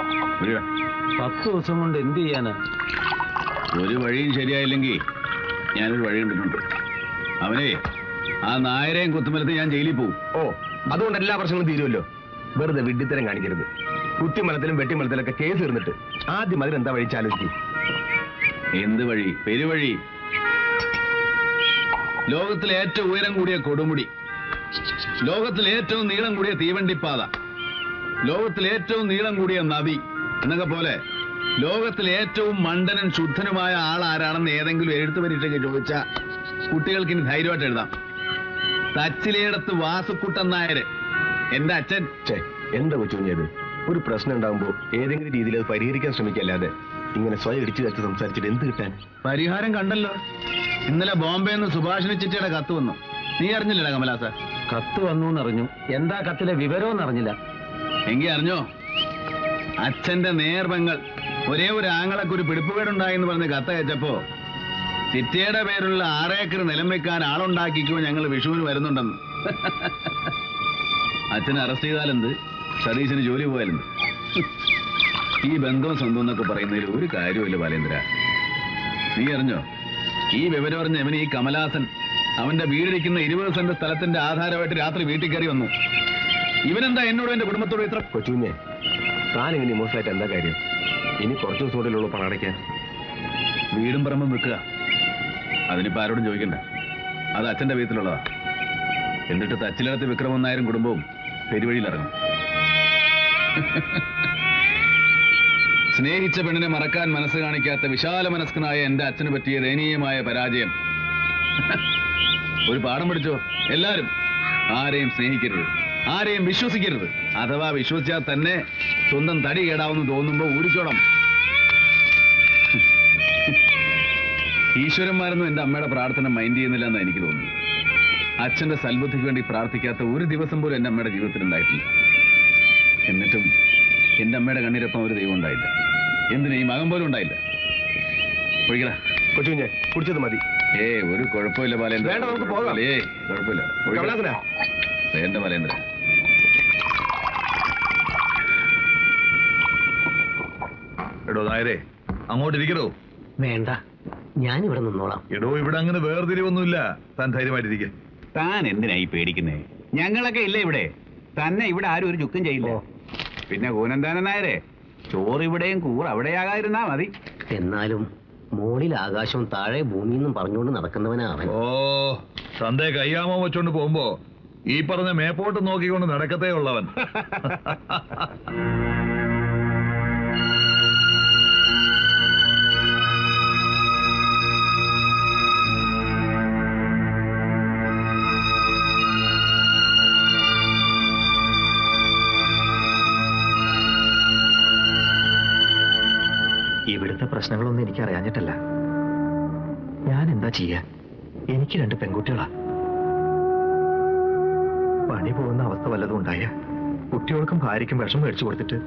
പത്ത് ദിവസം കൊണ്ട് എന്ത് ചെയ്യാനാ? ഒരു വഴിയും ശരിയായില്ലെങ്കിൽ ഞാനൊരു വഴി കണ്ടിട്ടുണ്ട്. അവനെ ആ നായരെയും കുത്തുമലത്ത് ഞാൻ ജയിലിൽ പോകും ഓ അതുകൊണ്ട് എല്ലാ പ്രശ്നങ്ങളും തീരുമല്ലോ. വെറുതെ വിഡ്ഢിത്തരം കാണിക്കരുത്. കുത്തിമലത്തിലും വെട്ടിമലത്തിലൊക്കെ കേസ് തീർന്നിട്ട് ആദ്യം അതിനെന്താ വഴിച്ചാലോചിക്കും എന്ത് വഴി? പെരുവഴി? ലോകത്തിലെ ഏറ്റവും ഉയരം കൂടിയ കൊടുമുടി. ലോകത്തിലെ ഏറ്റവും നീളം കൂടിയ തീവണ്ടിപ്പാത. ലോകത്തിലെ ഏറ്റവും നീളം കൂടിയ നദി. എന്നൊക്കെ പോലെ ലോകത്തിലെ ഏറ്റവും മണ്ടനും ശുദ്ധനുമായ ആൾ ആരാണെന്ന് ഏതെങ്കിലും എഴുത്തു പരീക്ഷയ്ക്ക് ചോദിച്ച കുട്ടികൾക്ക് ഇനി ധൈര്യമായിട്ട് എഴുതാം. തച്ചിലേടത്ത് വാസുക്കുട്ടൻ നായര് എന്റെ അച്ഛൻ. എന്താ കൊച്ചുഞ്ഞത് ഒരു പ്രശ്നം ഉണ്ടാകുമ്പോ ഏതെങ്കിലും രീതിയിൽ അത് പരിഹരിക്കാൻ ശ്രമിക്കല്ലാതെ ഇങ്ങനെ സ്വയം ഇടിച്ചു കയറ്റി സംസാരിച്ചിട്ട് എന്ത് കിട്ടാൻ? പരിഹാരം കണ്ടല്ലോ. ഇന്നലെ ബോംബെ നിന്ന് സുഭാഷിന് ചിറ്റയുടെ കത്ത് വന്നു. നീ അറിഞ്ഞില്ലടാ സാർ? കത്ത് വന്നു എന്നറിഞ്ഞു എന്താ കത്തിലെ വിവരവും അറിഞ്ഞില്ല എങ്കി അറിഞ്ഞോ? അച്ഛന്റെ നേർബങ്ങൾ ഒരേ ഒരു ആങ്ങളൊക്കെ ഒരു പിടിപ്പുകേടുണ്ടായെന്ന് പറഞ്ഞ് കത്തയച്ചപ്പോ ചിറ്റയുടെ പേരുള്ള ആറേക്കർ നിലം വെക്കാൻ ആളുണ്ടാക്കിക്കോ ഞങ്ങൾ വിഷുവിന് വരുന്നുണ്ടെന്ന്. അച്ഛനെ അറസ്റ്റ് ചെയ്താലെന്ത്? സതീശന് ജോലി പോയാലെന്ത്? ഈ ബന്ധവും സ്വന്തം എന്നൊക്കെ പറയുന്നതിൽ ഒരു കാര്യമില്ല ബാലേന്ദ്ര. നീ അറിഞ്ഞോ? ഈ വിവരം അറിഞ്ഞ ഇവന് ഈ കമലാസൻ അവന്റെ വീടിരിക്കുന്ന ഇരുപത് സെന്റ് സ്ഥലത്തിന്റെ ആധാരമായിട്ട് രാത്രി വീട്ടിൽ കയറി വന്നു. ഇവനെന്താ എന്നോടും എന്റെ കുടുംബത്തോടും ഇത്ര കൊച്ചുമേ താൻ ഇങ്ങനെ മോശമായിട്ട് എന്താ കാര്യം? ഇനി കുറച്ച് ദിവസം കൂടെ ഉള്ളൂ പണം അടയ്ക്കാൻ. വീടും പറമ്പും വെക്കുക. അതിനിപ്പോ ആരോടും ചോദിക്കണ്ട. അത് അച്ഛന്റെ വീട്ടിലുള്ളതാ. എന്നിട്ട് തച്ചിലകത്ത് വിക്രമൻ നായരും കുടുംബവും പെരുവഴിയിൽ ഇറങ്ങും സ്നേഹിച്ച പെണ്ണിനെ മറക്കാൻ മനസ്സ് കാണിക്കാത്ത വിശാല മനസ്കനായ എന്റെ അച്ഛന് പറ്റിയ ദയനീയമായ പരാജയം. ഒരു പാഠം പഠിച്ചോ? എല്ലാരും ആരെയും സ്നേഹിക്കരുത്. ആരെയും വിശ്വസിക്കരുത്. അഥവാ വിശ്വസിച്ചാൽ തന്നെ സ്വന്തം തടി കേടാവുന്നു തോന്നുമ്പോൾ ഊരിച്ചോടം. ഈശ്വരന്മാരൊന്നും എന്റെ അമ്മയുടെ പ്രാർത്ഥന മൈൻഡ് ചെയ്യുന്നില്ല എന്ന് എനിക്ക് തോന്നുന്നു അച്ഛന്റെ സൽബുദ്ധിക്ക് വേണ്ടി പ്രാർത്ഥിക്കാത്ത ഒരു ദിവസം പോലും എന്റെ അമ്മയുടെ ജീവിതത്തിൽ ഉണ്ടായിട്ടില്ല. എന്നിട്ടും എന്റെ അമ്മയുടെ കണ്ണീരൊപ്പം ഒരു ദൈവം ഉണ്ടായില്ല. എന്തിനാ ഈ മകൻ പോലും ഉണ്ടായില്ല? ഒഴിക്കടാ. കൊച്ചുകുഞ്ഞെ കുടിച്ചത് മതി. ഏ ഒരു കുഴപ്പമില്ല ബാലേന്ദ്ര. വേണ്ട, നമുക്ക് പോകാം. ഏ കുഴപ്പമില്ല? വേണ്ട ബാലേന്ദ്ര. എടോ നായരെ അങ്ങോട്ടിരിക്കടോ വേണ്ട ഞാൻ ഇവിടെ നിന്നോളാം. എടോ ഇവിടെ അങ്ങനെ വേർതിരിവൊന്നുമില്ല. താൻ ധൈര്യമായിട്ടിരിക്കെ താൻ എന്തിനായി പേടിക്കുന്നേ? ഞങ്ങളൊക്കെ ഇല്ല ഇവിടെ? തന്നെ ഇവിടെ ആരും ഒരു ചുക്കും ചെയ്യില്ല. പിന്നെ കൂനന്താനൻ നായരെ ചോറ് ഇവിടെയും കൂർ അവിടെയാകാതിരുന്നാ മതി. എന്നാലും മോളിൽ ആകാശവും താഴെ ഭൂമിയെന്നും പറഞ്ഞുകൊണ്ട് നടക്കുന്നവനാ അവൻ. ഓ തന്റെ കയ്യാമോ വെച്ചോണ്ട് പോകുമ്പോ ഈ പറഞ്ഞ മേപ്പോട്ട് നോക്കിക്കൊണ്ട് നടക്കത്തേ ഉള്ളവൻ. പ്രശ്നങ്ങളൊന്നും എനിക്ക് അറിയാഞ്ഞിട്ടല്ല. ഞാൻ എന്താ ചെയ്യാ? എനിക്ക് രണ്ട് പെൺകുട്ടികളാ. പണി പോകുന്ന അവസ്ഥ വല്ലതും ഉണ്ടായ? കുട്ടികൾക്കും ഭാര്യയ്ക്കും വിഷം മേടിച്ചു കൊടുത്തിട്ട്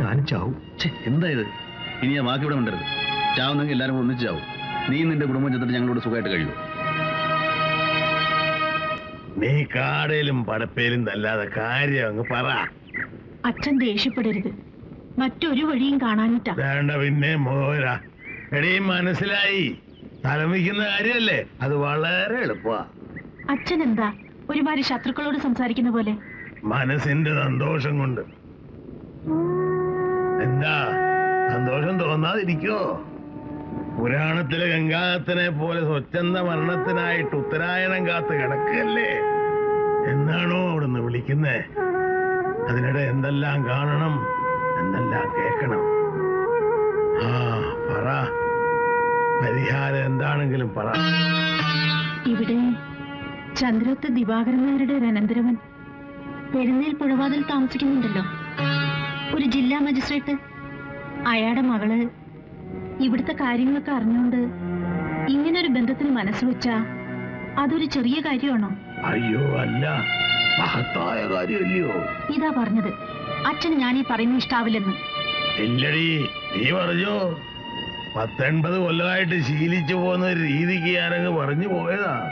ഞാനും ചാവും. എന്താ ഇത്? ഇനി ആ വാക്ക് ഇവിടെ ഉണ്ടരുത് ചാവുന്നെങ്കിൽ എല്ലാവരും കൂടെ ഒന്നിച്ച് ചാവും. നീ നിന്റെ കുടുംബം ചെന്നിട്ട് ഞങ്ങളോട് സുഖമായിട്ട് കഴിയൂ നീ കാടയിലും പടപ്പേലും തല്ലാതെ കാര്യം അങ്ങ് പറ. അച്ഛൻ ദേഷ്യപ്പെടരുത്. മറ്റൊരു വഴിയും കാണാനിട്ടാ. വേണ്ട പിന്നെ മോര എടീ മനസ്സിലായി. തലമിക്കുന്ന കാര്യല്ലേ അത് വളരെ എളുപ്പമാ. അച്ഛൻ എന്താ ഒരുമാതിരി ശത്രുക്കളോട് സംസാരിക്കുന്ന പോലെ. മനസ്സിന്റെ സന്തോഷം കൊണ്ട്. എന്താ? സന്തോഷം തോന്നാതിരിക്കോ? പുരാണത്തിലെ ഗംഗാധത്തിനെ പോലെ സ്വച്ഛന്ത മരണത്തിനായിട്ട് ഉത്തരായണം കാത്ത് കിടക്കല്ലേ? എന്നാണോ അവിടുന്ന് വിളിക്കുന്നേ? അതിനിടെ എന്തെല്ലാം കാണണം? എന്തെല്ലാം കേൾക്കണം. ആ പറ. പരിഹാരം എന്താണെങ്കിലും പറ. ഇവിടെ ചന്ദ്രത്ത് ദിവാകരന്മാരുടെ ഒരു അനന്തരവൻ. പെരുന്നേൽ പുഴവാതിൽ താമസിക്കുന്നുണ്ടല്ലോ. ഒരു ജില്ലാ മജിസ്ട്രേറ്റ് അയാളുടെ മകൾ ഇവിടുത്തെ കാര്യങ്ങളൊക്കെ അറിഞ്ഞുകൊണ്ട് ഇങ്ങനൊരു ബന്ധത്തിന് മനസ്സ് വെച്ചാ അതൊരു ചെറിയ കാര്യമാണോ? അയ്യോ അല്ല. മഹത്തായ കാര്യമല്ലയോ? ഇതാ പറഞ്ഞത്. അച്ഛന് ഞാൻ ഈ പറയുന്നത് ഇഷ്ടാവില്ലെന്ന്. ഇല്ലടി നീ പറഞ്ഞോ? പത്തൊൻപത് കൊല്ലമായിട്ട് ശീലിച്ചു പോകുന്ന ഒരു രീതിക്ക് ഞാനങ്ങ് പറഞ്ഞു പോയതാ.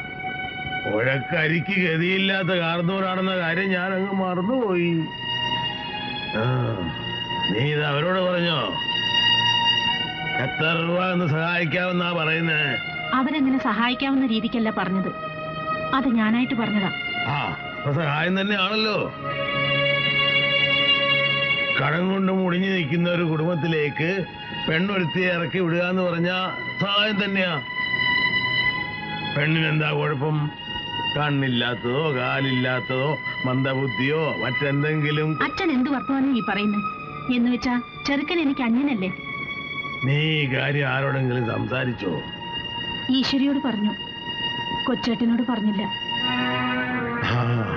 ഉഴക്കരിക്ക് ഗതിയില്ലാത്ത കാർന്നൂരാണെന്ന കാര്യം ഞാൻ അങ്ങ് മറന്നുപോയി. ആ നീ ഇത് അവരോട് പറഞ്ഞോ? എത്ര രൂപ എന്ന് സഹായിക്കാമെന്നാ പറയുന്നേ? അവരങ്ങനെ സഹായിക്കാവുന്ന രീതിക്കല്ല പറഞ്ഞത്. അത് ഞാനായിട്ട് പറഞ്ഞതാ. ആ അപ്പൊ സഹായം തന്നെയാണല്ലോ. കടം കൊണ്ട് മുടിഞ്ഞു നിൽക്കുന്ന ഒരു കുടുംബത്തിലേക്ക് പെണ്ണൊരുത്തിയെ ഇറക്കി വിടുക എന്ന് പറഞ്ഞാൽ സഹായം തന്നെയാ. പെണ്ണിനെന്താ കുഴപ്പം? കണ്ണില്ലാത്തതോ കാലില്ലാത്തതോ മന്ദബുദ്ധിയോ മറ്റെന്തെങ്കിലും? അച്ഛൻ എന്ത് വർത്തമാനം ഈ പറയുന്നത് എന്ന് വെച്ചാ ചെറുക്കൻ എനിക്ക് അന്യനല്ലേ? നീ ഈ കാര്യം ആരോടെങ്കിലും സംസാരിച്ചോ? ഈശ്വരിയോട് പറഞ്ഞു. കൊച്ചേട്ടനോട് പറഞ്ഞില്ല. ആ.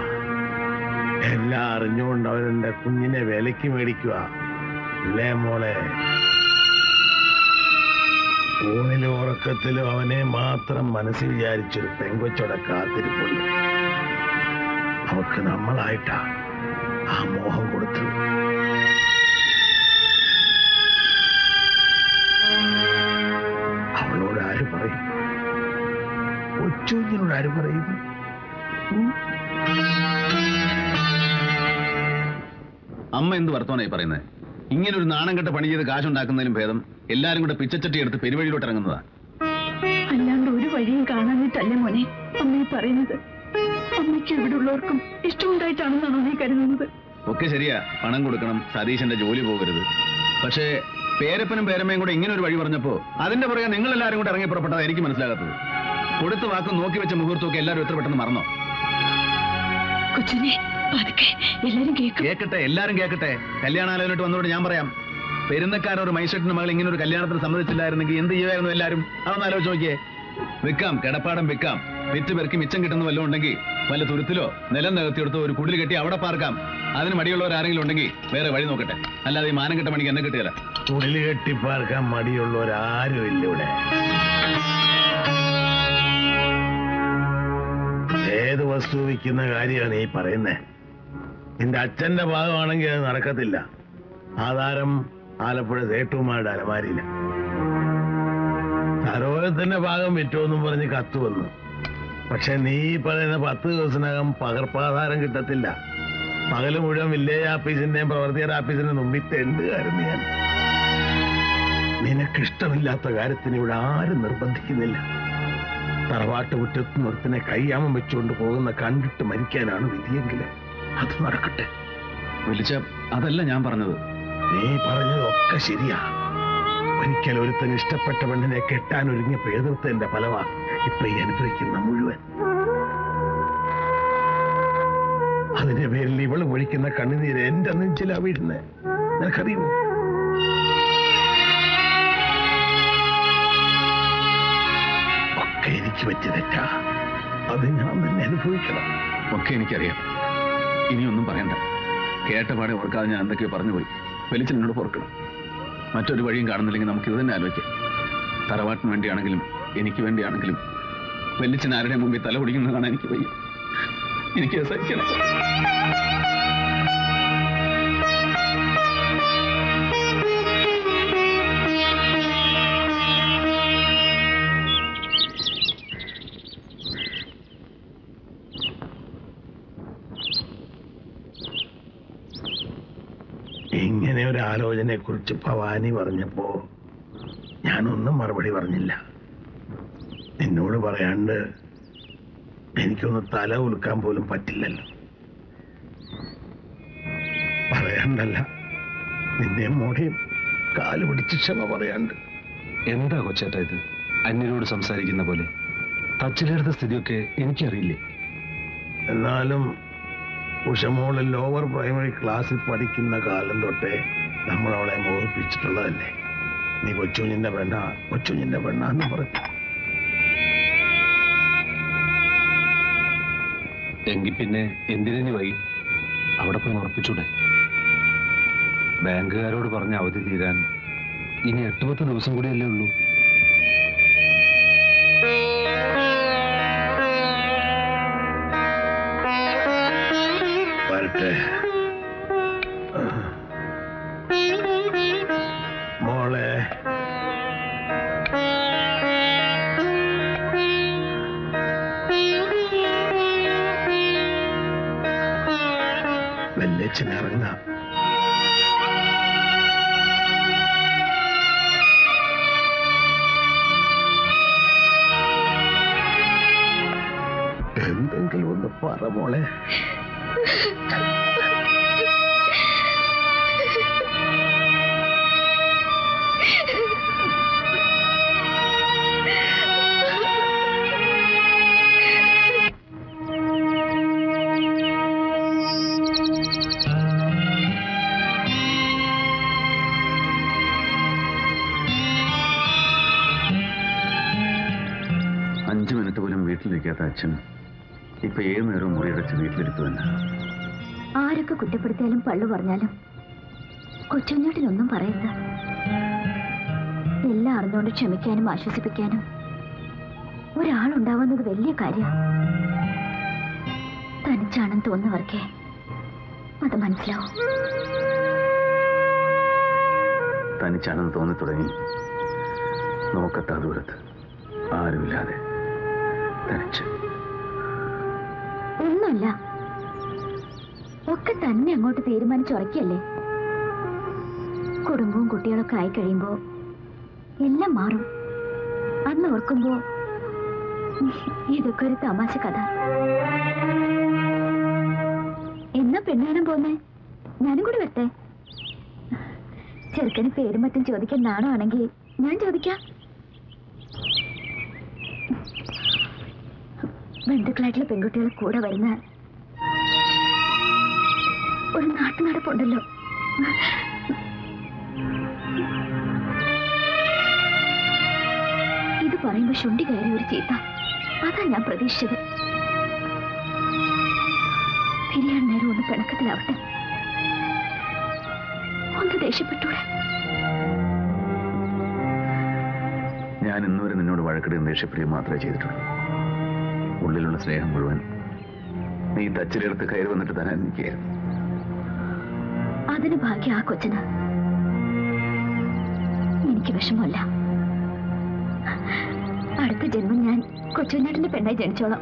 എല്ലാം അറിഞ്ഞുകൊണ്ട് അവരെ കുഞ്ഞിനെ വിലക്ക് മേടിക്കുക. അല്ലേ മോളെ? ഊണിലും ഉറക്കത്തിലും അവനെ മാത്രം മനസ്സിൽ വിചാരിച്ചൊരു പെങ്കൊച്ചോടെ കാത്തിരിപ്പുണ്ട്. അവക്ക് നമ്മളായിട്ടാ ആ മോഹം കൊടുത്തു അവളോട് ആര് പറയും? കൊച്ചുഞ്ഞിനോട് ആര് പറയും? അമ്മ എന്ത് വർത്തമാനായി പറയുന്നത് ഇങ്ങനെ ഒരു നാണം കെട്ട പണി ചെയ്ത് കാശുണ്ടാക്കുന്നതിലും ഭേദം എല്ലാരും കൂടെ പിച്ചച്ചട്ടി എടുത്ത് പെരുവഴിയിലോട്ട് ഇറങ്ങുന്നതാ. അല്ലാണ്ട് ഒരു വഴിയും കാണാനിട്ടല്ല മോനെ അമ്മ പറയുന്നത്? അമ്മയ്ക്ക് ഇവിടെ ഉള്ളവർക്കും ഇഷ്ടമുണ്ടായിട്ടാണെന്നാണോ നീ കരുതുന്നത്? ഒക്കെ ശരിയാ. പണം കൊടുക്കണം സതീശന്റെ ജോലി പോകരുത്. പക്ഷേ പേരപ്പനും പേരമ്മയും കൂടെ ഇങ്ങനെ ഒരു വഴി പറഞ്ഞപ്പോ അതിന്റെ പുറകെ നിങ്ങൾ എല്ലാവരും കൂടെ ഇറങ്ങി പുറപ്പെട്ടത് എനിക്ക് മനസ്സിലാകത്തത്. കൊടുത്ത വാക്ക് നോക്കി വെച്ച മുഹൂർത്തമൊക്കെ എല്ലാവരും എത്ര പെട്ടെന്ന് മറന്നോ? കൊച്ചിനെ കേക്കട്ടെ എല്ലാരും കേക്കട്ടെ. കല്യാണാലോചനയിട്ട് വന്നോട് ഞാൻ പറയാം. പെരുന്നക്കാരൻ ഒരു മൈസൂട്ടിന് മകൾ ഇങ്ങനെ ഒരു കല്യാണത്തിന് സമ്മതിച്ചില്ലായിരുന്നെങ്കിൽ എന്ത് ചെയ്യുമായിരുന്നു എല്ലാരും? അതൊന്ന് ആലോചിച്ച് നോക്കിയേ. വിൽക്കാം കിടപ്പാടം വിൽക്കാം. വിറ്റ് പെറുക്കി മിച്ചം കിട്ടുന്ന വല്ലതും ഉണ്ടെങ്കിൽ വല്ല തുരുത്തിലോ നിലം നികത്തിയെടുത്തോ ഒരു കുടിൽ കെട്ടി അവിടെ പാർക്കാം. അതിന് മടിയുള്ളവർ ആരെങ്കിലും ഉണ്ടെങ്കിൽ വേറെ വഴി നോക്കട്ടെ. അല്ലാതെ ഈ മാനം കെട്ട മണിക്ക് എന്നെ കിട്ടിയല്ല പാർക്കാൻ മടിയുള്ളവർ ആരും ഇല്ല ഇവിടെ. ഏത് വസ്തു വിൽക്കുന്ന കാര്യമാണ് ഈ പറയുന്നേ? നിന്റെ അച്ഛന്റെ ഭാഗമാണെങ്കിൽ അത് നടക്കത്തില്ല. ആധാരം ആലപ്പുഴ സേട്ടുമാരുടെ അലമാരിയില്ല സരോജത്തിന്റെ ഭാഗം വിറ്റോന്നും പറഞ്ഞ് കത്ത് വന്നു പക്ഷെ നീ പറയുന്ന പത്ത് ദിവസത്തിനകം പകർപ്പാധാരം കിട്ടത്തില്ല. പകൽ മുഴുവൻ വില്ലേജ് ഓഫീസിന്റെയും പ്രവർത്തിയുടെ ആഫീസിന്റെ മുമ്പിൽ തെണ്ടുകാരുന്നു ഞാൻ. നിനക്കിഷ്ടമില്ലാത്ത കാര്യത്തിന് ഇവിടെ ആരും നിർബന്ധിക്കുന്നില്ല. തറവാട്ട് മുറ്റത്ത് നിർത്തിനെ കയ്യാമം വെച്ചുകൊണ്ട് പോകുന്ന കണ്ടിട്ട് മരിക്കാനാണ് വിധിയെങ്കിൽ അത് നടക്കട്ടെ വിളിച്ച അതല്ല ഞാൻ പറഞ്ഞത്. നീ പറഞ്ഞതൊക്കെ ശരിയാ. ഒരിക്കൽ ഒരുത്തൻ ഇഷ്ടപ്പെട്ട പെണ്ണിനെ കെട്ടാൻ ഒരുങ്ങിയ എതിർത്തതിന്റെ ഫലമാ ഇപ്പൊ ഈ അനുഭവിക്കുന്ന മുഴുവൻ. അതിന്റെ പേരിൽ ഇവൾ ഒഴിക്കുന്ന കണ്ണുനീര് എന്റെ നെഞ്ചിലാ വീഴുന്നേ. നിനക്കറിയുമോ? ഒക്കെ എനിക്ക് പറ്റി തെറ്റാ. അത് ഞാൻ തന്നെ അനുഭവിക്കണം. ഒക്കെ എനിക്കറിയാം. ഇനിയൊന്നും പറയണ്ട. കേട്ട പാടെ ഓർക്കാതെ ഞാൻ എന്തൊക്കെയോ പറഞ്ഞു പോയി വലിച്ചു എന്നോട് പൊറുക്കണം മറ്റൊരു വഴിയും കാണുന്നില്ലെങ്കിൽ നമുക്ക് ഇത് തന്നെ ആലോചിക്കാം. തറവാട്ടിന് വേണ്ടിയാണെങ്കിലും എനിക്ക് വേണ്ടിയാണെങ്കിലും വെല്ലിച്ചൻ ആരുടെ മുമ്പിൽ തല കുടിക്കുന്നതാണ് എനിക്ക് വയ്യ. എനിക്ക് സഹിക്കണം. ഒരു ആലോചനയെ കുറിച്ച് ഭവാനി പറഞ്ഞപ്പോ ഞാനൊന്നും മറുപടി പറഞ്ഞില്ല. നിന്നോട് പറയാണ്ട് എനിക്കൊന്ന് തല ഉൽക്കാൻ പോലും പറ്റില്ലല്ലോ. പറയാണ്ടല്ല നിന്നെ മോടിയും കാൽ പിടിച്ച് ക്ഷമ പറയാണ്ട്. എന്താ കൊച്ചേട്ടാ ഇത്? അന്യരോട് സംസാരിക്കുന്ന പോലെ. തച്ചിലെടുത്ത സ്ഥിതിയൊക്കെ എനിക്കറിയില്ലേ? എന്നാലും ഉഷമോൾ ലോവർ പ്രൈമറി ക്ലാസ്സിൽ പഠിക്കുന്ന കാലം തൊട്ടേ നമ്മൾ അവളെ മോഹിപ്പിച്ചിട്ടുള്ളതല്ലേ? നീ കൊച്ചുഞ്ഞിന്റെ പെണ്ണ കൊച്ചുഞ്ഞിന്റെ പെണ്ണാന്ന് പറഞ്ഞു. എങ്കിൽ പിന്നെ എന്തിനു വൈ അവിടെ പോയി ഉറപ്പിച്ചൂടെ? ബാങ്കുകാരോട് പറഞ്ഞ അവധി തീരാൻ ഇനി എട്ട് പത്ത് ദിവസം കൂടിയല്ലേ ഉള്ളൂ. വരട്ടെ മോളെ. വെല്ലച്ചിനിറങ്ങാം എന്തെങ്കിലും ഒന്ന് പറ മോളെ. അഞ്ചു മിനിറ്റ് പോലും വീട്ടിലിരിക്കാത്ത അച്ഛൻ ഇപ്പൊ ഏത് നേരവും മുറിയടച്ച് വീട്ടിലിരിപ്പ് തന്നെ. ആരൊക്കെ കുറ്റപ്പെടുത്തിയാലും പള്ളു പറഞ്ഞാലും കൊച്ചുഞ്ഞേട്ടിനൊന്നും പറയരുത് എല്ലാം അറിഞ്ഞുകൊണ്ട് ക്ഷമിക്കാനും ആശ്വസിപ്പിക്കാനും ഒരാളുണ്ടാവുന്നത് വലിയ കാര്യമാണ് തനിച്ചാണെന്ന് തോന്നുന്നവർക്കേ അത് മനസ്സിലാവും. തനിച്ചാണെന്ന് തോന്നി തുടങ്ങി. നോക്കത്താ ദൂരത്ത്. ആരുമില്ലാതെ തനിച്ച്. ഒന്നുമില്ല. ഒക്കെ തന്നെ അങ്ങോട്ട് തീരുമാനിച്ചുറക്കിയല്ലേ കുടുംബവും കുട്ടികളൊക്കെ ആയി കഴിയുമ്പോ എല്ലാം മാറും. അന്ന് ഓർക്കുമ്പോ ഇതൊക്കെ ഒരു തമാശ കഥ. എന്നാ പെണ്ണാണ് പോന്നെ? ഞാനും കൂടി വരട്ടെ. ചെറുക്കന് പേരും മറ്റും ചോദിക്കാൻ നാണോ ആണെങ്കിൽ ഞാൻ ചോദിക്കാം. ബന്ധുക്കളായിട്ടുള്ള പെൺകുട്ടികളെ കൂടെ വരുന്ന ഒരു നാട്ടു നടപ്പുണ്ടല്ലോ ഇത് പറയുമ്പോ ശുണ്ടി കയറി ഒരു ചീത്ത. അതാ ഞാൻ പ്രതീക്ഷിച്ചത്. തിരിയാൻ നേരം ഒന്ന് പിണക്കത്തിലാവട്ടെ. ഒന്ന് ദേഷ്യപ്പെട്ടൂടെ. ഞാൻ ഇന്നുവരെ നിന്നോട് വഴക്കിടുകയും ദേഷ്യപ്പെടുകയും മാത്രമേ ചെയ്തിട്ടുള്ളൂ. ഉള്ളിലുള്ള സ്നേഹം മുഴുവൻ നീ തച്ചിലെടുത്ത് കയറി വന്നിട്ട് തന്നെ എനിക്ക് അതിന് ഭാഗ്യം ആ കൊച്ചിന്. എനിക്ക് വിഷമമല്ല. അടുത്ത ജന്മം ഞാൻ കൊച്ചുനാട്ടിന്റെ പെണ്ണായി ജനിച്ചോളാം.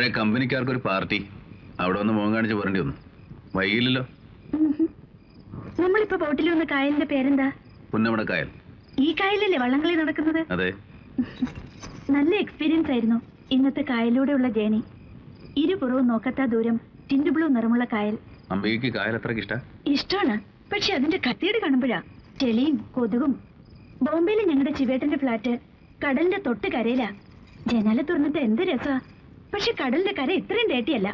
താഴെ കമ്പനിക്കാർക്ക് ഒരു പാർട്ടി. അവിടെ വന്ന് മുഖം കാണിച്ച് പറയേണ്ടി വന്നു. വൈകില്ലല്ലോ. നമ്മളിപ്പോ ബോട്ടിൽ വന്ന കായലിന്റെ പേരെന്താ? പുന്നമട കായൽ. ഈ കായലല്ലേ വള്ളംകളി നടക്കുന്നത്? അതെ. നല്ല എക്സ്പീരിയൻസ് ആയിരുന്നു ഇന്നത്തെ കായലിലൂടെയുള്ള ജേണി ഇരുപുറവും നോക്കത്താ ദൂരം ടിൻഡു ബ്ലൂ നിറമുള്ള കായൽ. അംബികയ്ക്ക് കായൽ അത്രയ്ക്ക് ഇഷ്ട? ഇഷ്ടമാണ്. പക്ഷെ അതിന്റെ കത്തിയുടെ കാണുമ്പോഴാ ചെളിയും കൊതുകും. ബോംബെയിലെ ഞങ്ങളുടെ ചിവേട്ടന്റെ ഫ്ലാറ്റ് കടലിന്റെ തൊട്ട് കരയിലാ. ജനാല തുറന്നിട്ട് എന്ത് രസാ? പക്ഷെ കടലിന്റെ കര ഇത്രയും ഡേട്ടിയല്ല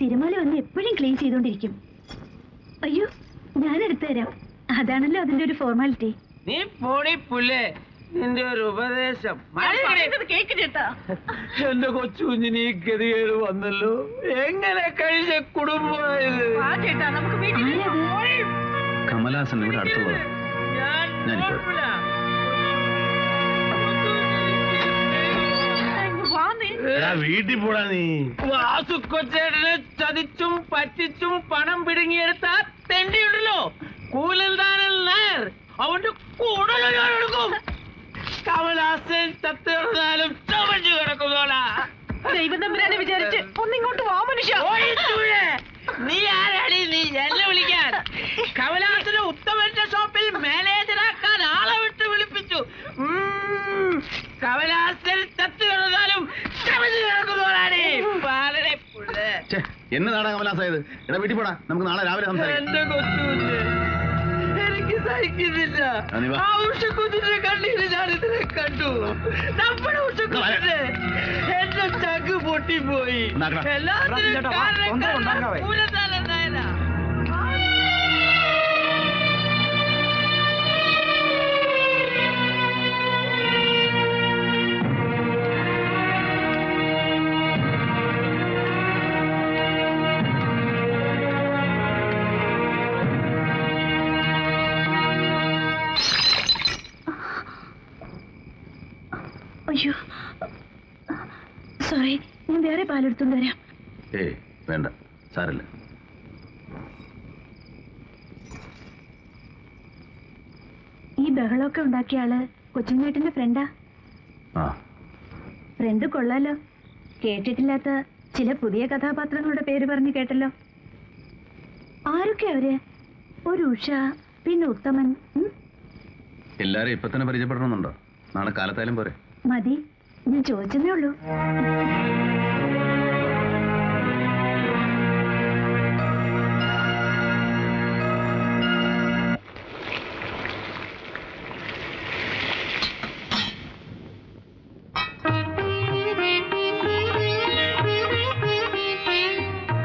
തിരുമാല വന്ന് എപ്പോഴും ക്ലീൻ ചെയ്തോണ്ടിരിക്കും അയ്യോ ഞാൻ എടുത്തു തരാം അതാണല്ലോ അതിന്റെ ഒരു ഫോർമാലിറ്റി നീ പോടി പുല്ലേ. നിന്റെ ഒരു ഉപദേശം. എന്റെ കൊച്ചു കുഞ്ഞിന് ഈ ഗതികേട് വന്നല്ലോ. എങ്ങനെ കഴിച്ച കുടുംബമായത്? കമലാസൻ ഇവിടെ അടുത്തുള്ളതാണ് ഞാനിപ്പോ വീട്ടിൽ പോടാ നീ. വാസു കൊച്ചേട്ടനെ ചതിച്ചും പറ്റിച്ചും പണം പിടുങ്ങിയെടുത്ത തെണ്ടിയുണ്ടല്ലോ. കൂലൽദാനൽ നായർ. അവന്റെ കൂടലും കമലാസൻ ചത്ത് കിടന്നാലും ചമച്ചു കിടക്കുന്നോടാ ദൈവം തമ്പുരാനെ വിചാരിച്ച് ഒന്നിങ്ങോട്ട് വാ മനുഷ്യ. നീ ആരാടി? നീ എന്നെ വിളിക്കാൻ. കമലാസന് ഉത്തമന്റെ ഷോപ്പിൽ മാനേജറാക്കാൻ ആളെ വിട്ട് വിളിപ്പിച്ചു. കമലാസൻ ചത്ത് പുള്ളേ ഛെ, കമലാസായത് എടാ വീട്ടിൽ പോടാ. നമുക്ക് നാളെ രാവിലെ എനിക്ക് സഹിക്കുന്നില്ല. ആ, ഉഷക്കുഞ്ഞിന്റെ കണ്ണീര് ഞാൻ ഇതിനെ കണ്ടു. നമ്മുടെ ഉഷക്കുഞ്ഞിന്റെ എന്റെ ചങ്ക് പൊട്ടിപ്പോയി. എല്ലാത്തിനും ചേട്ടാ, അയ്യോ. സോറി ഞാൻ വേറെ പാലെടുത്തും തരാം ഏയ് വേണ്ട. സാരല്ല. ഈ ബഹളമൊക്കെ ഉണ്ടാക്കിയ ആൾ കൊച്ചുങ്ങേട്ടന്റെ ഫ്രണ്ടാ ഫ്രണ്ട് കൊള്ളാലോ. കേട്ടിട്ടില്ലാത്ത ചില പുതിയ കഥാപാത്രങ്ങളുടെ പേര് പറഞ്ഞു കേട്ടല്ലോ. ആരൊക്കെ അവർ? ഒരു ഉഷ പിന്നെ ഉത്തമൻ എല്ലാരും ഇപ്പൊ തന്നെ പരിചയപ്പെടണമെന്നുണ്ടോ? നാളെ കാലത്തായാലും പോരെ. മതി ഞാൻ ചോദിച്ചതേ ഉള്ളൂ.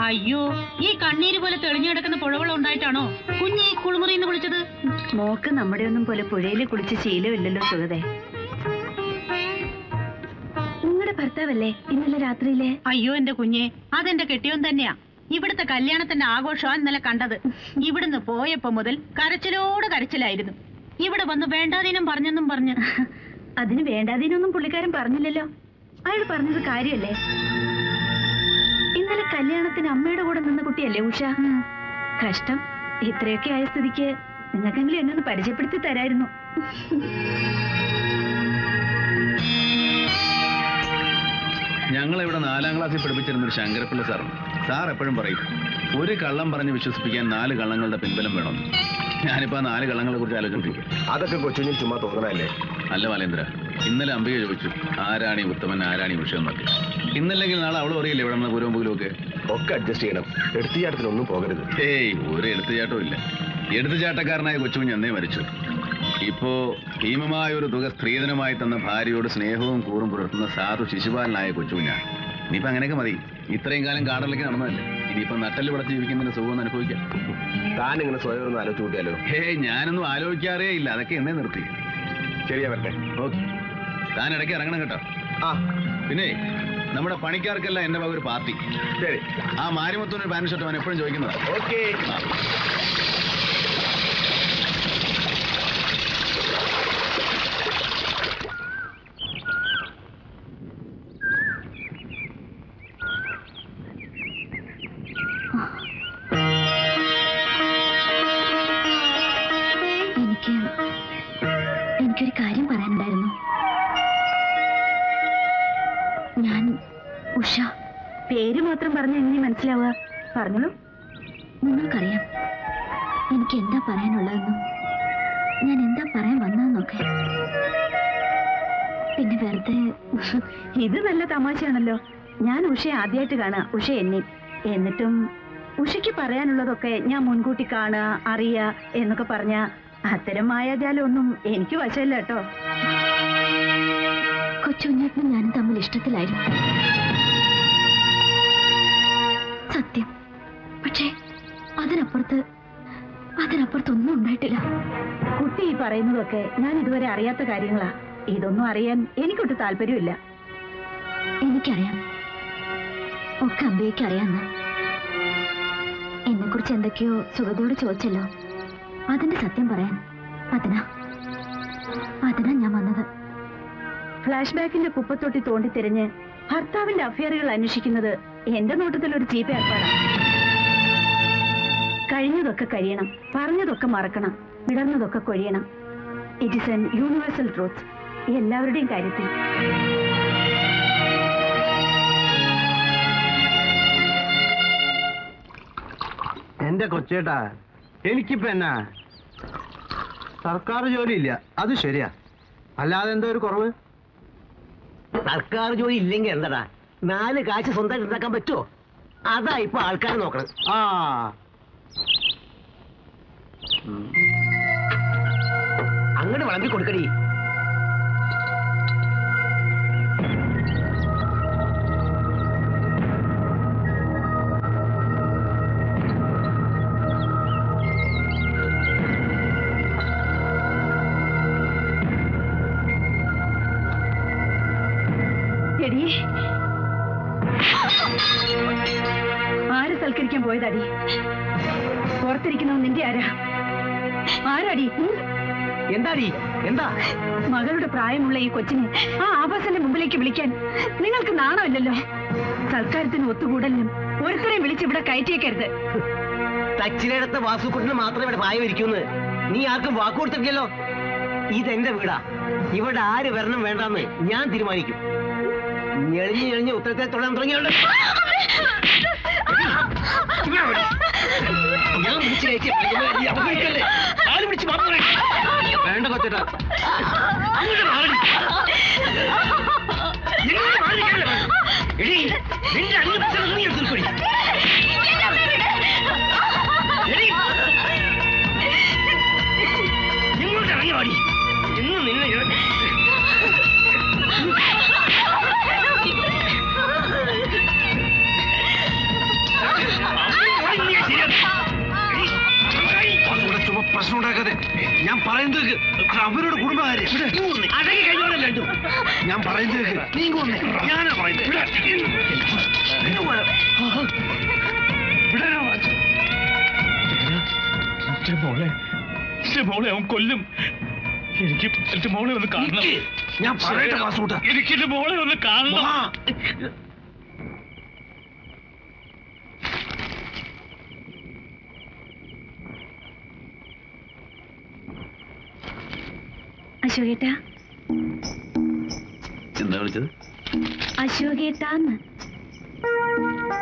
അയ്യോ ഈ കണ്ണീര് പോലെ തെളിഞ്ഞു കിടക്കുന്ന പുഴവെള്ളം ഉണ്ടായിട്ടാണോ കുഞ്ഞ് ഈ കുളിമുറിന്ന് വിളിച്ചത് മോക്ക് നമ്മുടെ ഒന്നും പോലെ പുഴയിൽ കുളിച്ച് ശീലമില്ലല്ലോ സുഗതേ. നിങ്ങളുടെ ഇന്നലെ രാത്രിയിലെ? അയ്യോ എന്റെ കുഞ്ഞെ അതെന്റെ കെട്ടിയോൻ തന്നെയാ. ഇവിടുത്തെ കല്യാണത്തിന്റെ ആഘോഷമാണ് ഇന്നലെ കണ്ടത്. ഇവിടുന്ന് പോയപ്പോ മുതൽ കരച്ചിലോട് കരച്ചിലായിരുന്നു. ഇവിടെ വന്ന് വേണ്ടാതീനം പറഞ്ഞെന്നും പറഞ്ഞ്. അതിന് വേണ്ടാതീനൊന്നും പുള്ളിക്കാരൻ പറഞ്ഞില്ലല്ലോ. അയാൾ പറഞ്ഞത് കാര്യല്ലേ ഇന്നലെ കല്യാണത്തിന് അമ്മയുടെ കൂടെ നിന്ന കുട്ടിയല്ലേ ഉഷ? കഷ്ടം. ഇത്രയൊക്കെ ആയ സ്ഥിതിക്ക് നിങ്ങൾക്കെങ്കിലും എന്നെ ഒന്ന് പരിചയപ്പെടുത്തി തരായിരുന്നു. ഞങ്ങൾ ഇവിടെ നാലാം ക്ലാസ്സിൽ പഠിപ്പിച്ചിരുന്ന ഒരു ശങ്കരപ്പിള്ള സാറുണ്ട്. സാർ എപ്പോഴും പറയും ഒരു കള്ളം പറഞ്ഞ് വിശ്വസിപ്പിക്കാൻ നാല് കള്ളങ്ങളുടെ പിൻബലം വേണം. ഞാനിപ്പോ ആ നാല് കള്ളങ്ങളെ കുറിച്ച് ആലോചിച്ചോണ്ടിരിക്കും അതൊക്കെ കൊച്ചുഞ്ഞിൽ ചുമ്മാ തോന്നണല്ലേ അല്ല ബാലേന്ദ്ര ഇന്നലെ അംബിക ചോദിച്ചു ആരാണി ഉത്തമൻ ആരാണി വിഷയം എന്നൊക്കെ. ഇന്നല്ലെങ്കിൽ നാളെ അവളും അറിയില്ല ഇവിടെ നിന്ന് പൂരവും ഒക്കെ ഒക്കെ അഡ്ജസ്റ്റ് ചെയ്യണം. എടുത്തുചാട്ടത്തിനൊന്നും പോകരുത്. ഏയ് ഒരു എടുത്തുചാട്ടവും ഇല്ല. എടുത്തുചാട്ടക്കാരനായ കൊച്ചുകുഞ്ഞ് എന്നേ മരിച്ചു. ഇപ്പോ ഭീമമായ ഒരു തുക സ്ത്രീധനമായി തന്ന ഭാര്യയോട് സ്നേഹവും കൂറും പുലർത്തുന്ന സാധു ശിശുപാലനായ കൊച്ചുകുഞ്ഞാണ് ഇനിയിപ്പോ അങ്ങനെയൊക്കെ മതി. ഇത്രയും കാലം കാടലേക്ക് നടന്നതല്ലേ. ഇനിയിപ്പോ നട്ടൽ വിളച്ച് ജീവിക്കുന്നതിന് സുഖം അനുഭവിക്കാം. താൻ ഇങ്ങനെ സ്വയം ഒന്ന് ആലോചിച്ച് കൂട്ടിയാലോ? ഹേ ഞാനൊന്നും ആലോചിക്കാറേ ഇല്ല. അതൊക്കെ എന്നെ നിർത്തി. ശരിയാ വരട്ടെ ഓക്കെ. താൻ ഇടയ്ക്ക് ഇറങ്ങണം കേട്ടോ. ആ. പിന്നെ നമ്മുടെ പണിക്കാർക്കല്ല എന്റെ ഭാഗം ഒരു പാർട്ടി. ശരി. ആ മാരിമത്തൂന് പാൻ ഷർട്ട് അവൻ എപ്പോഴും ചോദിക്കുന്നതാണ് ഓക്കെ. ഉഷ പേര് മാത്രം പറഞ്ഞ എങ്ങനെ മനസ്സിലാവുക? പറഞ്ഞോളൂ. നിങ്ങൾക്കറിയാം. എനിക്ക് എന്താ പറയാനുള്ളതെന്നും. ഞാൻ എന്താ പറയാൻ വന്നതെന്നൊക്കെ. പിന്നെ വെറുതെ ഇത് നല്ല തമാശയാണല്ലോ. ഞാൻ ഉഷയെ ആദ്യമായിട്ട് കാണുക ഉഷ എന്നെ. എന്നിട്ടും ഉഷയ്ക്ക് പറയാനുള്ളതൊക്കെ ഞാൻ മുൻകൂട്ടി കാണുക അറിയുക എന്നൊക്കെ പറഞ്ഞ അത്തരം മായാജാലൊന്നും എനിക്ക് വശമില്ല കേട്ടോ. കൊച്ചുകുഞ്ഞേട്ടനും ഞാനും തമ്മിൽ ഇഷ്ടത്തിലായിരുന്നു സത്യം. പക്ഷേ അതിനപ്പുറത്ത് അതിനപ്പുറത്തൊന്നും ഉണ്ടായിട്ടില്ല. കുട്ടി ഈ പറയുന്നതൊക്കെ ഞാൻ ഇതുവരെ അറിയാത്ത കാര്യങ്ങളാ. ഇതൊന്നും അറിയാൻ എനിക്കൊട്ട് താല്പര്യമില്ല. എനിക്കറിയാം. ഒക്കെ അമ്പയ്ക്ക് അറിയാന്ന്. എന്നെ കുറിച്ച് എന്തൊക്കെയോ സുഗതയോട് ചോദിച്ചല്ലോ. അതിന്റെ സത്യം പറയാൻ അതിനാ. അതിനാ ഞാൻ വന്നത്. ഫ്ലാഷ് ബാക്കിന്റെ കുപ്പത്തൊട്ടി തോണ്ടി തിരിഞ്ഞ് ഭർത്താവിന്റെ അഫയറുകൾ അന്വേഷിക്കുന്നത് എന്റെ നോട്ടത്തിൽ ഒരു ചീപ്പ് ഏർപ്പാടാണ് കഴിഞ്ഞതൊക്കെ കഴിയണം പറഞ്ഞതൊക്കെ മറക്കണം വിടർന്നതൊക്കെ കൊഴിയണം. It is an universal truth എല്ലാവരുടെയും കാര്യത്തിൽ. എന്റെ കൊച്ചേട്ടാ എനിക്കിപ്പോ എന്നാ? സർക്കാർ ഇല്ല അത് ശരിയാ. അല്ലാതെ എന്തോ ഒരു കുറവ്? സർക്കാർ ജോലി ഇല്ലെങ്കിൽ എന്താടാ? നാല് കാശ് സ്വന്തമായിട്ട് ഉണ്ടാക്കാൻ പറ്റുമോ അതാ ഇപ്പൊ ആൾക്കാർ നോക്കണം ആ. അങ്ങോട്ട് വളമ്പി കൊടുക്കടി. പോയതാടി പുറത്തിരിക്കുന്നവൻ നിന്റെ ആരാ? ആരാടി? എന്താടി? എന്താ? മകളുടെ പ്രായമുള്ള ഈ കൊച്ചിനെ ആ ആഭാസന്റെ മുമ്പിലേക്ക് വിളിക്കാൻ നിങ്ങൾക്ക് നാണമില്ലല്ലോ. സൽക്കാരത്തിന് ഒത്തുകൂടലിനും ഒരുത്തരെയും വിളിച്ച് ഇവിടെ കയറ്റിയേക്കരുത്. തച്ചിലയിടത്ത് വാസുക്കുട്ടിന് മാത്രമേ ഇവിടെ പ്രായം ഇരിക്കുന്നു നീ ആർക്കും വാക്ക് കൊടുത്തിട്ടില്ലല്ലോ? ഇതെന്റെ വീടാ. ഇവിടെ ആര് വരണം വേണ്ടെന്ന് ഞാൻ തീരുമാനിക്കും. ഞെളിഞ്ഞ് ഞെളിഞ്ഞ് ഉത്തരത്തെ തൊടാൻ തുടങ്ങിയോണ്ട്. ഞാൻ പിടിച്ച് കയറ്റി നീ അപകരിക്കല്ലേ? ആര് പിടിച്ച് മാപ്പ് പറയണം? വേണ്ട കൊച്ചേട്ടാ അങ്ങോട്ട് മാറടി. ഇങ്ങോട്ട് മാറി നിൽക്കാനല്ലേ പറഞ്ഞത്? എടീ, നിന്റെ അഞ്ച് പൈസ നീ എടുത്തിരിക്കടി. ഞാൻ പറയുന്നത് അവരോട് കുടുംബകാര്യം അടങ്ങി കഴിഞ്ഞോളെ രണ്ടും ഞാൻ പറയുന്നത്. വന്നേ. ഞാനാ പറയുന്നത്. മോളെ. മോളെ അവൻ കൊല്ലും. എനിക്ക് എന്റെ മോളെ ഒന്ന് കാണണം. ഞാൻ പറയട്ടെ. എനിക്ക് എന്റെ മോളെ ഒന്ന് കാണണം. അശോകേട്ടാ. എന്താ വിളിച്ചത്? അശോകേട്ടാന്ന്.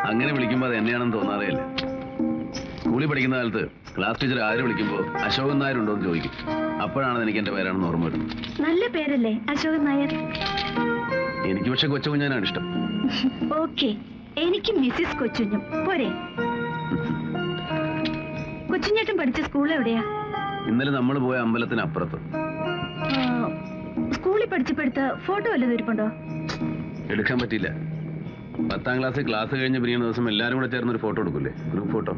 അങ്ങനെ വിളിക്കുമ്പോ അത് എന്നെയാണെന്ന് തോന്നാറേ ഇല്ല സ്കൂളിൽ പഠിക്കുന്ന കാലത്ത് ക്ലാസ് ടീച്ചർ ആര് വിളിക്കുമ്പോ അശോകൻ നായർ ഉണ്ടോ എന്ന് ചോദിക്കും. അപ്പോഴാണ് എനിക്ക് എന്റെ പേരാണെന്ന് ഓർമ്മ വരുന്നത്. നല്ല പേരല്ലേ അശോകൻ നായർ? എനിക്ക് പക്ഷെ കൊച്ചുകുഞ്ഞാനാണ് ഇഷ്ടം. ഓക്കെ എനിക്ക് മിസ്സിസ് കൊച്ചുഞ്ഞും. പോരെ. കൊച്ചുഞ്ഞേട്ടൻ പഠിച്ച സ്കൂൾ എവിടെയാ? ഇന്നലെ നമ്മൾ പോയ അമ്പലത്തിന് അപ്പുറത്ത് ആ, സ്കൂളിൽ പഠിച്ചപ്പോഴത്ത് ഫോട്ടോ വല്ലതും ഇരിപ്പുണ്ടോ? എടുക്കാൻ പറ്റിയില്ല. പത്താം ക്ലാസ് ക്ലാസ് കഴിഞ്ഞ് പിരിയുന്ന ദിവസം എല്ലാവരും കൂടെ ചേർന്ന് ഒരു ഫോട്ടോ എടുക്കൂലേ? ഗ്രൂപ്പ് ഫോട്ടോ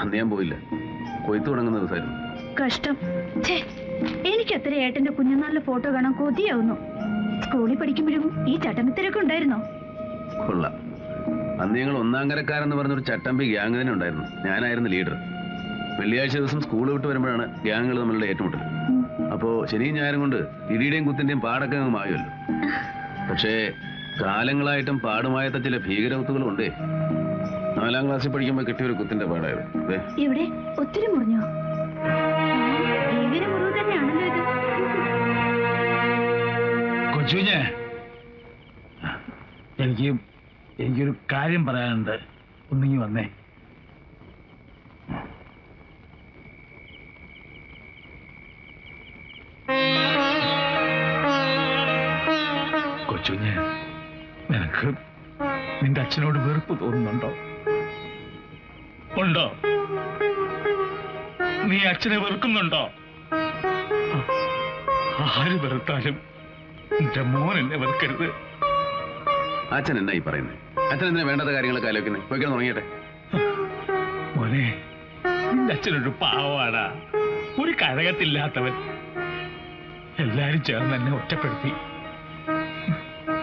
അന്ന് ഞാൻ പോയില്ല. കൊയ്ത്ത് തുടങ്ങുന്ന ദിവസമായിരുന്നു. കഷ്ടം. എനിക്ക് അത്ര ഏട്ടന്റെ കുഞ്ഞുനാളിലെ ഫോട്ടോ കാണാൻ കൊതിയാവുന്നു. സ്കൂളിൽ പഠിക്കുമ്പോഴും ഈ ചട്ടമ്പിത്തിരൊക്കെ ഉണ്ടായിരുന്നോ? കൊള്ളാം. അന്ന് ഞങ്ങൾ ഒന്നാം കരക്കാരെന്ന് പറഞ്ഞൊരു ചട്ടമ്പി ഗ്യാങ് തന്നെ ഉണ്ടായിരുന്നു. ഞാനായിരുന്നു ലീഡർ വെള്ളിയാഴ്ച ദിവസം സ്കൂൾ വിട്ട് വരുമ്പോഴാണ് ഗ്യാങ്ങുകൾ നമ്മളുടെ ഏറ്റുമുട്ടൽ. അപ്പോ ശനിയും ഞായറും കൊണ്ട് ഇടിയുടെയും കുത്തിന്റെയും പാടൊക്കെ അങ്ങ് മായുമല്ലോ. പക്ഷേ കാലങ്ങളായിട്ടും പാടുമായത്ത ചില ഭീകരവത്തുകളും ഉണ്ടേ നാലാം ക്ലാസ്സിൽ പഠിക്കുമ്പോൾ കിട്ടിയ ഒരു കുത്തിന്റെ പാടായിരുന്നു ദേ, ഇവിടെ ഒത്തിരി മുറിഞ്ഞോ? കൊച്ചുഞ്ഞ് എനിക്ക് എനിക്കൊരു കാര്യം പറയാനുണ്ട്. ഒന്നിങ്ങി വന്നേ. കൊച്ചുഞ്ഞ് നിനക്ക് നിന്റെ അച്ഛനോട് വെറുപ്പ് തോന്നുന്നുണ്ടോ? ഉണ്ടോ? നീ അച്ഛനെ വെറുക്കുന്നുണ്ടോ? ആര് വെറുത്താലും നിന്റെ മോൻ എന്നെ വെറുക്കരുത്. അച്ഛൻ എന്നാ ഈ പറയുന്നത് അച്ഛൻ എന്തിനാ വേണ്ടാത്ത കാര്യങ്ങളൊക്കെ ആലോചിക്കുന്നത് പോയിക്കാൻ തുടങ്ങിയട്ടെ മോനെ നിന്റെ അച്ഛനൊരു പാവാടാ. ഒരു കഴകത്തില്ലാത്തവൻ എല്ലാരും ചേർന്ന് എന്നെ ഒറ്റപ്പെടുത്തി.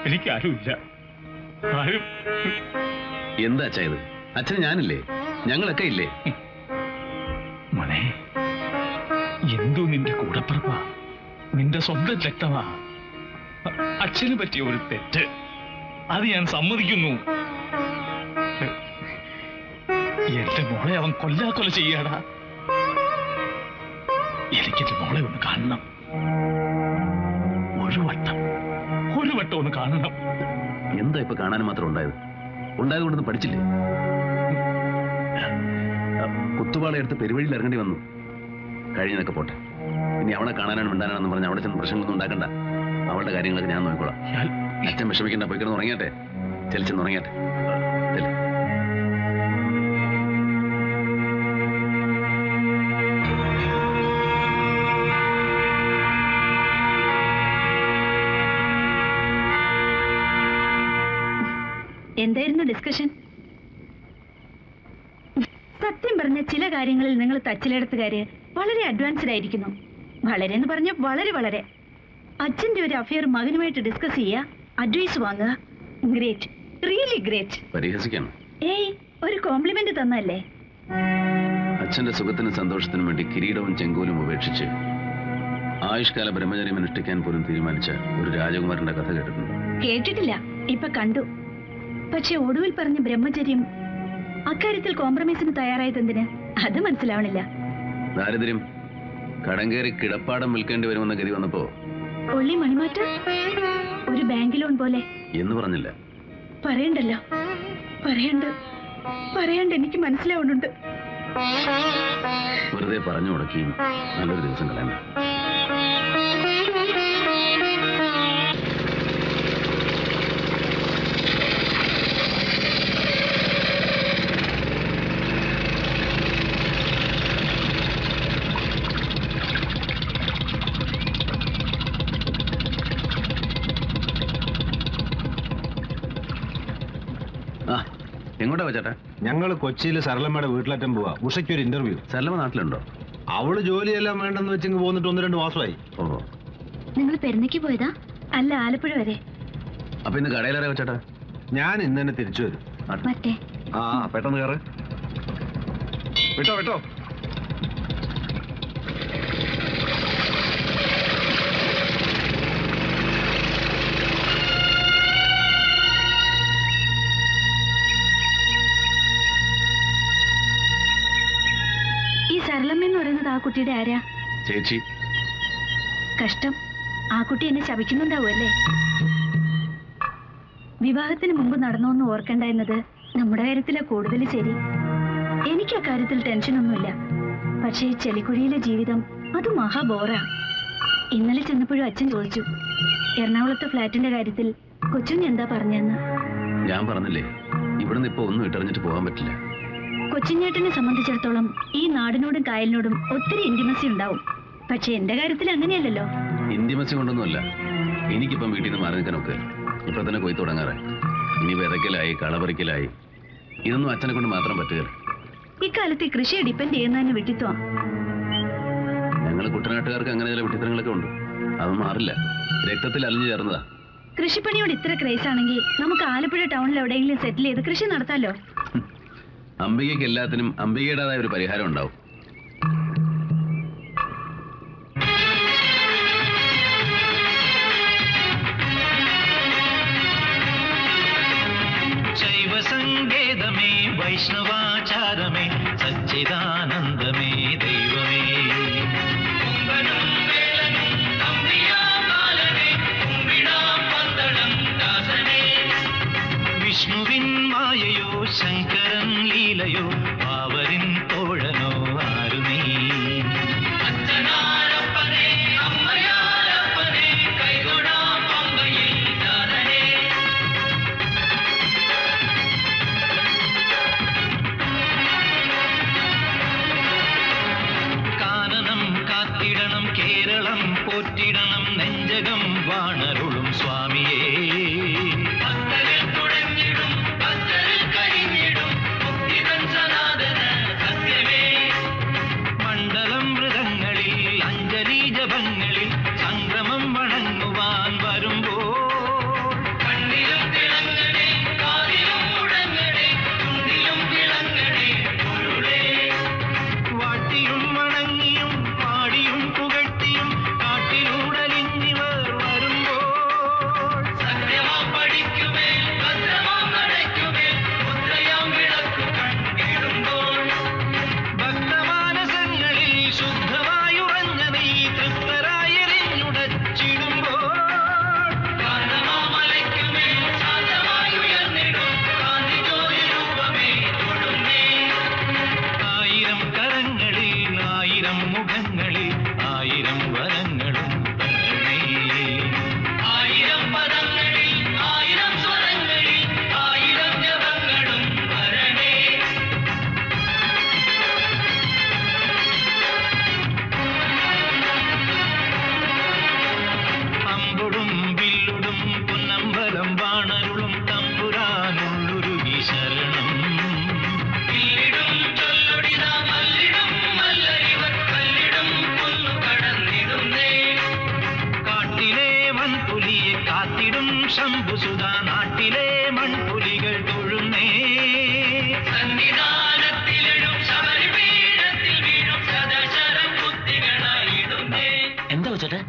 എനിക്കാരുമില്ല. ആരും. എന്താ അച്ഛാ ഇത്? അച്ഛൻ ഞാനില്ലേ? ഞങ്ങളൊക്കെ ഇല്ലേ? മോനെ എന്തോ നിന്റെ കൂടപ്പുറപ്പാ? നിന്റെ സ്വന്തം രക്തമാ. അച്ഛന് പറ്റിയ ഒരു തെറ്റ്. അത് ഞാൻ സമ്മതിക്കുന്നു. എന്റെ മോളെ അവൻ കൊല്ലാക്കൊല ചെയ്യാടാ. എനിക്കെന്റെ മോളെ ഒന്ന് കാണണം. ഒരു വട്ടം. ഒരു വട്ടം ഒന്ന് കാണണം. എന്താ ഇപ്പൊ കാണാൻ മാത്രം ഉണ്ടായത്? ഉണ്ടായത് കൊണ്ടൊന്നും പഠിച്ചില്ലേ കുത്തുപാളയെടുത്ത് പെരുവഴിയിൽ ഇറങ്ങേണ്ടി വന്നു. കഴിഞ്ഞതൊക്കെ പോട്ടെ. ഇനി അവളെ കാണാനാണ് മിണ്ടാനാണെന്ന് പറഞ്ഞ് അവിടെ ചെന്ന് പ്രശ്നങ്ങളൊന്നും ഉണ്ടാക്കണ്ട. അവളുടെ കാര്യങ്ങളൊക്കെ ഞാൻ നോക്കിക്കോളാം. അച്ഛൻ വിഷമിക്കണ്ട പോയി കിടന്ന് ഉറങ്ങിയാട്ടെ? ചെലിച്ചെന്ന് ഉറങ്ങിയാട്ടെ? കാര്യങ്ങളിൽ നിങ്ങൾ തച്ചിലെടുത്തുകാര് വളരെ അഡ്വാൻസ്ഡ് ആയിരിക്കുന്നു. വളരെ എന്ന് പറഞ്ഞ വളരെ വളരെ. അച്ഛന്റെ ഒരു അഫയർ മകനുമായിട്ട് ഡിസ്കസ് ചെയ്യുക അഡ്വൈസ് വാങ്ങുക. ഗ്രേറ്റ് റിയലി ഗ്രേറ്റ് പരിഹസിക്കാണ്. ഏയ് ഒരു കോംപ്ലിമെന്റ് തന്നല്ലേ അച്ഛന്റെ സുഖത്തിനും സന്തോഷത്തിനും വേണ്ടി കിരീടവും ചെങ്കോലും ഉപേക്ഷിച്ച് ആയുഷ്കാല ബ്രഹ്മചര്യം അനുഷ്ഠിക്കാൻ പോലും തീരുമാനിച്ച ഒരു രാജകുമാരന്റെ കഥ കേട്ടിട്ടുണ്ട്. കേട്ടിട്ടില്ല. ഇപ്പൊ കണ്ടു. പക്ഷെ ഒടുവിൽ പറഞ്ഞ ബ്രഹ്മചര്യം അക്കാര്യത്തിൽ കോംപ്രമൈസിന് തയ്യാറായത് എന്തിന്? അത് മനസ്സിലാവണില്ല. ദാരിദ്ര്യം കടം കയറി കിടപ്പാടം വിൽക്കേണ്ടി വരുമെന്ന ഗതി വന്നപ്പോ? ഒള്ളി മണിമാറ്റം ഒരു ബാങ്ക് ലോൺ പോലെ. എന്ന് പറഞ്ഞില്ല. പറയണ്ടല്ലോ. പറയണ്ട. പറയണ്ട എനിക്ക് മനസ്സിലാവുന്നുണ്ട് വെറുതെ പറഞ്ഞു മുടക്കിയും. നല്ലൊരു ദിവസം കളയണ്ട വെച്ചേട്ടാ ഞങ്ങൾ കൊച്ചിയിൽ സരളമ്മയുടെ വീട്ടിലറ്റം പോവാ. ഉഷയ്ക്ക് ഒരു ഇന്റർവ്യൂ സരളമ്മ നാട്ടിലുണ്ടോ? അവൾ ജോലിയെല്ലാം വേണ്ടെന്ന് വെച്ചിങ്ങ് പോന്നിട്ട് ഒന്ന് രണ്ട് മാസമായി. ഓഹോ. നിങ്ങൾ പെരുന്നയ്ക്ക് പോയതാ? അല്ല ആലപ്പുഴ വരെ. അപ്പൊ ഇന്ന് കടയിലാരാ വെച്ചേട്ടാ ഞാൻ ഇന്ന് തന്നെ തിരിച്ചു വരും. മറ്റേ. ആ പെട്ടെന്ന് കയറ് വിട്ടോ വിട്ടോ. ആ കുട്ടിയുടെ ആരാ? ചേച്ചി. കഷ്ടം. ആ കുട്ടി എന്നെ ശപിക്കുന്നുണ്ടാവുമല്ലേ വിവാഹത്തിന് മുമ്പ് നടന്നോന്ന് ഓർക്കണ്ട എന്നത് നമ്മുടെ കാര്യത്തിലെ കൂടുതൽ ശരി. എനിക്ക് അക്കാര്യത്തിൽ ടെൻഷനൊന്നുമില്ല പക്ഷേ ചെളിക്കുഴിയിലെ ജീവിതം അത് മഹാബോറാ ഇന്നലെ ചെന്നപ്പോഴും അച്ഛൻ ചോദിച്ചു എറണാകുളത്തെ ഫ്ലാറ്റിന്റെ കാര്യത്തിൽ കൊച്ചുഞ്ഞ് എന്താ പറഞ്ഞെന്ന് ഞാൻ പറഞ്ഞില്ലേ ഇവിടുന്ന് ഇപ്പൊ ഒന്നും ഇട്ടറിഞ്ഞിട്ട് പോകാൻ പറ്റില്ല. കൊച്ചിഞ്ഞേട്ടനെ സംബന്ധിച്ചിടത്തോളം ഈ നാടിനോടും കായലിനോടും ഒത്തിരി ഇന്റിമസി ഉണ്ടാവും. പക്ഷെ എന്റെ കാര്യത്തിൽ അങ്ങനെയല്ലല്ലോ. ഇന്റിമസി കൊണ്ടൊന്നുമല്ല. എനിക്കിപ്പം വീട്ടിൽ നിന്ന് മാറി നിൽക്കാനൊക്കെ ഇപ്പൊ തന്നെ പോയി തുടങ്ങാറ്. ഇനി വിതയ്ക്കലായി കളപറിക്കലായി. ഇതൊന്നും അച്ഛനെ കൊണ്ട് മാത്രം പറ്റുകയില്ല. ഇക്കാലത്ത് കൃഷിയെ ഡിപ്പെൻഡ് ചെയ്യുന്നതിന് വിട്ടിത്വം ഞങ്ങൾ കുട്ടനാട്ടുകാർക്ക് അങ്ങനെ ചില വെട്ടിത്തരങ്ങളൊക്കെ ഉണ്ട്. അത് മാറില്ല. രക്തത്തിൽ അലിഞ്ഞു ചേർന്നതാ. കൃഷിപ്പണിയോട് ഇത്ര ക്രേസ് ആണെങ്കിൽ നമുക്ക് ആലപ്പുഴ ടൗണിൽ എവിടെയെങ്കിലും സെറ്റിൽ ചെയ്ത് കൃഷി നടത്താലോ? അംബികയ്ക്ക് എല്ലാത്തിനും അംബികയുടേതായ ഒരു പരിഹാരം ഉണ്ടാവും. ശൈവ സങ്കേതമേ വൈഷ്ണവാചാരമേ സച്ചിദാനന്ദമേ. स्मृन् माययो शङ्करं लीलयो।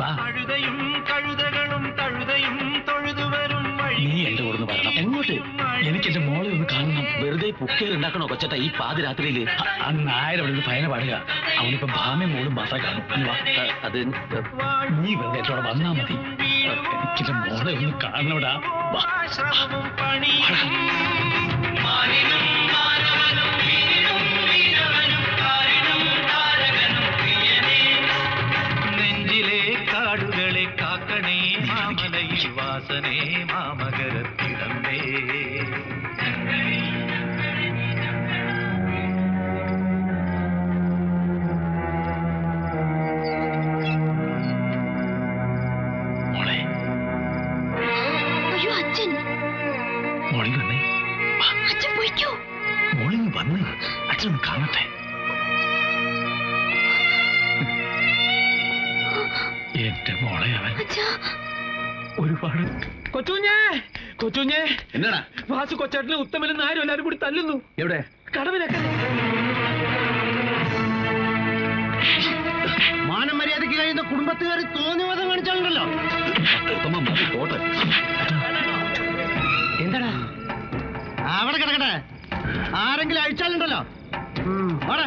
കഴുതയും കഴുതകളും തഴുതയും തൊഴുതുവരും നീ എന്റെ കൂടെ ഒന്ന് വരണം. എങ്ങോട്ട്? എനിക്ക് എന്റെ മോളെ ഒന്ന് കാണണം. വെറുതെ പുക്കേർ ഉണ്ടാക്കണോ കൊച്ചട്ട? ഈ പാതിരാത്രിയിൽ അന്ന് അവിടെ ഫയന പാടുക. അവനിപ്പോ ഭാമയും മോളും മാത്രമേ കാണും. അത് നീ വെറുതെ എന്നോട് വന്നാ മതി. എനിക്കെന്റെ മോളെ ഒന്ന് കാണണോടാ. പണിയും ഒരുപാട് കൊച്ചുഞ്ഞേ കൊച്ചുഞ്ഞേ. എന്നാടാ? വാസു കൊച്ചേട്ടനെ ഉത്തമനെന്ന് ആരും എല്ലാരും കൂടി തല്ലുന്നു. എവിടെ? കടവിലൊക്കെ മാനം മര്യാദയ്ക്ക് കഴിയുന്ന കുടുംബത്തുകാർ തോന്നിവാദം കാണിച്ചാലുണ്ടല്ലോ. പോട്ടെ. എന്താടാ? അവിടെ കിടക്കട്ടെ. ആരെങ്കിലും അഴിച്ചാലുണ്ടല്ലോ. ഉം, വാടാ.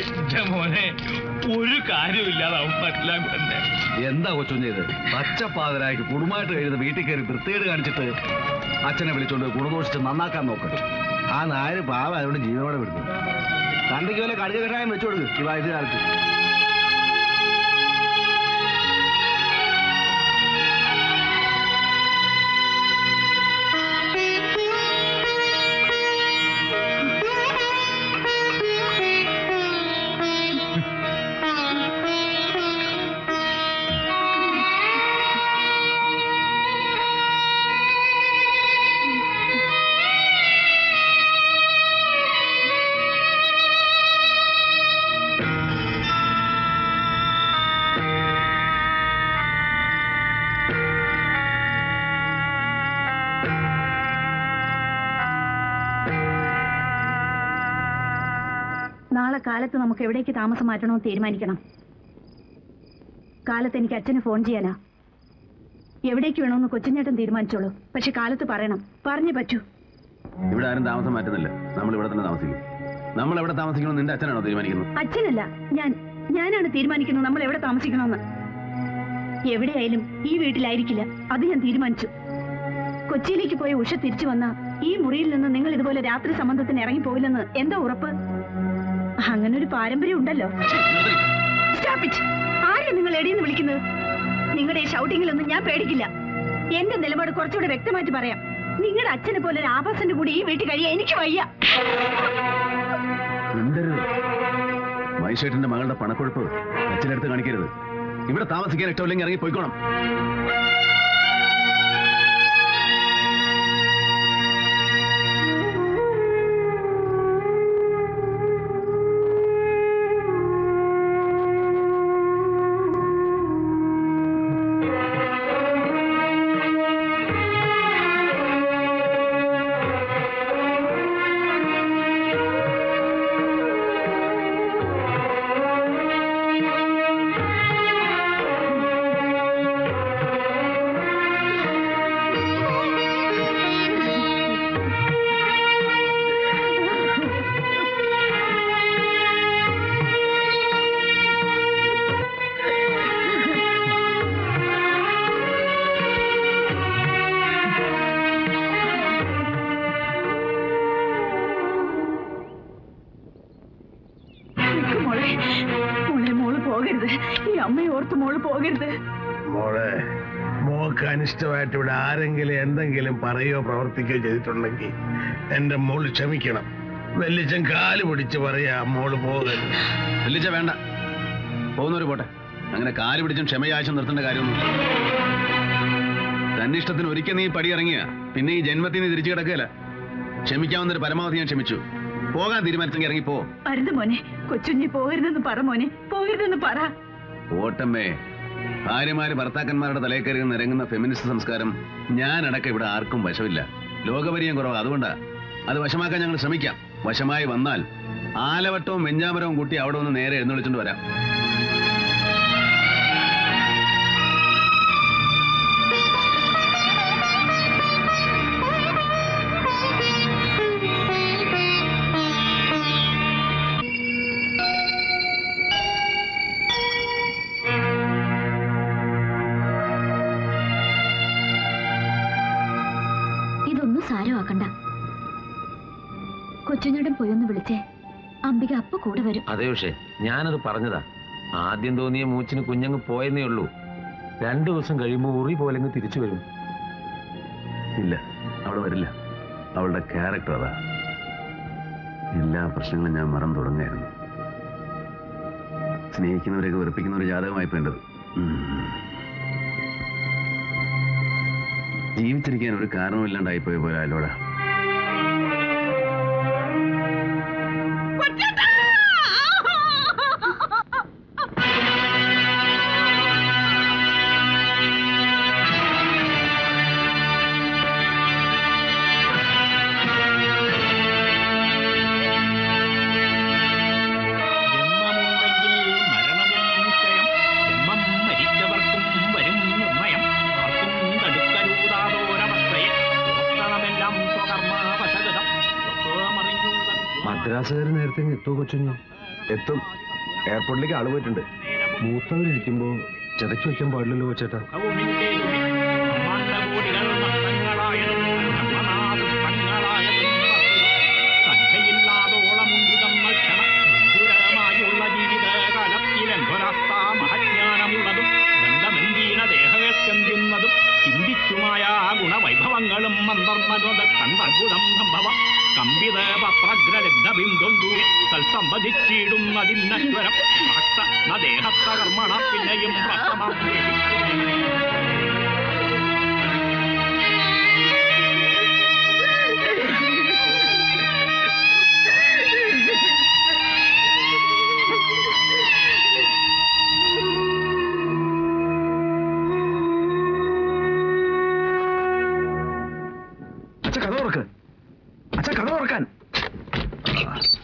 എന്റെ മോനെ ഒരു കാര്യമില്ലാതെ എല്ലാം തന്നെ എന്താ കൊച്ചും ചെയ്ത് പച്ചപ്പാതരായിട്ട് കുടുംബമായിട്ട് കഴിയുന്ന വീട്ടിൽ കയറി വൃത്തികേട് കാണിച്ചിട്ട് അച്ഛനെ വിളിച്ചോണ്ട് ഗുണദോഷിച്ച് നന്നാക്കാൻ നോക്ക്. ആ നായര് പാവ അതുകൊണ്ട് ജീവനോടെ വിടുന്നു. തണ്ടയ്ക്ക് വല്ല കടുക കഷായം വെച്ചു കൊടുക്ക്. ഈ വയസ്സ് കാലത്ത് നമുക്ക് എവിടേക്ക് താമസം മാറ്റണമെന്ന് തീരുമാനിക്കണം. കാലത്ത് എനിക്ക് അച്ഛന് ഫോൺ ചെയ്യാനാ. എവിടേക്ക് വേണമെന്ന് കൊച്ചുഞ്ഞേട്ടൻ തീരുമാനിച്ചോളൂ. പക്ഷെ കാലത്ത് പറയണം. പറഞ്ഞേ പറ്റൂ. ഇവിടെ ആരും താമസം മാറ്റുന്നില്ല. നമ്മൾ ഇവിടെ തന്നെ താമസിക്കും. നമ്മൾ എവിടെ താമസിക്കണം നിന്റെ അച്ഛനാണോ തീരുമാനിക്കുന്നത്? അച്ഛനല്ല ഞാൻ ഞാനാണ് തീരുമാനിക്കുന്നത് നമ്മൾ എവിടെ താമസിക്കണമെന്ന്. എവിടെയായാലും ഈ വീട്ടിലായിരിക്കില്ല. അത് ഞാൻ തീരുമാനിച്ചു. കൊച്ചിയിലേക്ക് പോയ ഉഷ തിരിച്ചു വന്ന ഈ മുറിയിൽ നിന്ന് നിങ്ങൾ ഇതുപോലെ രാത്രി സംബന്ധത്തിന് ഇറങ്ങി പോയില്ലെന്ന് എന്താ ഉറപ്പ്? അങ്ങനെ ഒരു പാരമ്പര്യം ഉണ്ടല്ലോ. ആരെയാ നിങ്ങൾ എടിയെന്ന് വിളിക്കുന്നത്? നിങ്ങളുടെ ഷൗട്ടിങ്ങിലൊന്നും ഞാൻ പേടിക്കില്ല. എന്റെ നിലപാട് കുറച്ചുകൂടെ വ്യക്തമായിട്ട് പറയാം. നിങ്ങളുടെ അച്ഛനെ പോലെ ഒരു ആഭാസന്റെ കൂടി ഈ വീട്ടിൽ കഴിയാൻ എനിക്ക് വയ്യ. മഹേഷേട്ടിന്റെ മകളുടെ പണക്കൊഴുപ്പ് അച്ഛനടുത്ത് കാണിക്കരുത്. ഇവിടെ താമസിക്കാൻ ഇഷ്ടമില്ലെങ്കിൽ ഇറങ്ങി പോയിക്കോണം. അനിഷ്ടമായിട്ട് ഇവിടെ ആരെങ്കിലും എന്തെങ്കിലും പറയോ പ്രവർത്തിക്കുകയോ ചെയ്തിട്ടുണ്ടെങ്കിൽ എന്റെ മോൾ ക്ഷമിക്കണം. വെല്ലിച്ചൻ കാൽ പിടിച്ച് പറയാ മോൾ പോകരുത്. വെല്ലിച്ച വേണ്ട. പോകുന്നവര് പോട്ടെ. അങ്ങനെ കാൽ പിടിച്ചും ക്ഷമയാശം നിർത്തേണ്ട കാര്യമൊന്നും തന്നിഷ്ടത്തിന് ഒരിക്കൽ നീ പടി ഇറങ്ങിയ പിന്നെ ഈ ജന്മത്തിൽ നീ തിരിച്ചു കിടക്കുകയല്ല. ക്ഷമിക്കാവുന്നൊരു പരമാവധി ഞാൻ ക്ഷമിച്ചു. പോകാൻ തീരുമാനിച്ചെങ്കിൽ ഇറങ്ങി പോ. അരുത് മോനെ. കൊച്ചുഞ്ഞി പോകരുതെന്ന് പറ മോനെ. പോകരുതെന്ന് പറ. ഓട്ടമ്മേ ഭാര്യമാര് ഭർത്താക്കന്മാരുടെ തലയിൽ കയറി നിരങ്ങുന്ന ഫെമിനിസ്റ്റ് സംസ്കാരം ഞാനടക്കം ഇവിടെ ആർക്കും വശമില്ല. ലോകപരിയം കുറവ്. അതുകൊണ്ടാ അത് വശമാക്കാൻ ഞങ്ങൾ ശ്രമിക്കാം. വശമായി വന്നാൽ ആലവട്ടവും വെഞ്ഞാമരവും കൂട്ടി അവിടെ ഒന്ന് നേരെ എഴുന്നള്ളിച്ചുകൊണ്ട് വരാം. അതെ ഞാനത് പറഞ്ഞതാ. ആദ്യം തോന്നിയ മൂച്ചിന് കുഞ്ഞങ്ങ് പോയെന്നേ ഉള്ളൂ. രണ്ടു ദിവസം കഴിയുമ്പോൾ ഉറി പോലെങ്ങ് തിരിച്ചു വരും. ഇല്ല അവിടെ വരില്ല. അവളുടെ ക്യാരക്ടർ അതാ. എല്ലാ പ്രശ്നങ്ങളും ഞാൻ മറന്നു തുടങ്ങായിരുന്നു. സ്നേഹിക്കുന്നവരെയൊക്കെ വെറുപ്പിക്കുന്ന ഒരു ജാതകമായി വേണ്ടത് ജീവിച്ചിരിക്കാൻ ഒരു കാരണമില്ലാണ്ടായി പോയ പോലെ അല്ലോടാ എത്തും എയർപോർട്ടിലേക്ക് ആൾ പോയിട്ടുണ്ട്. മൂത്തവരിയ്ക്കുമ്പോ ചതച്ചു വെക്കാൻ പാടില്ലല്ലോ ചേട്ടാ ും. ചിന്തിച്ചുമായ ഗുണവൈഭവങ്ങളും സംഭവം കമ്പിത പത്രഗ്രലബ്ധബിന്ദു ഭക്ത ന ദേഹത്ത കർമ്മണ പിന്നെയും പ്രഥമം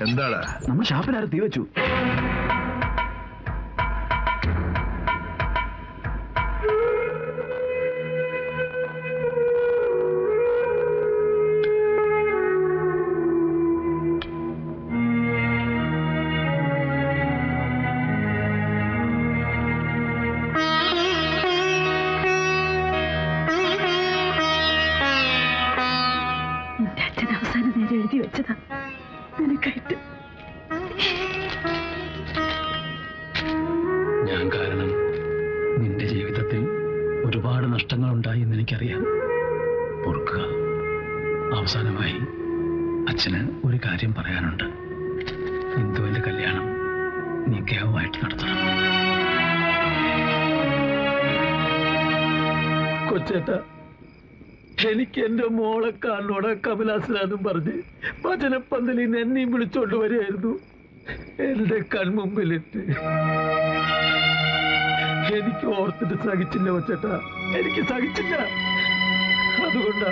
എന്താടാ? നമ്മൾ ഷാപ്പിലാരും തീ വെച്ചു. എന്റെ മോളെ കാണോടെ കമലാസനാഥും പറഞ്ഞ് ഭജനപ്പന്തലിൽ നിന്ന് എന്നെയും വിളിച്ചോണ്ട് വരികയായിരുന്നു. എന്റെ കൺമുമ്പിലിട്ട് എനിക്ക് ഓർത്തിട്ട് സഹിച്ചില്ല കൊച്ചേട്ട. എനിക്ക് സഹിച്ചില്ല. അതുകൊണ്ടാ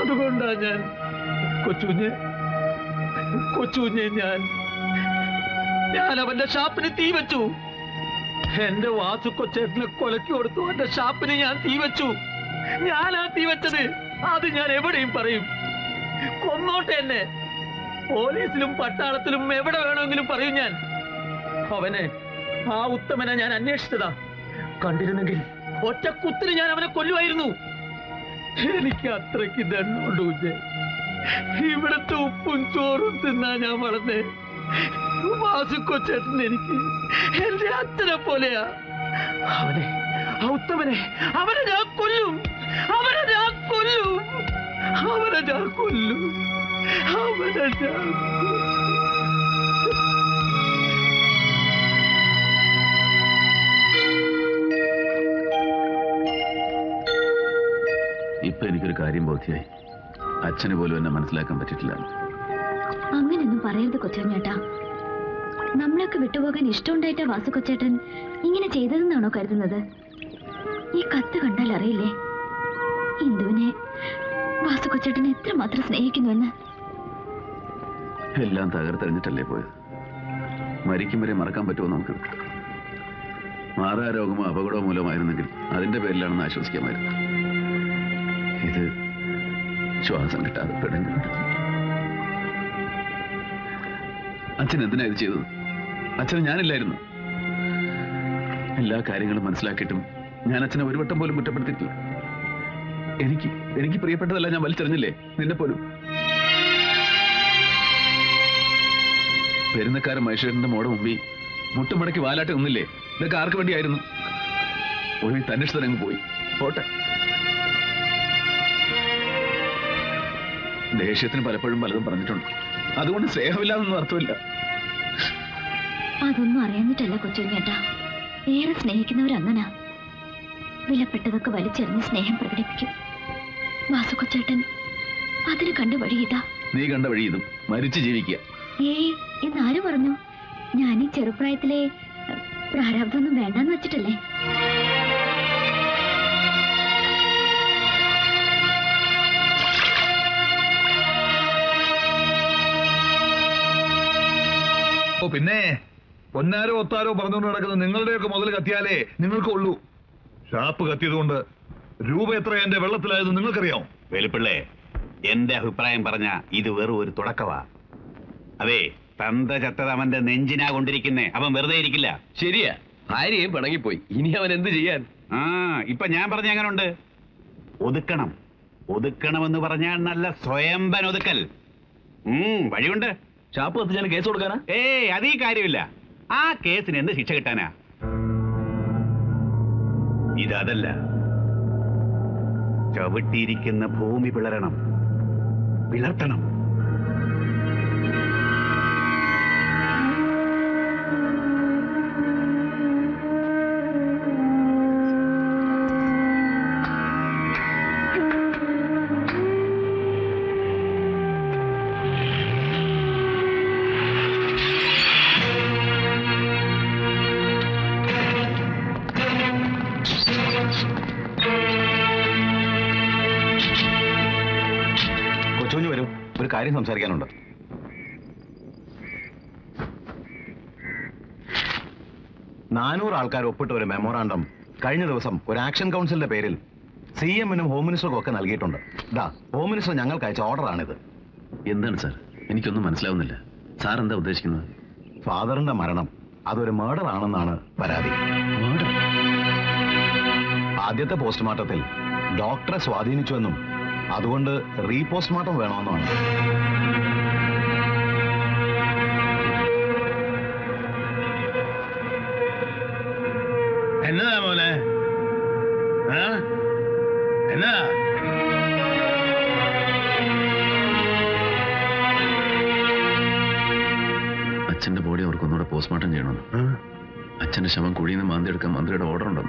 അതുകൊണ്ടാ ഞാൻ കൊച്ചുകുഞ്ഞെ കൊച്ചുകുഞ്ഞെ ഞാൻ ഞാൻ അവന്റെ ഷാപ്പിന് തീ വെച്ചു. എന്റെ വാസു കൊച്ചേട്ടനെ കൊലക്കി കൊടുത്തു. എന്റെ ഷാപ്പിന് ഞാൻ തീ വെച്ചു. ഞാനാ തീ വെച്ചത്. അത് ഞാൻ എവിടെയും പറയും. കൊന്നോട്ടെ എന്നെ. പോലീസിലും പട്ടാളത്തിലും എവിടെ വേണമെങ്കിലും പറയും ഞാൻ. അവനെ ആ ഉത്തമനെ ഞാൻ അന്വേഷിച്ചതാ. കണ്ടിരുന്നെങ്കിൽ ഒറ്റ കുത്തിന് ഞാൻ അവനെ കൊല്ലുമായിരുന്നു. എനിക്ക് അത്രയ്ക്ക് ദണ്ണുണ്ട് കുഞ്ഞെ. ഇവിടുത്തെ ഉപ്പും ചോറും തിന്നാ ഞാൻ വളർന്നേ. വാസുക്കൊച്ചേട്ടൻ എനിക്ക് എന്റെ അച്ഛനെ പോലെയാ. അവനെ ആ ഉത്തമനെ അവനെ ഞാൻ കൊല്ലും. അവനെ ഞാൻ കൊല്ലും. അവനെ ഞാൻ കൊല്ലും. അവനെ ഞാൻ ഇപ്പൊ എനിക്കൊരു കാര്യം ബോധ്യായി. അച്ഛന് പോലും എന്നെ മനസ്സിലാക്കാൻ പറ്റിയിട്ടില്ല. അങ്ങനെയൊന്നും പറയരുത് കൊച്ചേട്ടാ നമ്മളൊക്കെ വിട്ടുപോകാൻ ഇഷ്ടമുണ്ടായിട്ട വാസു കൊച്ചേട്ടൻ ഇങ്ങനെ ചെയ്തതെന്നാണോ കരുതുന്നത്? ഈ കത്ത് കണ്ടാൽ അറിയില്ലേ? ഇന്ദുവിനെ വാസു കൊച്ചേട്ടൻ എത്രമാത്രം സ്നേഹിക്കുന്നുവെന്ന്? എല്ലാം തകർത്തെറിഞ്ഞിട്ടല്ലേ പോയത്? മരിക്കും വരെ മറക്കാൻ പറ്റുമോ നമുക്ക്? മാറാരോഗമോ അപകടമോ മൂലമായിരുന്നെങ്കിൽ അതിന്റെ പേരിലാണെന്ന് ആശ്വസിക്കാമായിരുന്നു. ഇത് ശ്വാസം കിട്ടാതെ പെടുന്നു അച്ഛൻ എന്തിനാ ഇത് ചെയ്തത്? അച്ഛന് ഞാനില്ലായിരുന്നു. എല്ലാ കാര്യങ്ങളും മനസ്സിലാക്കിയിട്ടും ഞാൻ അച്ഛനെ ഒരു വട്ടം പോലും കുറ്റപ്പെടുത്തിയിട്ടില്ല. എനിക്ക് എനിക്ക് പ്രിയപ്പെട്ടതല്ല ഞാൻ വലിച്ചെറിഞ്ഞില്ലേ? നിന്നെ പോലും. പെരുന്നക്കാരൻ മഹേശ്വരന്റെ മോടെ മുമ്പിൽ മുട്ടുമടക്കി വാലാട്ടി ഒന്നില്ലേ ഇതൊക്കെ ആർക്ക് വേണ്ടിയായിരുന്നു? ഒഴി തന്നിഷ്ടതങ്ങ് പോയി. പോട്ടെ. ദേഷ്യത്തിന് പലപ്പോഴും പലതും പറഞ്ഞിട്ടുണ്ട്. അതുകൊണ്ട് സ്നേഹമില്ലാന്നൊന്നും അർത്ഥമില്ല. അതൊന്നും അറിയാഞ്ഞിട്ടല്ല കൊച്ചുഞ്ഞേട്ടാ ഏറെ സ്നേഹിക്കുന്നവരങ്ങനാ വിലപ്പെട്ടതൊക്കെ വലിച്ചെറിഞ്ഞ് സ്നേഹം പ്രകടിപ്പിക്കും. വാസു കൊച്ചേട്ടൻ അതിന് കണ്ട വഴി ഇതാ. നീ കണ്ട വഴി ഇതും. മരിച്ചു ജീവിക്കുക. ഏയ് എന്നാര് പറഞ്ഞു. ഞാൻ ഈ ചെറുപ്രായത്തിലെ പ്രാരാബ്ദമൊന്നും വേണ്ടെന്ന് വെച്ചിട്ടല്ലേ? ഓ പിന്നെ? പൊന്നാരോ ഒത്താരോ പറഞ്ഞുകൊണ്ട് നടക്കുന്നത് നിങ്ങളുടെയൊക്കെ മുതൽ കത്തിയാലേ നിങ്ങൾക്കുള്ളൂ. ഷാപ്പ് കത്തിയത് കൊണ്ട് രൂപ എത്ര എന്റെ വെള്ളത്തിലായെന്ന് നിങ്ങൾക്കറിയോ വെളുപ്പിള്ളേ എന്റെ അഭിപ്രായം പറഞ്ഞ ഇത് വെറും ഒരു തുടക്കവാ. അതെ തന്ത ചത്തത് അവന്റെ നെഞ്ചിനാ കൊണ്ടിരിക്കുന്നേ. അവൻ വെറുതെ ഇരിക്കില്ല. ശരിയാ ഭാര്യയും പിണങ്ങിപ്പോയി. ഇനി അവൻ എന്ത് ചെയ്യാൻ? ആ ഇപ്പൊ ഞാൻ പറഞ്ഞ എങ്ങനെ ഉണ്ട് ഒതുക്കണം. ഒതുക്കണമെന്ന് പറഞ്ഞാൽ നല്ല സ്വയംബൻ ഒതുക്കൽ. ഉം വഴിയുണ്ട്? ഷാപ്പ് ഞാൻ കേസ് കൊടുക്കാനാ? ഏയ് അതീ കാര്യമില്ല. ആ കേസിന് എന്ത് ശിക്ഷ കിട്ടാനാ? ഇതല്ല ചവിട്ടിയിരിക്കുന്ന ഭൂമി പിളരണം. പിളർത്തണം സംസാരിക്കാനുണ്ട്. നാനൂറ് ആൾക്കാർ ഒപ്പിട്ട ഒരു മെമ്മോറാണ്ടം കഴിഞ്ഞ ദിവസം ഒരു ആക്ഷൻ കൗൺസിലിന്റെ പേരിൽ സി എമ്മിനും ഹോം മിനിസ്റ്റർക്കും ഒക്കെ നൽകിയിട്ടുണ്ട്. ദാ ഹോം മിനിസ്റ്റർ ഞങ്ങൾക്ക് അയച്ച ഓർഡറാണിത്. എന്താണ് സാർ? എനിക്കൊന്നും മനസ്സിലാവുന്നില്ല. സാർ എന്താ ഉദ്ദേശിക്കുന്നത്? ഫാദറിന്റെ മരണം അതൊരു മേർഡർ ആണെന്നാണ് പരാതി. ആദ്യത്തെ പോസ്റ്റ്മോർട്ടത്തിൽ ഡോക്ടറെ സ്വാധീനിച്ചുവെന്നും അതുകൊണ്ട് റീ പോസ്റ്റ്മോർട്ടം വേണമെന്നുമാണ്. എന്നതാ മോനെ ആ? എന്നതാ അച്ഛന്റെ ബോഡി അവർക്ക് ഒന്നുകൂടെ പോസ്റ്റ്മോർട്ടം ചെയ്യണം അച്ഛന്റെ ശവം കുഴിയിൽ നിന്ന് മാന്തിയെടുക്കാൻ മന്ത്രിയുടെ ഓർഡർ ഉണ്ടോ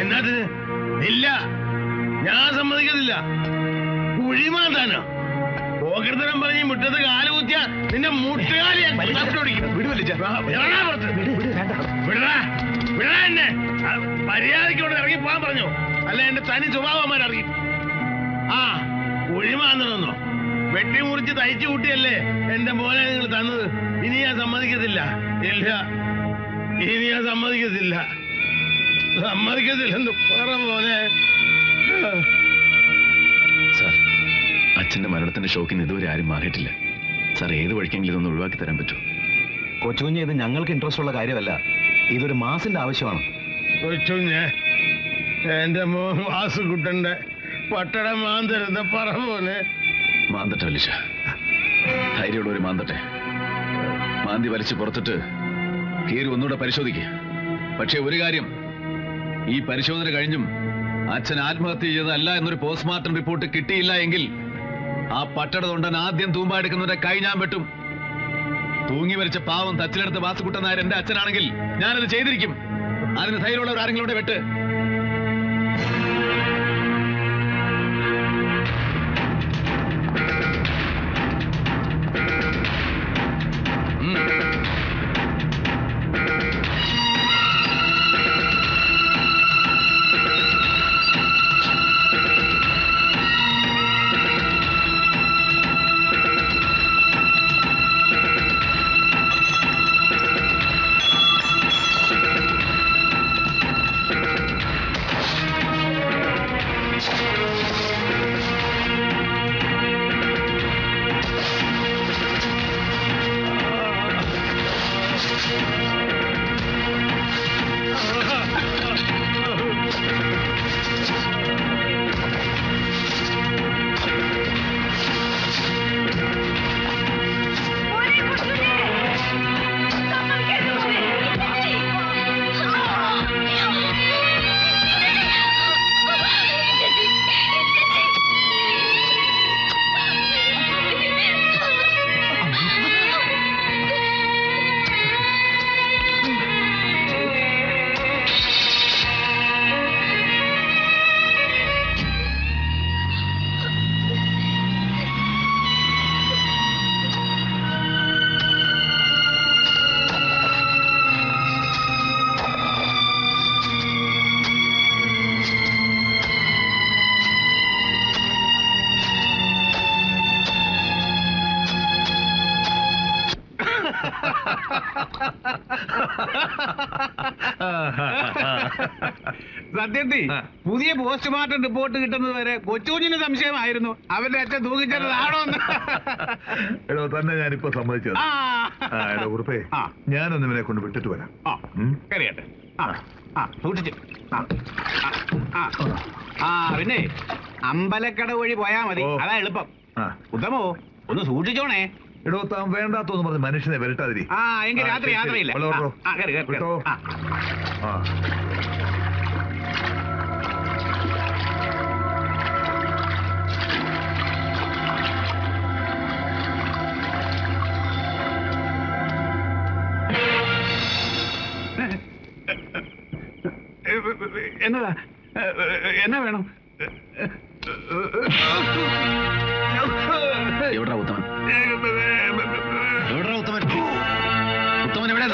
എന്നാ ഇല്ല. ഞാൻ സമ്മതിക്കത്തില്ല. കുഴിമാന്താനോ പോകരുത്തരം പറഞ്ഞ് മുറ്റത്ത് കാലുകുത്തിയ നിന്റെ മുട്ടുകാലി വിടടാ എന്നെ. ആ, മര്യാദയ്ക്ക് ഇവിടെ ഇറങ്ങി പോകാൻ പറഞ്ഞു? അല്ല എന്റെ തനി സ്വഭാവന്മാരറിയും. ആ ഒഴിമാന്നിടന്നോ വെട്ടി മുറിച്ച് തയ്ച്ചു കൂട്ടിയല്ലേ എന്റെ മോനെ നിങ്ങൾ തന്നത്? ഇനി ഞാൻ സമ്മതിക്കത്തില്ല. ഇല്ല. ഇനി ഞാൻ സമ്മതിക്കത്തില്ല. സമ്മതിക്കത്തില്ലെന്ന് പറ മോനെ. അച്ഛന്റെ മരണത്തിന്റെ ഷോക്കിന് ഇതുവരെ ആരും മാറിയിട്ടില്ല. സാർ ഏത് വഴിക്കെങ്കിലും ഇതൊന്ന് ഒഴിവാക്കി തരാൻ പറ്റുമോ? കൊച്ചുകുഞ്ഞ് ഇത് ഞങ്ങൾക്ക് ഇൻട്രസ്റ്റ് ഉള്ള കാര്യമല്ല. ഇതൊരു മാസിന്റെ ആവശ്യമാണ്. കൊച്ചുഞ്ഞെ എന്റെ മോൻ വാസുകുട്ടന്റെ പട്ടട മാന്തരുന്ന പറ മാന്തട്ടെ വലിച്ച ധൈര്യമുള്ള ഒരു മാന്തട്ടെ. മാന്തി വലിച്ച് പുറത്തിട്ട് കീറി ഒന്നുകൂടെ പരിശോധിക്കുക പക്ഷേ ഒരു കാര്യം ഈ പരിശോധന കഴിഞ്ഞും അച്ഛൻ ആത്മഹത്യ ചെയ്തതല്ല എന്നൊരു പോസ്റ്റ്മോർട്ടം റിപ്പോർട്ട് കിട്ടിയില്ല എങ്കിൽ ആ പട്ടട തൊണ്ടൻ ആദ്യം തൂമ്പാടുക്കുന്നവന്റെ കൈ ഞാൻ വെട്ടും. തൂങ്ങി മരിച്ച പാവം തച്ചിലെടുത്ത വാസുകുട്ടൻ നായർ എന്റെ അച്ഛനാണെങ്കിൽ ഞാനത് ചെയ്തിരിക്കും. അതിന് ധൈര്യമുള്ളവർ ആരെങ്കിലും വെട്ട്. പോസ്റ്റ്മോർട്ടം റിപ്പോർട്ട് കിട്ടുന്നത് വരെ കൊച്ചുകുഞ്ഞിന് സംശയമായിരുന്നു. അവന്റെ അച്ഛൻ തൂങ്ങിച്ചതാണോ എടോ തന്നെ ഞാനിപ്പോ സമ്മതിച്ചത്. ആ. ആ, എടോ കുറുപ്പേ ഞാനൊന്ന് ഇവനെ കൊണ്ട് വിട്ടിട്ട് വരാം. ആ. കറിയട്ടെ ആ ആ സൂക്ഷിച്ച്. ആ ആ, ആ. ആ പിന്നെ അമ്പലക്കട വഴി പോയാ മതി. അതാ എളുപ്പം. ഉത്തമോ ഒന്ന് സൂക്ഷിച്ചോണേ. എടോ താൻ വേണ്ടാത്തൊന്ന് പറഞ്ഞ് മനുഷ്യനെ വരട്ടാതിരി. ആ എങ്കിൽ ആ, രാത്രി ശരി, ശരി. യാത്രയില്ല. വെള്ളം. ആ, ആ. ഇട്ടോ. ആ. ആ. എന്നതാ എന്നാ വേണം എവിടാ ഉത്തമൻ എവിടാ ഉത്തമൻ ഉത്തമൻ എവിടെ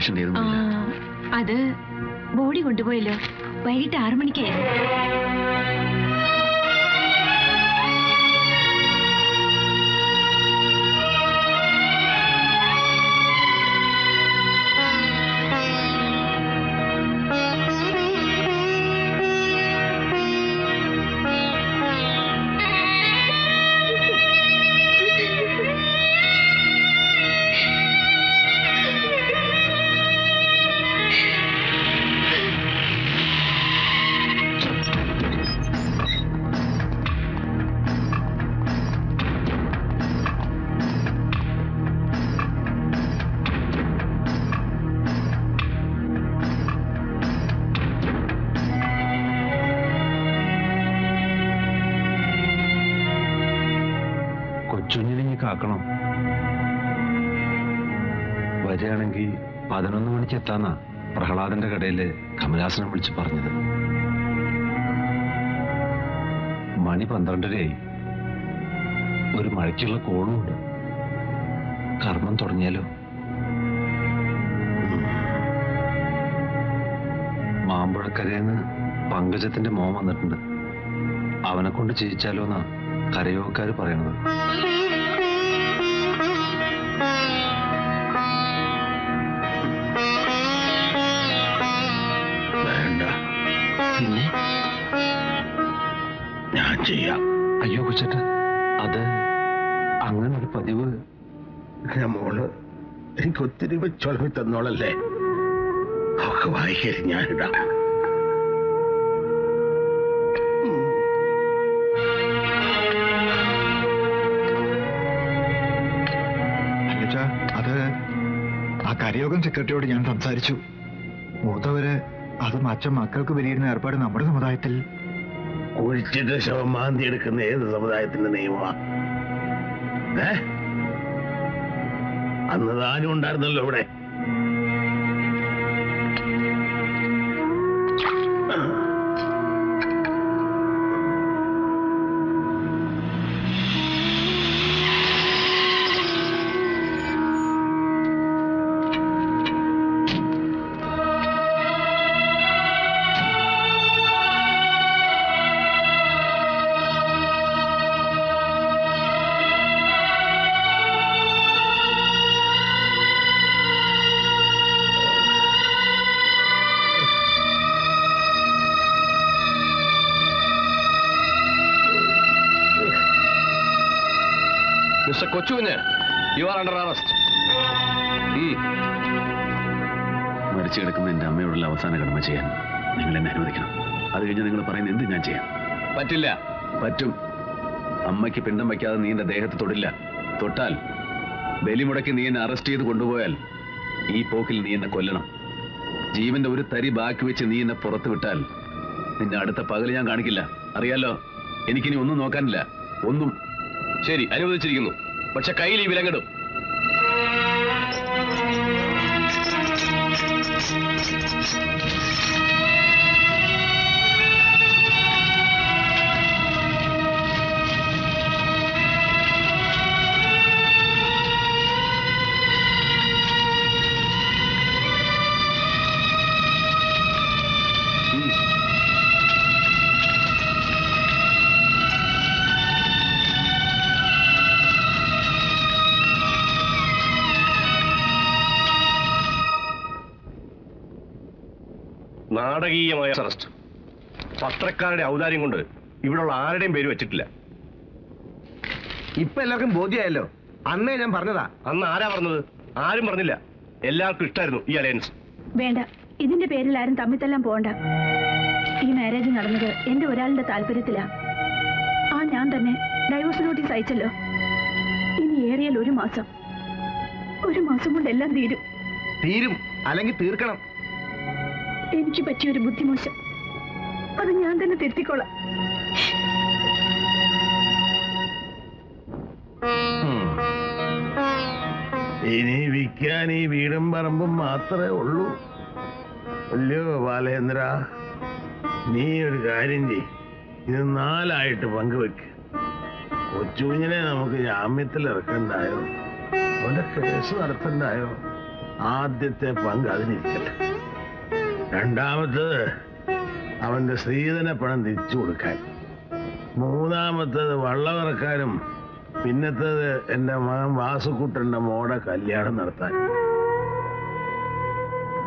ഐശ്വര്യമ്മ എന്ന കാക്കണം വരികയാണെങ്കിൽ പതിനൊന്ന് മണിക്ക് എത്താന്നാ പ്രഹ്ലാദന്റെ കടയിൽ കമലാസനം വിളിച്ച് പറഞ്ഞത്. മണി പന്ത്രണ്ടരയായി. ഒരു മഴയ്ക്കുള്ള കോളും ഉണ്ട്. കർമ്മം തുടങ്ങിയാലോ? മാമ്പഴക്കരയെന്ന് പങ്കജത്തിന്റെ മോൻ വന്നിട്ടുണ്ട്. അവനെ കൊണ്ട് ചെയ്യിച്ചാലോന്നാ കരയോക്കാർ പറയണത്. വെച്ചൊളമി തന്നോളല്ലേ ഒക്കെ വായിക്കരുത് ഞാനിടാം. അത് ആ കരയോഗം സെക്രട്ടറിയോട് ഞാൻ സംസാരിച്ചു. മൂത്തവര് അതും അച്ഛൻ മക്കൾക്ക് വിലയിരുന്ന ഏർപ്പാട് നമ്മുടെ സമുദായത്തിൽ. കുഴിച്ചിട്ട് ശവം മാന്തി എടുക്കുന്ന ഏത് സമുദായത്തിന്റെ നിയമമാണ് ഏ? അന്ന് താനും ഉണ്ടായിരുന്നല്ലോ ഇവിടെ. Kochukunju you are under arrest മരിച്ചു കിടക്കുന്ന എന്റെ അമ്മയോടുള്ള അവസാന കടമ ചെയ്യാൻ നിങ്ങൾ എന്നെ അനുവദിക്കണം. അത് കഴിഞ്ഞ് നിങ്ങൾ പറയുന്ന എന്ത് ഞാൻ ചെയ്യാം. പറ്റില്ല. പറ്റും. അമ്മയ്ക്ക് പിണ്ടം വയ്ക്കാതെ നീ എന്റെ ദേഹത്ത് തൊടില്ല. തൊട്ടാൽ ബലി മുടക്കി നീ എന്നെ അറസ്റ്റ് ചെയ്ത് കൊണ്ടുപോയാൽ ഈ പോക്കിൽ നീ എന്നെ കൊല്ലണം. ജീവന്റെ ഒരു തരി ബാക്കി വെച്ച് നീ എന്നെ പുറത്ത് വിട്ടാൽ നിന്റെ അടുത്ത പകൽ ഞാൻ കാണിക്കില്ല. അറിയാലോ? എനിക്കിനി ഒന്നും നോക്കാനില്ല. ഒന്നും ശരി അനുവദിച്ചിരിക്കുന്നു. പക്ഷെ കയ്യിൽ ഈ വിലങ്ങിടും. പത്രക്കാരുടെ ഔദാര്യം കൊണ്ട് ഇവിടെയുള്ള ആരുടെയും പേര് വെച്ചിട്ടില്ല. ഇപ്പൊ എല്ലാവർക്കും ബോധ്യമായല്ലോ അന്നേ ഞാൻ പറഞ്ഞതാ. അന്ന് ആരാ പറഞ്ഞത്? ആരും പറഞ്ഞില്ല. എല്ലാവർക്കും ഇഷ്ടമായിരുന്നു ഈ അലയൻസ്. വേണ്ട. ഇതിന്റെ പേരിൽ ആരും തമ്മിത്തെല്ലാം പോണ്ട. ഈ മാരേജ് നടന്നത് എന്റെ ഒരാളുടെ താല്പര്യത്തിലാ. ആ ഞാൻ തന്നെ ഡൈവോഴ്സ് നോട്ടീസ് അയച്ചല്ലോ. ഇനി ഏറിയാൽ ഒരു മാസം. ഒരു മാസം കൊണ്ട് എല്ലാം തീരും. തീരും. അല്ലെങ്കിൽ തീർക്കണം. എനിക്ക് പറ്റിയൊരു ബുദ്ധിമോശം. അത് ഞാൻ തന്നെ തിരുത്തിക്കോളാം. ഇനി വിൽക്കാൻ ഈ വീടും പറമ്പും മാത്രമേ ഉള്ളൂ. അല്ലയോ ബാലേന്ദ്ര നീ ഒരു കാര്യം ചെയ് ഇത് നാലായിട്ട് പങ്കുവെക്ക്. കൊച്ചുകുഞ്ഞിനെ നമുക്ക് ജാമ്യത്തിൽ ഇറക്കണ്ടായോ? അവന്റെ കേസ് നടത്തണ്ടായോ? ആദ്യത്തെ പങ്ക് അതിനിരിക്കട്ടെ. രണ്ടാമത്തത് അവന്റെ സ്ത്രീധന പണം തിരിച്ചു കൊടുക്കാൻ. മൂന്നാമത്തത് വള്ളവറക്കാരും പിന്നത്തത് എന്റെ മകൻ വാസുക്കുട്ടന്റെ മോടെ കല്യാണം നടത്താൻ.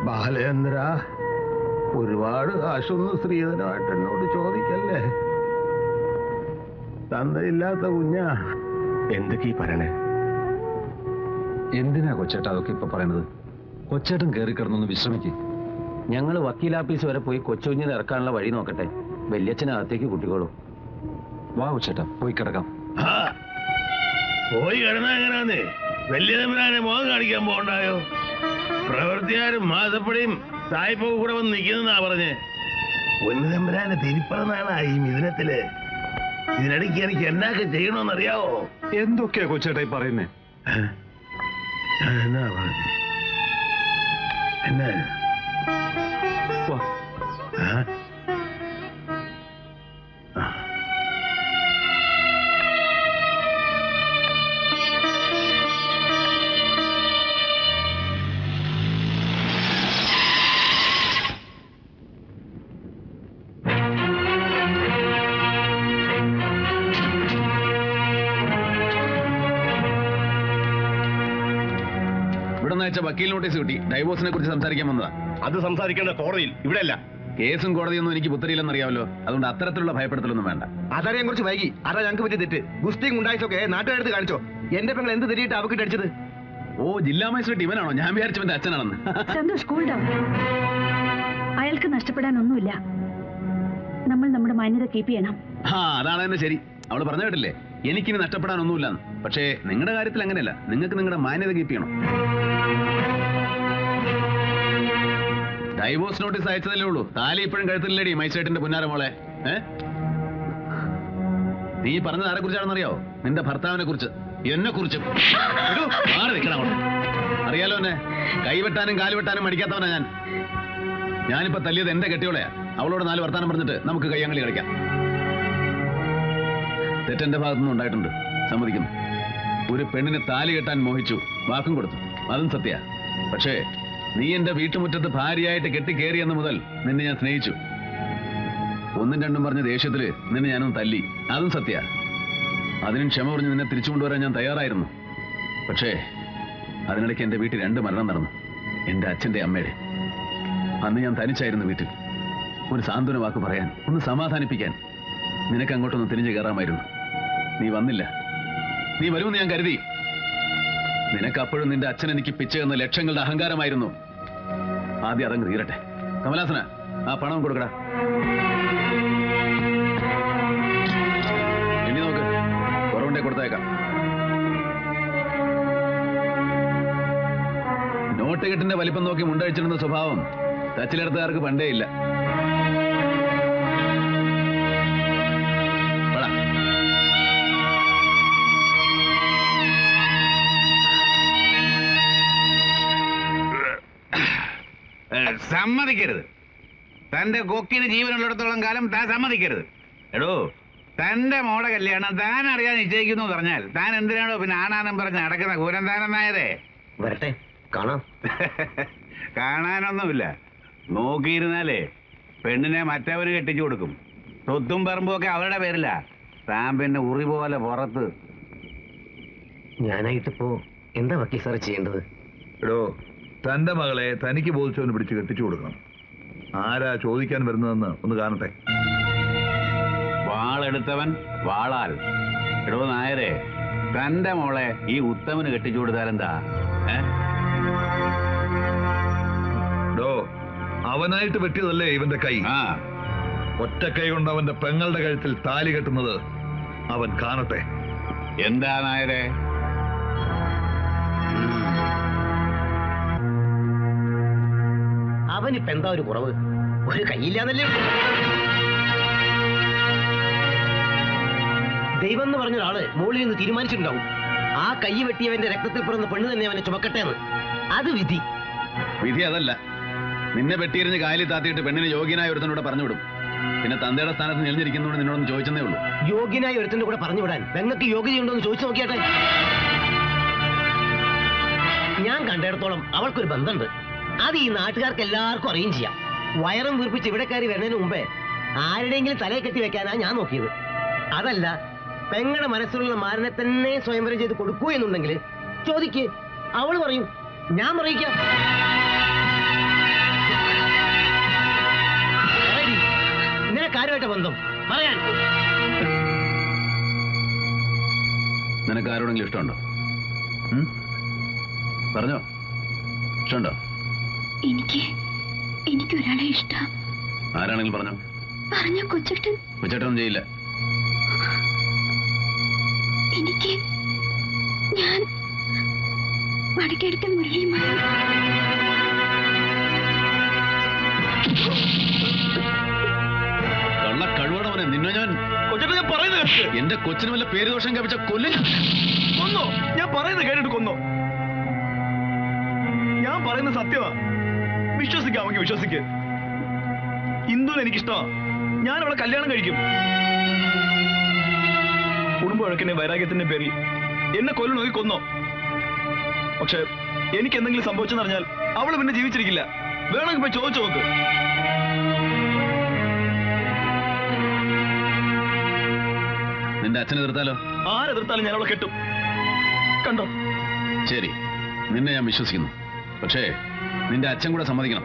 ബാലേന്ദ്ര ഒരുപാട് കാശൊന്നും സ്ത്രീധനമായിട്ട് എന്നോട് ചോദിക്കല്ലേ? തന്തയില്ലാത്ത കുഞ്ഞാ. എന്തൊക്കെ ഈ പറയണേ? എന്തിനാ കൊച്ചേട്ടാ അതൊക്കെ ഇപ്പൊ പറയണത്? കൊച്ചേട്ടൻ കയറി കിടന്നൊന്ന് വിശ്രമിക്ക്. ഞങ്ങൾ വക്കീലാപ്പീസ് വരെ പോയി കൊച്ചുകുഞ്ഞിനെ ഇറക്കാനുള്ള വഴി നോക്കട്ടെ. വല്യച്ഛനകത്തേക്ക് കുട്ടികളോ വാ കൊച്ചേട്ടാ പോയി കിടക്കാം. പോയി കിടന്നാ എങ്ങനെയാന്നേ വലിയ തമ്പുരാനെ മുഖം കാണിക്കാൻ പോണ്ടായോ പ്രവൃത്തിയാരും മാസപ്പടിയും തായ്പോ കൂടെ വന്ന് നിൽക്കുന്നതാ പറഞ്ഞ്. പൊന്നുതമ്പുരാനെ തിരിപ്പറന്നാണ് ഈ മിഥുനത്തിൽ. ഇതിനിടയ്ക്ക് എനിക്ക് എന്നാക്കെ ചെയ്യണമെന്നറിയാവോ എന്തൊക്കെയാ കൊച്ചേട്ടായി പറയുന്നേ? എന്നാ പറഞ്ഞു? എന്നാ? വക്കീൽ നോട്ടീസ് കിട്ടി. ഡൈവോഴ്സിനെ കുറിച്ച് സംസാരിക്കാൻ വന്നതാ. അത് സംസാരിക്കേണ്ട കോടതിയിൽ. ഇവിടെ അല്ല കേസും കോടതിയൊന്നും എനിക്ക് പുത്തരിയില്ലെന്ന് അറിയാമല്ലോ. അതുകൊണ്ട് അത്തരത്തിലുള്ള ഭയപ്പെടുത്തലൊന്നും വേണ്ട. അതറിയാൻ കുറിച്ച് വൈകി. അതാ ഞങ്ങൾക്ക് പറ്റിയ തെറ്റ്. ഗുസ്തിയും ഉണ്ടായിച്ചൊക്കെ നാട്ടുകാരെടുത്ത് കാണിച്ചോ. എന്റെ പെങ്ങൾ എന്ത് തിരിയിട്ട് അവക്കിട്ട് അടിച്ചത്? ഓ ജില്ലാ മജിസ്ട്രേറ്റ് ഇവനാണോ? ഞാൻ വിചാരിച്ചവന്റെ അച്ഛനാണെന്ന്. സന്തോഷ് കൂൾ ഡൗൺ അയാൾക്ക് നഷ്ടപ്പെടാനൊന്നുമില്ല. നമ്മൾ നമ്മുടെ മാന്യത കീപ്പ് ചെയ്യണം. ആ അതാണ് തന്നെ ശരി. അവൾ പറഞ്ഞു കേട്ടില്ലേ? എനിക്കിനി നഷ്ടപ്പെടാനൊന്നുമില്ല പക്ഷേ നിങ്ങളുടെ കാര്യത്തിൽ അങ്ങനെയല്ല. നിങ്ങൾക്ക് നിങ്ങളുടെ മാന്യത കീപ്പ് ചെയ്യണം. ഡൈവോഴ്സ് നോട്ടീസ് അയച്ചതല്ലേ ഉള്ളൂ. താലി ഇപ്പോഴും കഴുത്തില്ലേടി മൈസേട്ടിന്റെ പുന്നാര മോളെ. നീ പറഞ്ഞത് ആരെ കുറിച്ചാണെന്നറിയോ നിന്റെ ഭർത്താവിനെ കുറിച്ച്. എന്നെ കുറിച്ച്. മാറി അങ്ങോട്ട്. അറിയാലോ എന്നെ? കൈവെട്ടാനും കാലുവെട്ടാനും മടിക്കാത്തവനാ ഞാൻ. ഞാനിപ്പോ തല്ലിയത് എന്റെ കെട്ടിയോളയാ. അവളോട് നാല് വർത്താനം പറഞ്ഞിട്ട് നമുക്ക് കയ്യാങ്കളി കളിക്കാം. തെറ്റന്റെ ഭാഗത്തുനിന്ന് ഉണ്ടായിട്ടുണ്ട്. സമ്മതിക്കുന്നു. ഒരു പെണ്ണിനെ താലി കെട്ടാൻ മോഹിച്ചു. വാക്കും കൊടുത്തു. അതും സത്യ. പക്ഷേ നീ എന്റെ വീട്ടുമുറ്റത്ത് ഭാര്യയായിട്ട് കെട്ടിക്കേറിയെന്ന് മുതൽ നിന്നെ ഞാൻ സ്നേഹിച്ചു. ഒന്നും രണ്ടും പറഞ്ഞ ദേഷ്യത്തിൽ നിന്നെ ഞാനൊന്ന് തല്ലി. അതും സത്യ. അതിനും ക്ഷമ പറഞ്ഞ് നിന്നെ തിരിച്ചു കൊണ്ടുവരാൻ ഞാൻ തയ്യാറായിരുന്നു. പക്ഷേ അതിനിടയ്ക്ക് എന്റെ വീട്ടിൽ രണ്ട് മരണം നടന്നു. എന്റെ അച്ഛന്റെ അമ്മയുടെ. അന്ന് ഞാൻ തനിച്ചായിരുന്നു വീട്ടിൽ. ഒരു സാന്ത്വന വാക്ക് പറയാൻ ഒന്ന് സമാധാനിപ്പിക്കാൻ. നിനക്ക് അങ്ങോട്ടൊന്ന് തിരിഞ്ഞു കയറാമായിരുന്നു. നീ വന്നില്ല. നീ വരുമെന്ന് ഞാൻ കരുതി. നിനക്കപ്പോഴും നിന്റെ അച്ഛൻ എനിക്ക് പിച്ചയെന്ന ലക്ഷങ്ങളുടെ അഹങ്കാരമായിരുന്നു. ആദ്യം അതങ്ങ് തീരട്ടെ. കമലാസന ആ പണം കൊടുക്കടാ. ഇനി നോക്ക് കുറവുണ്ടേ കൊടുത്തേക്കാം. നോട്ട് കെട്ടിന്റെ വലിപ്പം നോക്കി മുണ്ടഴിച്ചിടുന്ന സ്വഭാവം തച്ചിലെടുത്തുകാർക്ക് പണ്ടേ ഇല്ല. സമ്മതിക്കരുത്. തന്റെ കൊക്കിന് ജീവനുള്ളിടത്തോളം കാലം താൻ സമ്മതിക്കരുത്. എടോ തന്റെ മോടെ കല്യാണം താൻ അറിയാൻ നിശ്ചയിക്കുന്നു എന്ന് പറഞ്ഞാൽ താൻ എന്തിനാണോ പിന്നെ ആണാന്നും പറഞ്ഞ് നടക്കുന്ന കൂരം താനെന്നായതേ വരട്ടെ കാണാം. കാണാനൊന്നുമില്ല. നോക്കിയിരുന്നാലേ പെണ്ണിനെ മറ്റവന് കെട്ടിച്ചു കൊടുക്കും. സ്വത്തും പറമ്പും ഒക്കെ അവരുടെ പേരില്ല താൻ പിന്നെ ഉറി പോലെ പുറത്ത്. ഞാനായിട്ടിപ്പോ എന്താ വക്കീൽ സാർ ചെയ്യേണ്ടത്? എടോ തന്റെ മകളെ തനിക്ക് ബോധിച്ചവന് പിടിച്ച് കെട്ടിച്ചു കൊടുക്കണം. ആരാ ചോദിക്കാൻ വരുന്നതെന്ന് ഒന്ന് കാണട്ടെ. വാളെടുത്തവൻ വാളാൽ. എടോ നായരെ തന്റെ മോളെ ഈ ഉത്തമന് കെട്ടിച്ചു കൊടുത്താലെന്താ എന്താ? ഡോ അവനായിട്ട് വെട്ടിയതല്ലേ ഇവന്റെ കൈ? ഒറ്റ കൈ കൊണ്ട് അവന്റെ പെങ്ങളുടെ കഴുത്തിൽ താലി കെട്ടുന്നത് അവൻ കാണട്ടെ. എന്താ നായരെ? അവനിപ്പോ എന്താ ഒരു കുറവ്? ഒരു കയ്യില്ലാന്നല്ലേ. ദൈവം എന്ന് പറഞ്ഞ ഒരാൾ മുകളിൽ നിന്ന് തീരുമാനിച്ചിട്ടുണ്ടാവും. ആ കൈ വെട്ടിയവന്റെ രക്തത്തിൽ പിറന്ന പെണ്ണ് തന്നെ അവനെ ചുമക്കട്ടെ എന്ന് അത് വിധി. വിധി അതല്ല. നിന്നെ വെട്ടിയെറിഞ്ഞ് കായലിൽ താത്തിയിട്ട് പെണ്ണിന് യോഗ്യനായ ഒരുത്തനോട് പറഞ്ഞുവിടും. പിന്നെ തന്തയുടെ സ്ഥാനത്ത് നിലഞ്ഞിരിക്കുന്നതുകൊണ്ട് നിന്നോടൊന്ന് ചോദിച്ചതേ ഉള്ളൂ. യോഗ്യനായ ഒരുത്തന്റെ കൂടെ പറഞ്ഞു വിടാൻ പെങ്ങൾക്ക് യോഗ്യതയുണ്ടോ എന്ന് ചോദിച്ചു നോക്കിയാട്ടെ. ഞാൻ കണ്ടിടത്തോളം അവൾക്കൊരു ബന്ധമുണ്ട് അത് ഈ നാട്ടുകാർക്ക് എല്ലാവർക്കും അറിയും ചെയ്യാം. വയറും വീർപ്പിച്ച് ഇവിടെ കയറി വരുന്നതിന് മുമ്പേ ആരുടെയെങ്കിലും തലയെ കെട്ടി വെക്കാനാ ഞാൻ നോക്കിയത്. അതല്ല പെങ്ങളുടെ മനസ്സിലുള്ള മാരനെ തന്നെ സ്വയംവരം ചെയ്ത് കൊടുക്കൂ എന്നുണ്ടെങ്കിൽ ചോദിക്ക്. അവൾ പറയും ഞാൻ പറയിക്കാം. കാര്യമായിട്ട് ബന്ധം? പറയാൻ. നിനക്ക് ആരോടെങ്കിലും ഇഷ്ടമുണ്ടോ? പറഞ്ഞോ. ഇഷ്ടമുണ്ടോ? എനിക്ക് എനിക്ക് ഒരാളെ ഇഷ്ടം. ആരാണെങ്കിലും പറഞ്ഞോ? പറഞ്ഞ കൊച്ചേട്ടൻ. ഉച്ചേട്ടൊന്നും ചെയ്യില്ല. എനിക്ക് ഞാൻ വടക്കെടുത്ത മുരളിയുമായി കള്ള കഴിവടവനെ നിന്നെ ഞാൻ കൊച്ചേട്ടൻ ഞാൻ പറയുന്നത് കേൾക്ക്. എന്റെ കൊച്ചിന് വല്ല പേര് ദോഷം കപ്പിച്ച കൊല്ലും ഞാൻ. കൊന്നോ. ഞാൻ പറയുന്നത് കേട്ടിട്ട് കൊന്നോ. ഞാൻ പറയുന്നത് സത്യമാ വിശ്വസിക്കാമെങ്കിൽ വിശ്വസിക്ക്. ഇന്ദുവിന് എനിക്കിഷ്ടമാ. ഞാൻ അവളെ കല്യാണം കഴിക്കും. കുടുംബ വഴക്കിന്റെ വൈരാഗ്യത്തിന്റെ പേരിൽ എന്നെ കൊല്ലു നോക്കി കൊന്നോ. പക്ഷെ എനിക്ക് എന്തെങ്കിലും സംഭവിച്ചെന്നറിഞ്ഞാൽ അവൾ പിന്നെ ജീവിച്ചിരിക്കില്ല. വേണമെങ്കിൽ പോയി ചോദിച്ചു നോക്ക്. നിന്റെ അച്ഛനെ എതിർത്താലോ? ആരെതിർത്താലും ഞാൻ അവളെ കെട്ടും. കണ്ടോ? ശരി. നിന്നെ ഞാൻ വിശ്വസിക്കുന്നു. പക്ഷേ നിന്റെ അച്ഛൻ കൂടെ സമ്മതിക്കണം.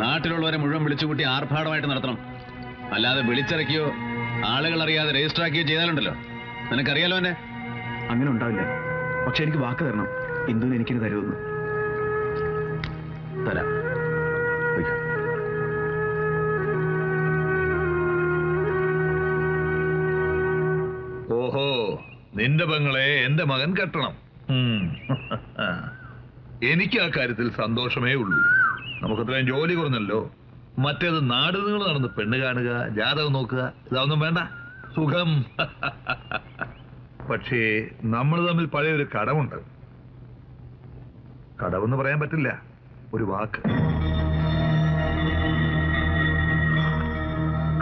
നാട്ടിലുള്ളവരെ മുഴുവൻ വിളിച്ചുകൂട്ടി ആർഭാടമായിട്ട് നടത്തണം. അല്ലാതെ വിളിച്ചിറക്കിയോ ആളുകൾ അറിയാതെ രജിസ്റ്റർ ആക്കിയോ ചെയ്താലുണ്ടല്ലോ. നിനക്കറിയാലോ എന്നെ? അങ്ങനെ ഉണ്ടാവില്ല പക്ഷെ എനിക്ക് വാക്ക് തരണം. ഇന്ദുവിന് എനിക്ക് തരുമെന്ന്. തരാം. ഓഹോ നിന്റെ പെങ്ങളെ എന്റെ മകൻ കെട്ടണം. എനിക്ക് ആ കാര്യത്തിൽ സന്തോഷമേ ഉള്ളൂ. നമുക്കത്രയും ജോലി കുറഞ്ഞല്ലോ. മറ്റേത് നാട് നിങ്ങൾ നടന്ന് പെണ്ണ് കാണുക ജാതകം നോക്കുക ഇതൊന്നും വേണ്ട. സുഖം. പക്ഷേ നമ്മൾ തമ്മിൽ പഴയ ഒരു കടമുണ്ട്. കടമെന്ന് പറയാൻ പറ്റില്ല. ഒരു വാക്ക്.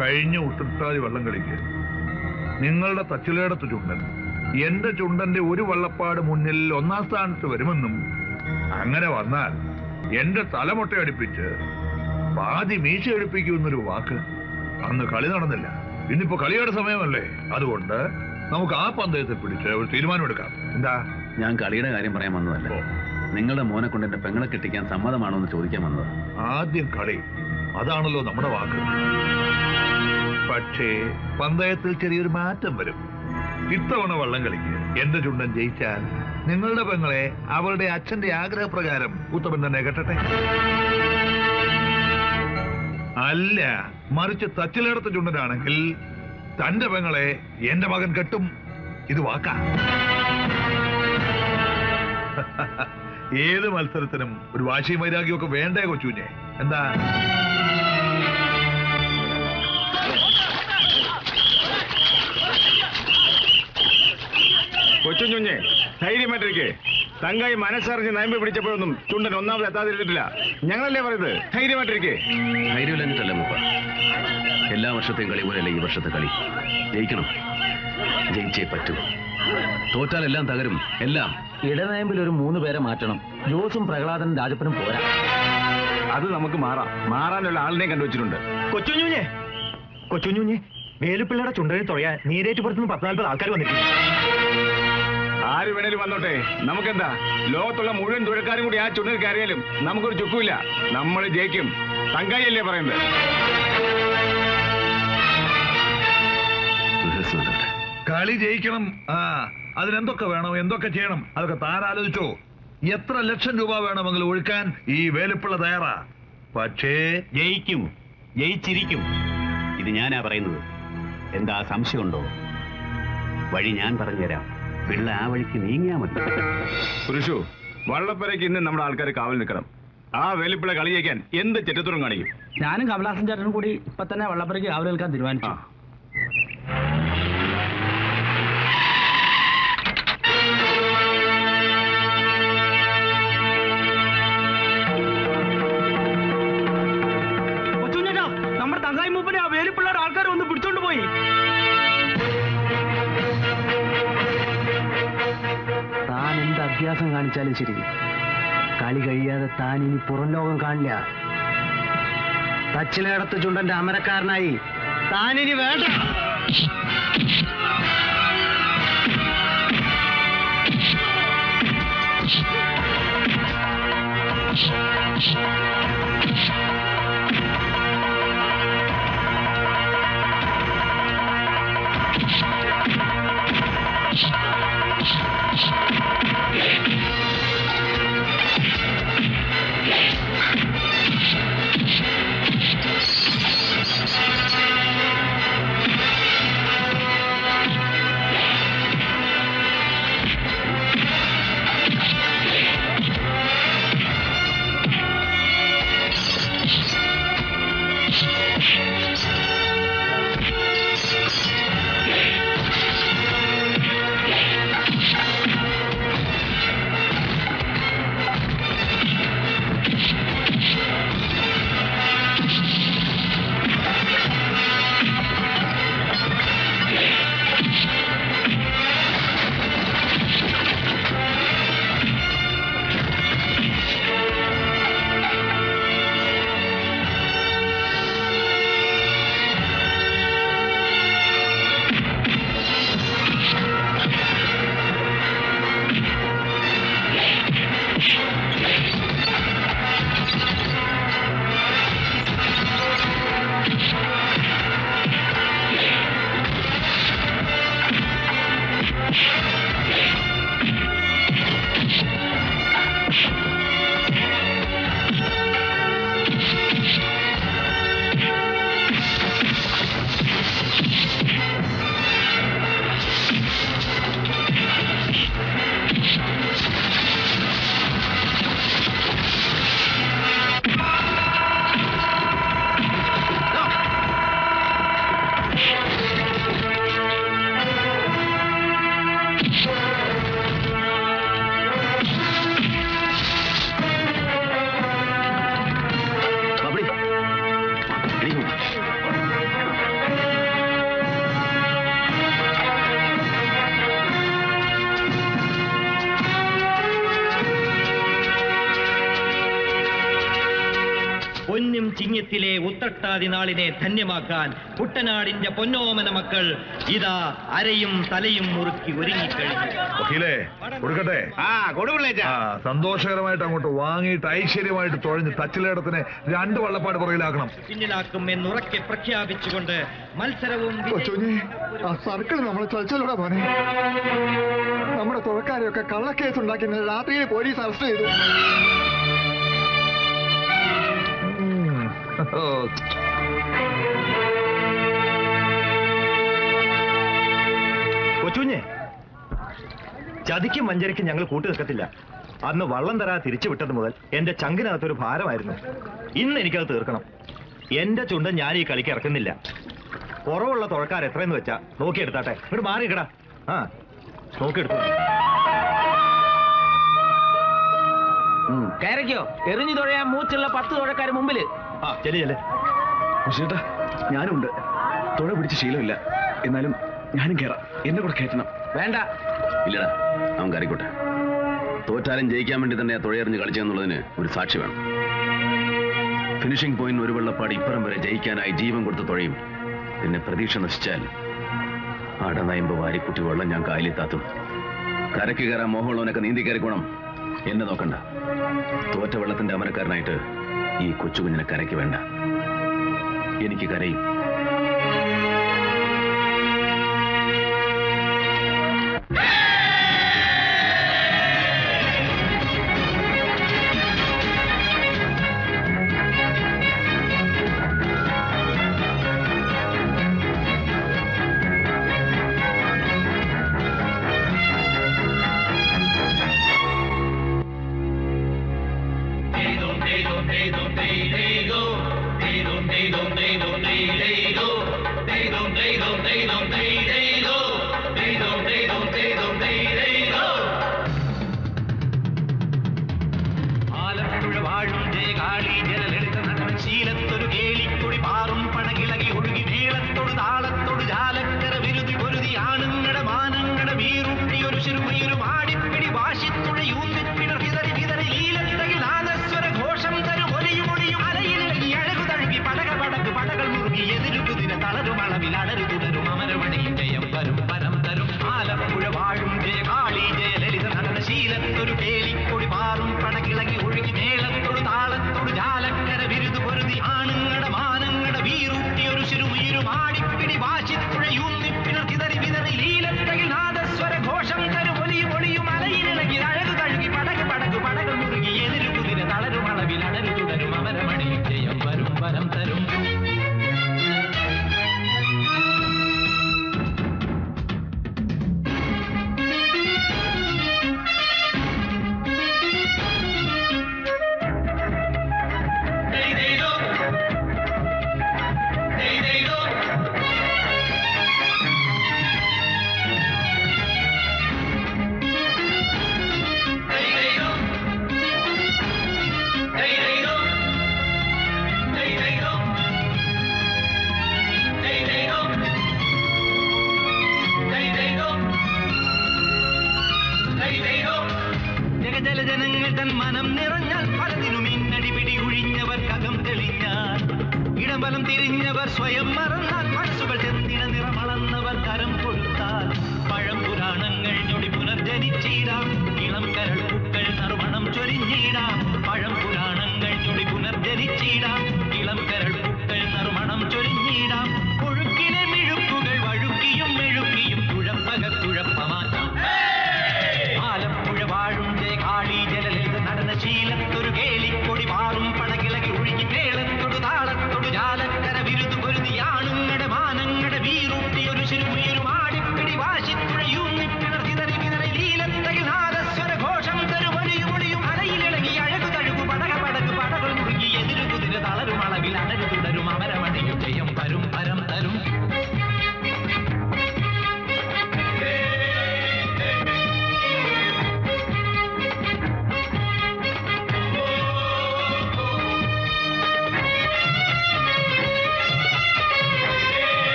കഴിഞ്ഞ ഉത്തട്ടാതി വള്ളം കളിക്ക് നിങ്ങളുടെ തച്ചിലേടത്ത് ചുണ്ടൻ. എന്റെ ചുണ്ടന്റെ ഒരു വള്ളപ്പാട് മുന്നിൽ ഒന്നാം സ്ഥാനത്ത് വരുമെന്നും അങ്ങനെ വന്നാൽ എന്റെ തലമുട്ടയടിപ്പിച്ച് പാതി മീശ എടുപ്പിക്കുമെന്നൊരു വാക്ക് അന്ന് കളി നടന്നില്ല. ഇന്നിപ്പോ കളിയുടെ സമയമല്ലേ? അതുകൊണ്ട് നമുക്ക് ആ പന്തയത്തിൽ പിടിച്ച് ഒരു തീരുമാനമെടുക്കാം. എന്താ? ഞാൻ കളിയുടെ കാര്യം പറയാൻ വന്നതല്ല? നിങ്ങളുടെ മോനെ കൊണ്ട് എന്റെ പെങ്ങളെ കെട്ടിക്കാൻ സമ്മതമാണോ എന്ന് ചോദിക്കാൻ വന്നത്? ആദ്യം കളി. അതാണല്ലോ നമ്മുടെ വാക്ക്. പക്ഷേ പന്തയത്തിൽ ചെറിയൊരു മാറ്റം വരും. ഇത്തവണ വള്ളം കളിക്ക്. എന്റെ ചുണ്ടൻ ജയിച്ചാൽ നിങ്ങളുടെ പെങ്ങളെ അവളുടെ അച്ഛന്റെ ആഗ്രഹപ്രകാരം ഉത്തമൻ തന്നെ കെട്ടട്ടെ. അല്ല മറിച്ച് തച്ചിലെടുത്ത ചുണ്ടനാണെങ്കിൽ തന്റെ പെങ്ങളെ എന്റെ മകൻ കെട്ടും. ഇത് വാക്ക. ഏത് മത്സരത്തിനും ഒരു വാശിയും വൈരാഗ്യമൊക്കെ വേണ്ടേ കൊച്ചുഞ്ഞെ എന്താ? കൊച്ചുഞ്ഞുഞ്ഞെ ധൈര്യമായിട്ടിരിക്കെ തങ്കായി മനസ്സറിഞ്ഞ് നയമ്പ് പിടിച്ചപ്പോഴൊന്നും ചുണ്ടൻ ഒന്നാമത് എത്താതിരുന്നിട്ടില്ല ഞങ്ങളല്ലേ പറയുന്നത്? ധൈര്യമായിട്ടിരിക്കെ ധൈര്യമില്ലെന്നിട്ടല്ല മുപ്പ. എല്ലാ വർഷത്തെയും കളി പോലെയല്ല ഈ വർഷത്തെ കളി? ജയിക്കണം. ജയിച്ചേ പറ്റൂ. തോറ്റാൽ എല്ലാം തകരും. എല്ലാം. ഇടനയമ്പിൽ ഒരു മൂന്ന് പേരെ മാറ്റണം. ജോസും പ്രഹ്ലാദനും രാജപ്പനും പോരാ. അത് നമുക്ക് മാറാം. മാറാനുള്ള ആളിനെ കണ്ടുവച്ചിട്ടുണ്ട്. കൊച്ചുഞ്ഞുഞ്ഞെ. കൊച്ചുഞ്ഞുഞ്ഞെ. വേലുപ്പിള്ളയുടെ ചുണ്ടനെ തുഴയാൻ നീരേറ്റുപുറത്തുനിന്ന് പത്ത് നാൽപ്പത് ആൾക്കാർ വന്നിട്ടുണ്ട്. ആര് വേണേലും വന്നോട്ടെ. നമുക്കെന്താ? ലോകത്തുള്ള മുഴുവൻ തുഴക്കാരും കൂടി ആ ചുണ്ടിൽ കയറിയാലും നമുക്കൊരു ചുക്കുമില്ല. നമ്മൾ ജയിക്കും. തങ്കായി അല്ലേ പറയുന്നത് കളി ജയിക്കണം. ആ അതിനെന്തൊക്കെ വേണം? എന്തൊക്കെ ചെയ്യണം? അതൊക്കെ താൻ ആലോചിച്ചോ എത്ര ലക്ഷം രൂപ വേണമെങ്കിലും ഒഴുക്കാൻ ഈ വേലുപ്പിള്ള തയ്യാറാ? പക്ഷേ ജയിക്കും. ജയിച്ചിരിക്കും. ഇത് ഞാനാ പറയുന്നത്. എന്താ സംശയമുണ്ടോ? വഴി ഞാൻ പറഞ്ഞുതരാം. പിള്ള ആ വഴിക്ക് നീങ്ങിയാ മതി. പുരുഷു വള്ളപ്പരയ്ക്ക് ഇന്ന് നമ്മുടെ ആൾക്കാർ കാവൽ നിൽക്കണം. ആ വേലിപ്പിള്ള കളിയേക്കാൻ എന്ത് ചെറ്റത്തുറം കാണിക്കും? ഞാനും കമലാസൻ ചേട്ടനും കൂടി ഇപ്പൊ തന്നെ വള്ളപ്പരയ്ക്ക് കാവൽ നിൽക്കാൻ തീരുമാനിച്ചു. അഭ്യാസം കാണിച്ചാലും ശരി. കളി കഴിയാതെ താൻ ഇനി പുറം ലോകം കാണില്ല. തച്ചിലടത്ത് ചുണ്ടന്റെ അമരക്കാരനായി താനിനി വേണ്ട. പൊന്നും Thank you. ഉത്തട്ടാതി നാളിനെ ധന്യമാക്കാൻ കുട്ടനാടിന്റെ പൊന്നോമന മക്കൾ ഇതാ അരയും തലയും മുറുക്കി ഒരുങ്ങിക്കഴിഞ്ഞു. സന്തോഷകരമായിട്ട് അങ്ങോട്ട് വാങ്ങിയിട്ട് ഐശ്വര്യമായിട്ട് തുഴഞ്ഞ് തച്ചിലേടത്തിനെ രണ്ട് വള്ളപ്പാട് പുറകിലാക്കണം. പിന്നിലാക്കും എന്നുറക്കെ പ്രഖ്യാപിച്ചുകൊണ്ട് മത്സരവും സർക്കിൾ നമ്മൾ ചതിച്ചല്ലോടാ പറഞ്ഞു നമ്മുടെ തുഴക്കാരെയൊക്കെ കള്ളക്കേസ് ഉണ്ടാക്കി രാത്രിയിൽ പോലീസ് അറസ്റ്റ് ചെയ്തു. കൊച്ചുഞ്ഞെ ചതിക്കും മഞ്ചരിക്കും ഞങ്ങൾ കൂട്ടി നിൽക്കത്തില്ല. അന്ന് വള്ളം തരാ തിരിച്ചു വിട്ടത് മുതൽ എന്റെ ചങ്കിനകത്തൊരു ഭാരമായിരുന്നു. ഇന്ന് എനിക്കത് തീർക്കണം. എന്റെ ചുണ്ട് ഞാൻ ഈ കളിക്ക് ഇറക്കുന്നില്ല. കുറവുള്ള തുഴക്കാർ എത്രയെന്ന് വെച്ചാ നോക്കിയെടുത്താട്ടെ ഇങ്ങോട്ട് മാറിയിക്കടാ ആ നോക്കിയെടുത്തു കയറിക്കോ. എറിഞ്ഞു തുഴയാൻ മൂച്ചുള്ള പത്ത് തുഴക്കാർ മുമ്പിൽ. ആ ചെല്ലു ചെല്ലേ. ചേട്ടാ ഞാനുണ്ട്. തുഴ പിടിച്ച് ശീലമില്ല. എന്നാലും ഞാനും കയറാം എന്നെ കൂടെ കയറ്റണം. വേണ്ട. ഇല്ലടാ അവൻ കറിക്കോട്ടെ തോറ്റാലും ജയിക്കാൻ വേണ്ടി തന്നെ ആ തുഴയെറിഞ്ഞ് കളിച്ചെന്നുള്ളതിന് ഒരു സാക്ഷി വേണം. ഫിനിഷിംഗ് പോയിന്റ് ഒരു വെള്ളപ്പാട് ഇപ്പുറം വരെ ജയിക്കാനായി ജീവൻ കൊടുത്ത് തുഴയും. പിന്നെ പ്രതീക്ഷ നശിച്ചാൽ അടനയമ്പ് വാരിക്കുട്ടി വെള്ളം ഞാൻ കായലിൽ താത്തും കരക്ക് കയറാൻ മോഹമുള്ളവനൊക്കെ നീന്തി കയറിക്കോണം. എന്നെ നോക്കണ്ട. തോറ്റ വെള്ളത്തിന്റെ അമരക്കാരനായിട്ട് ഈ കൊച്ചുകുഞ്ഞിനെ കരയ്ക്ക് വേണ്ട. എനിക്ക് കരയും.